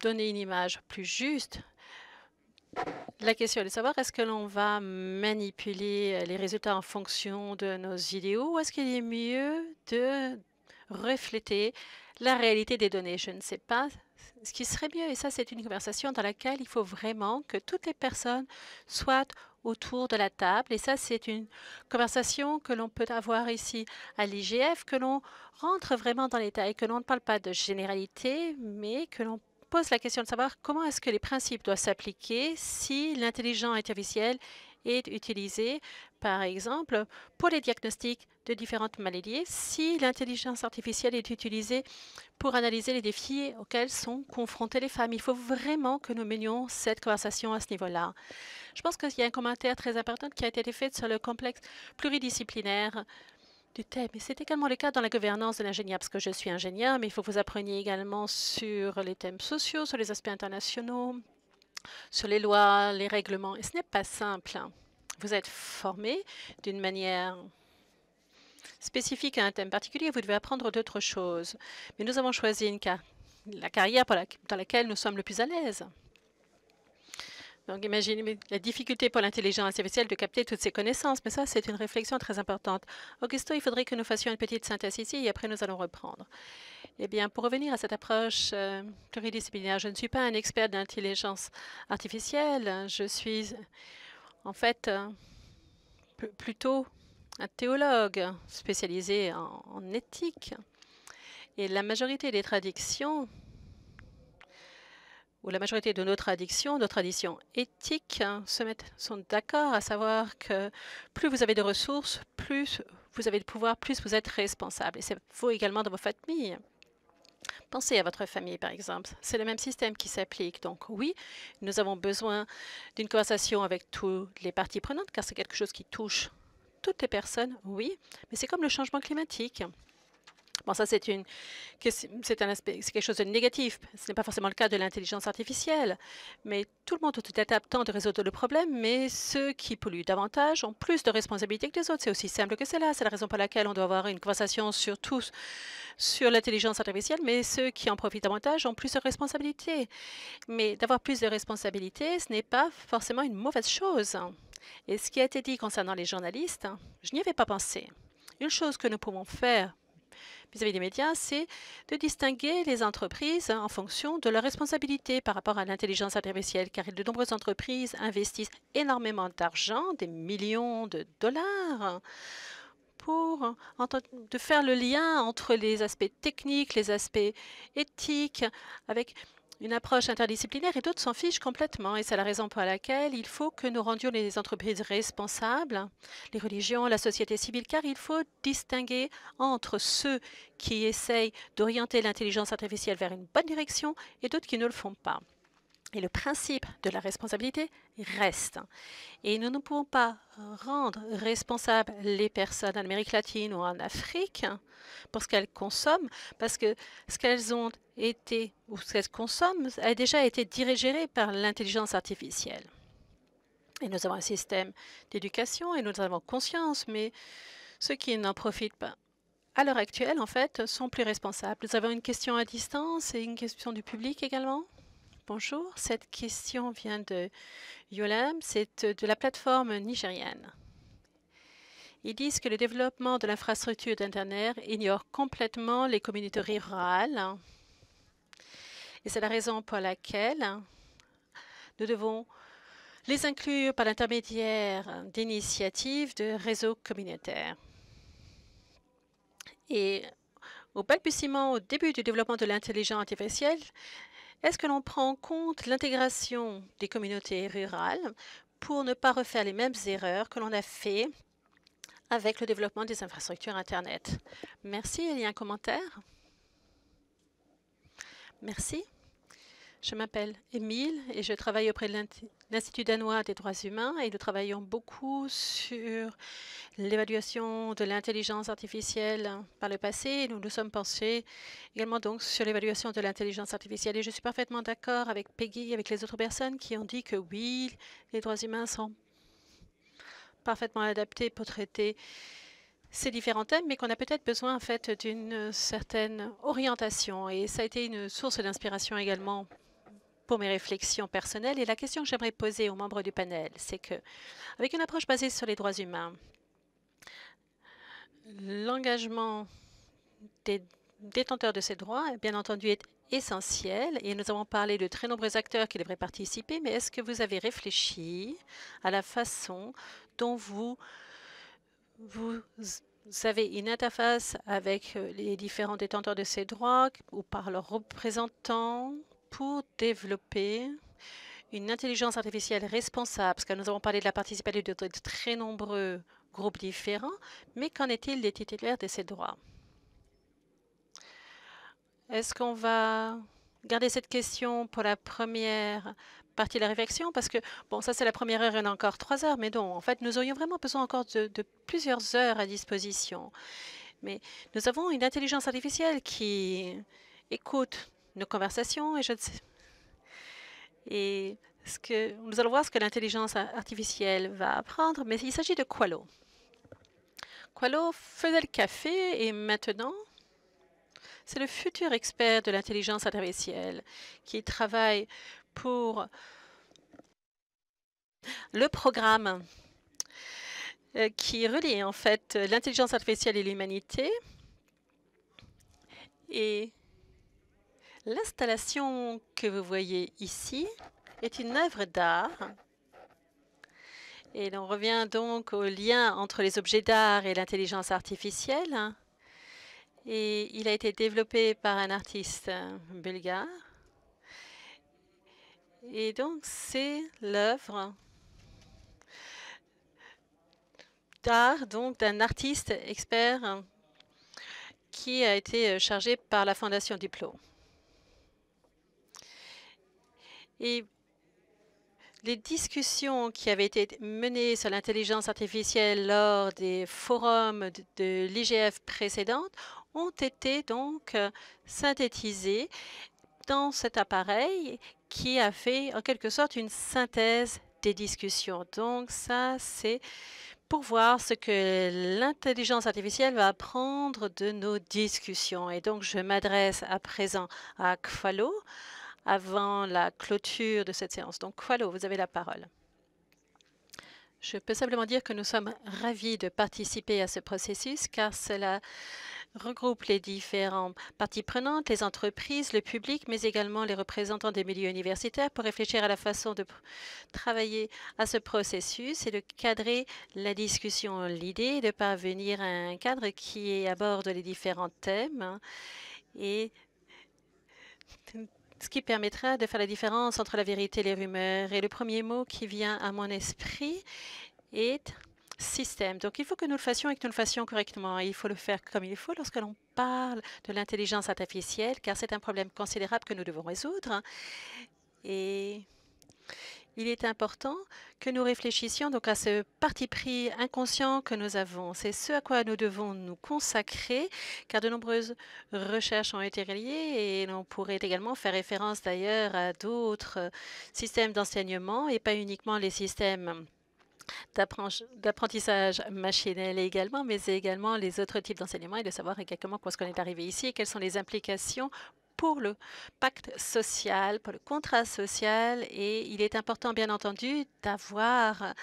donner une image plus juste, la question est de savoir est-ce que l'on va manipuler les résultats en fonction de nos idéaux ou est-ce qu'il est mieux de refléter la réalité des données. Je ne sais pas ce qui serait mieux. Et ça, c'est une conversation dans laquelle il faut vraiment que toutes les personnes soient autour de la table. Et ça, c'est une conversation que l'on peut avoir ici à l'IGF, que l'on rentre vraiment dans les détails, que l'on ne parle pas de généralité, mais que l'on pose la question de savoir comment est-ce que les principes doivent s'appliquer si l'intelligence artificielle est utilisée, par exemple, pour les diagnostics de différentes maladies, si l'intelligence artificielle est utilisée pour analyser les défis auxquels sont confrontées les femmes. Il faut vraiment que nous menions cette conversation à ce niveau-là. Je pense qu'il y a un commentaire très important qui a été fait sur le complexe pluridisciplinaire du thème. Et c'est également le cas dans la gouvernance de l'ingénieur, parce que je suis ingénieur, mais il faut que vous appreniez également sur les thèmes sociaux, sur les aspects internationaux, sur les lois, les règlements. Et ce n'est pas simple. Vous êtes formé d'une manière spécifique à un thème particulier, vous devez apprendre d'autres choses. Mais nous avons choisi une la carrière dans laquelle nous sommes le plus à l'aise. Donc, imaginez la difficulté pour l'intelligence artificielle de capter toutes ces connaissances, mais ça, c'est une réflexion très importante. Augusto, il faudrait que nous fassions une petite synthèse ici et après nous allons reprendre. Eh bien, pour revenir à cette approche euh, pluridisciplinaire, je ne suis pas un expert d'intelligence artificielle. Je suis, en fait, euh, plutôt un théologue spécialisé en, éthique. Et la majorité des traductions où la majorité de nos traditions, nos traditions éthiques, hein, sont d'accord à savoir que plus vous avez de ressources, plus vous avez de pouvoir, plus vous êtes responsable. Et c'est faux également dans vos familles. Pensez à votre famille, par exemple. C'est le même système qui s'applique. Donc oui, nous avons besoin d'une conversation avec toutes les parties prenantes, car c'est quelque chose qui touche toutes les personnes, oui, mais c'est comme le changement climatique. Bon, ça, c'est quelque chose de négatif. Ce n'est pas forcément le cas de l'intelligence artificielle, mais tout le monde est adaptant de résoudre le problème, mais ceux qui polluent davantage ont plus de responsabilités que les autres. C'est aussi simple que cela. C'est la raison pour laquelle on doit avoir une conversation sur tous, sur l'intelligence artificielle, mais ceux qui en profitent davantage ont plus de responsabilités. Mais d'avoir plus de responsabilités, ce n'est pas forcément une mauvaise chose. Et ce qui a été dit concernant les journalistes, je n'y avais pas pensé. Une chose que nous pouvons faire vis-à-vis des médias, c'est de distinguer les entreprises en fonction de leur responsabilité par rapport à l'intelligence artificielle, car de nombreuses entreprises investissent énormément d'argent, des millions de dollars, pour de faire le lien entre les aspects techniques, les aspects éthiques, avec une approche interdisciplinaire et d'autres s'en fichent complètement. Et c'est la raison pour laquelle il faut que nous rendions les entreprises responsables, les religions, la société civile, car il faut distinguer entre ceux qui essayent d'orienter l'intelligence artificielle vers une bonne direction et d'autres qui ne le font pas. Et le principe de la responsabilité reste. Et nous ne pouvons pas rendre responsables les personnes en Amérique latine ou en Afrique pour ce qu'elles consomment, parce que ce qu'elles ont été ou ce qu'elles consomment a déjà été dirigé par l'intelligence artificielle. Et nous avons un système d'éducation et nous avons conscience, mais ceux qui n'en profitent pas à l'heure actuelle, en fait, sont plus responsables. Nous avons une question à distance et une question du public également? Bonjour, cette question vient de Yolam, c'est de la plateforme nigérienne. Ils disent que le développement de l'infrastructure d'Internet ignore complètement les communautés rurales. Et c'est la raison pour laquelle nous devons les inclure par l'intermédiaire d'initiatives de réseaux communautaires. Et au balbutiement, au début du développement de l'intelligence artificielle, est-ce que l'on prend en compte l'intégration des communautés rurales pour ne pas refaire les mêmes erreurs que l'on a fait avec le développement des infrastructures Internet? Merci. Il y a un commentaire? Merci. Je m'appelle Émile et je travaille auprès de l'Institut danois des droits humains et nous travaillons beaucoup sur l'évaluation de l'intelligence artificielle par le passé. Nous nous sommes pensés également donc sur l'évaluation de l'intelligence artificielle et je suis parfaitement d'accord avec Peggy et avec les autres personnes qui ont dit que oui, les droits humains sont parfaitement adaptés pour traiter ces différents thèmes, mais qu'on a peut-être besoin en fait d'une certaine orientation. Et ça a été une source d'inspiration également pour mes réflexions personnelles. Et la question que j'aimerais poser aux membres du panel, c'est que, avec une approche basée sur les droits humains, l'engagement des détenteurs de ces droits, bien entendu, est essentiel. Et nous avons parlé de très nombreux acteurs qui devraient participer, mais est-ce que vous avez réfléchi à la façon dont vous, vous avez une interface avec les différents détenteurs de ces droits ou par leurs représentants? Pour développer une intelligence artificielle responsable, parce que nous avons parlé de la participation de très nombreux groupes différents, mais qu'en est-il des titulaires de ces droits? Est-ce qu'on va garder cette question pour la première partie de la réflexion? Parce que, bon, ça c'est la première heure, il y en a encore trois heures, mais non, en fait, nous aurions vraiment besoin encore de, de plusieurs heures à disposition. Mais nous avons une intelligence artificielle qui écoute nos conversations et je et ce que nous allons voir ce que l'intelligence artificielle va apprendre, mais il s'agit de Qualo. Qualo faisait le café et maintenant, c'est le futur expert de l'intelligence artificielle qui travaille pour le programme euh, qui relie en fait l'intelligence artificielle et l'humanité. Et L'installation que vous voyez ici est une œuvre d'art. Et on revient donc au lien entre les objets d'art et l'intelligence artificielle. Et il a été développé par un artiste bulgare. Et donc, c'est l'œuvre d'art d'un artiste expert qui a été chargé par la Fondation Diplo. Et les discussions qui avaient été menées sur l'intelligence artificielle lors des forums de, l'IGF précédentes ont été donc euh, synthétisées dans cet appareil qui a fait en quelque sorte une synthèse des discussions. Donc ça, c'est pour voir ce que l'intelligence artificielle va apprendre de nos discussions. Et donc, je m'adresse à présent à Kfalo, avant la clôture de cette séance. Donc, voilà, vous avez la parole. Je peux simplement dire que nous sommes ravis de participer à ce processus car cela regroupe les différentes parties prenantes, les entreprises, le public, mais également les représentants des milieux universitaires pour réfléchir à la façon de travailler à ce processus et de cadrer la discussion. L'idée est de parvenir à un cadre qui aborde les différents thèmes et ce qui permettra de faire la différence entre la vérité et les rumeurs. Et le premier mot qui vient à mon esprit est système. Donc, il faut que nous le fassions et que nous le fassions correctement. Il faut le faire comme il faut lorsque l'on parle de l'intelligence artificielle, car c'est un problème considérable que nous devons résoudre. Et il est important que nous réfléchissions donc à ce parti pris inconscient que nous avons. C'est ce à quoi nous devons nous consacrer, car de nombreuses recherches ont été reliées et l'on pourrait également faire référence d'ailleurs à d'autres systèmes d'enseignement et pas uniquement les systèmes d'apprentissage machinel également, mais également les autres types d'enseignement et de savoir exactement comment est-ce qu'on est arrivé ici et quelles sont les implications pour le pacte social, pour le contrat social. Et il est important, bien entendu, d'avoir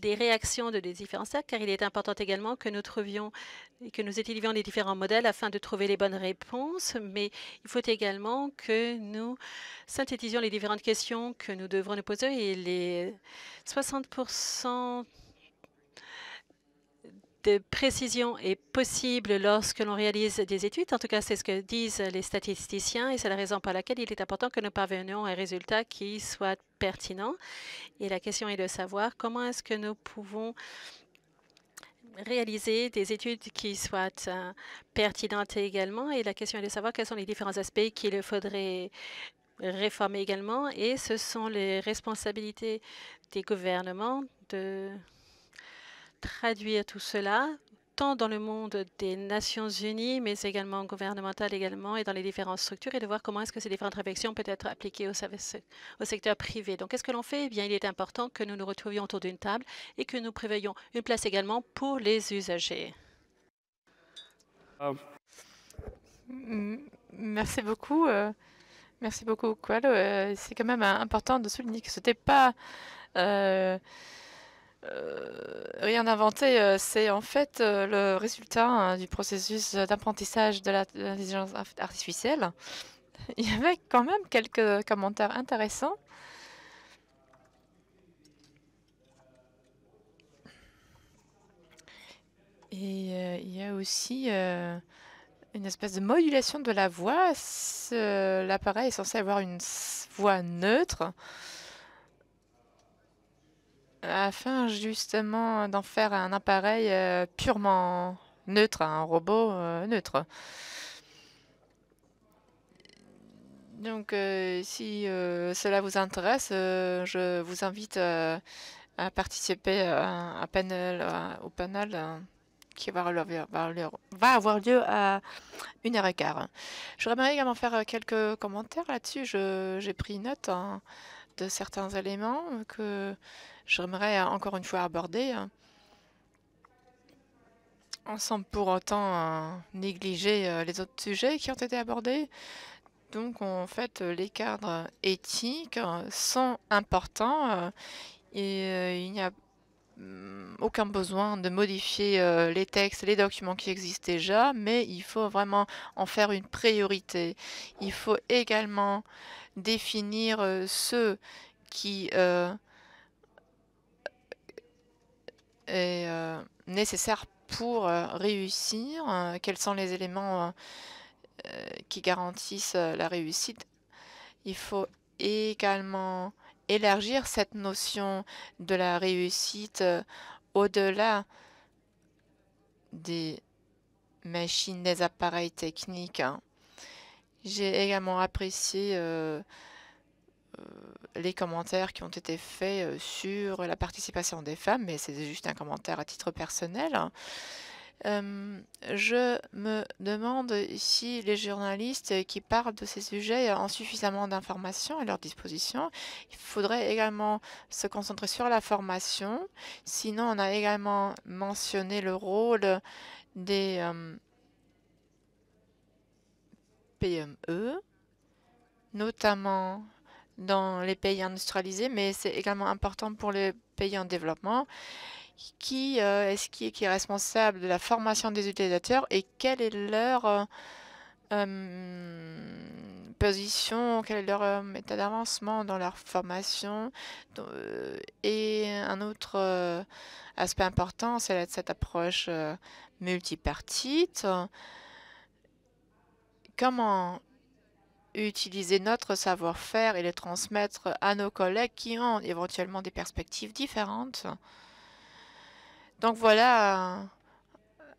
des réactions de différents cercles, car il est important également que nous trouvions que nous utilisions les différents modèles afin de trouver les bonnes réponses, mais il faut également que nous synthétisions les différentes questions que nous devrons nous poser et les 60 de précision est possible lorsque l'on réalise des études. En tout cas, c'est ce que disent les statisticiens et c'est la raison pour laquelle il est important que nous parvenions à un résultat qui soit pertinent. Et la question est de savoir comment est-ce que nous pouvons réaliser des études qui soient euh, pertinentes également. Et la question est de savoir quels sont les différents aspects qu'il faudrait réformer également. Et ce sont les responsabilités des gouvernements de traduire tout cela tant dans le monde des Nations Unies, mais également gouvernemental également, et dans les différentes structures, et de voir comment est-ce que ces différentes réflexions peuvent être appliquées au, au secteur privé. Donc, qu'est-ce que l'on fait? Eh bien, il est important que nous nous retrouvions autour d'une table et que nous prévoyions une place également pour les usagers. Euh, merci beaucoup. Euh, merci beaucoup, euh, C'est quand même important de souligner que ce n'était pas... Euh, rien inventé, euh, c'est en fait euh, le résultat hein, du processus d'apprentissage de l'intelligence artificielle. Il y avait quand même quelques commentaires intéressants. Et il y a aussi une espèce de modulation de la voix. L'appareil est censé avoir une voix neutre afin justement d'en faire un appareil euh, purement neutre, un robot euh, neutre. Donc, euh, si cela vous intéresse, je vous invite à participer au panel qui va, avoir lieu à une heure et quart. J'aimerais également faire quelques commentaires là-dessus. J'ai pris note hein, de certains éléments que j'aimerais encore une fois aborder, sans pour autant euh, négliger euh, les autres sujets qui ont été abordés. Donc en fait, les cadres éthiques euh, sont importants et il n'y a mm, aucun besoin de modifier les textes, les documents qui existent déjà, mais il faut vraiment en faire une priorité. Il faut également définir ceux qui est euh, nécessaire pour euh, réussir, euh, quels sont les éléments qui garantissent la réussite. Il faut également élargir cette notion de la réussite au-delà des machines, des appareils techniques. J'ai également apprécié les commentaires qui ont été faits euh, sur la participation des femmes, mais c'est juste un commentaire à titre personnel. Euh, je me demande si les journalistes qui parlent de ces sujets ont suffisamment d'informations à leur disposition. Il faudrait également se concentrer sur la formation. Sinon, on a également mentionné le rôle des PME, notamment dans les pays industrialisés, mais c'est également important pour les pays en développement. Qui euh, est-ce qui, est responsable de la formation des utilisateurs et quelle est leur euh, euh, position, quel est leur méthode d'avancement dans leur formation? et un autre aspect important, c'est cette approche multipartite. Comment utiliser notre savoir-faire et le transmettre à nos collègues qui ont éventuellement des perspectives différentes. Donc voilà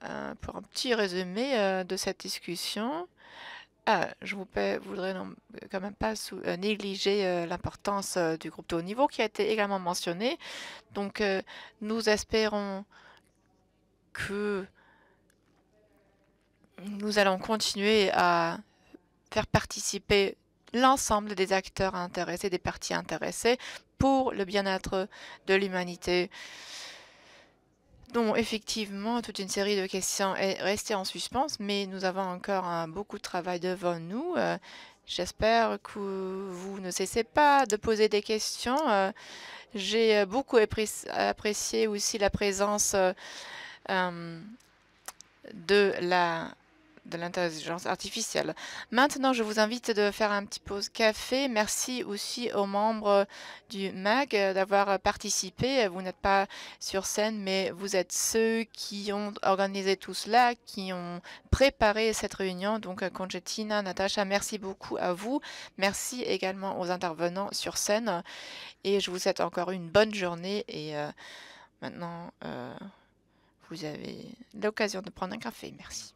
euh, pour un petit résumé euh, de cette discussion. Ah, je vous voudrais quand même pas négliger l'importance du groupe de haut niveau qui a été également mentionné. Donc, nous espérons que nous allons continuer à faire participer l'ensemble des acteurs intéressés, des parties intéressées pour le bien-être de l'humanité. Donc, effectivement, toute une série de questions est restée en suspens, mais nous avons encore beaucoup de travail devant nous. Euh, j'espère que vous ne cessez pas de poser des questions. Euh, j'ai beaucoup apprécié aussi la présence euh, de la de l'intelligence artificielle. Maintenant, je vous invite de faire un petit pause café. Merci aussi aux membres du MAG d'avoir participé. Vous n'êtes pas sur scène, mais vous êtes ceux qui ont organisé tout cela, qui ont préparé cette réunion. Donc, Conjetina, Natacha, merci beaucoup à vous. Merci également aux intervenants sur scène. Et je vous souhaite encore une bonne journée. Et euh, maintenant, euh, vous avez l'occasion de prendre un café. Merci.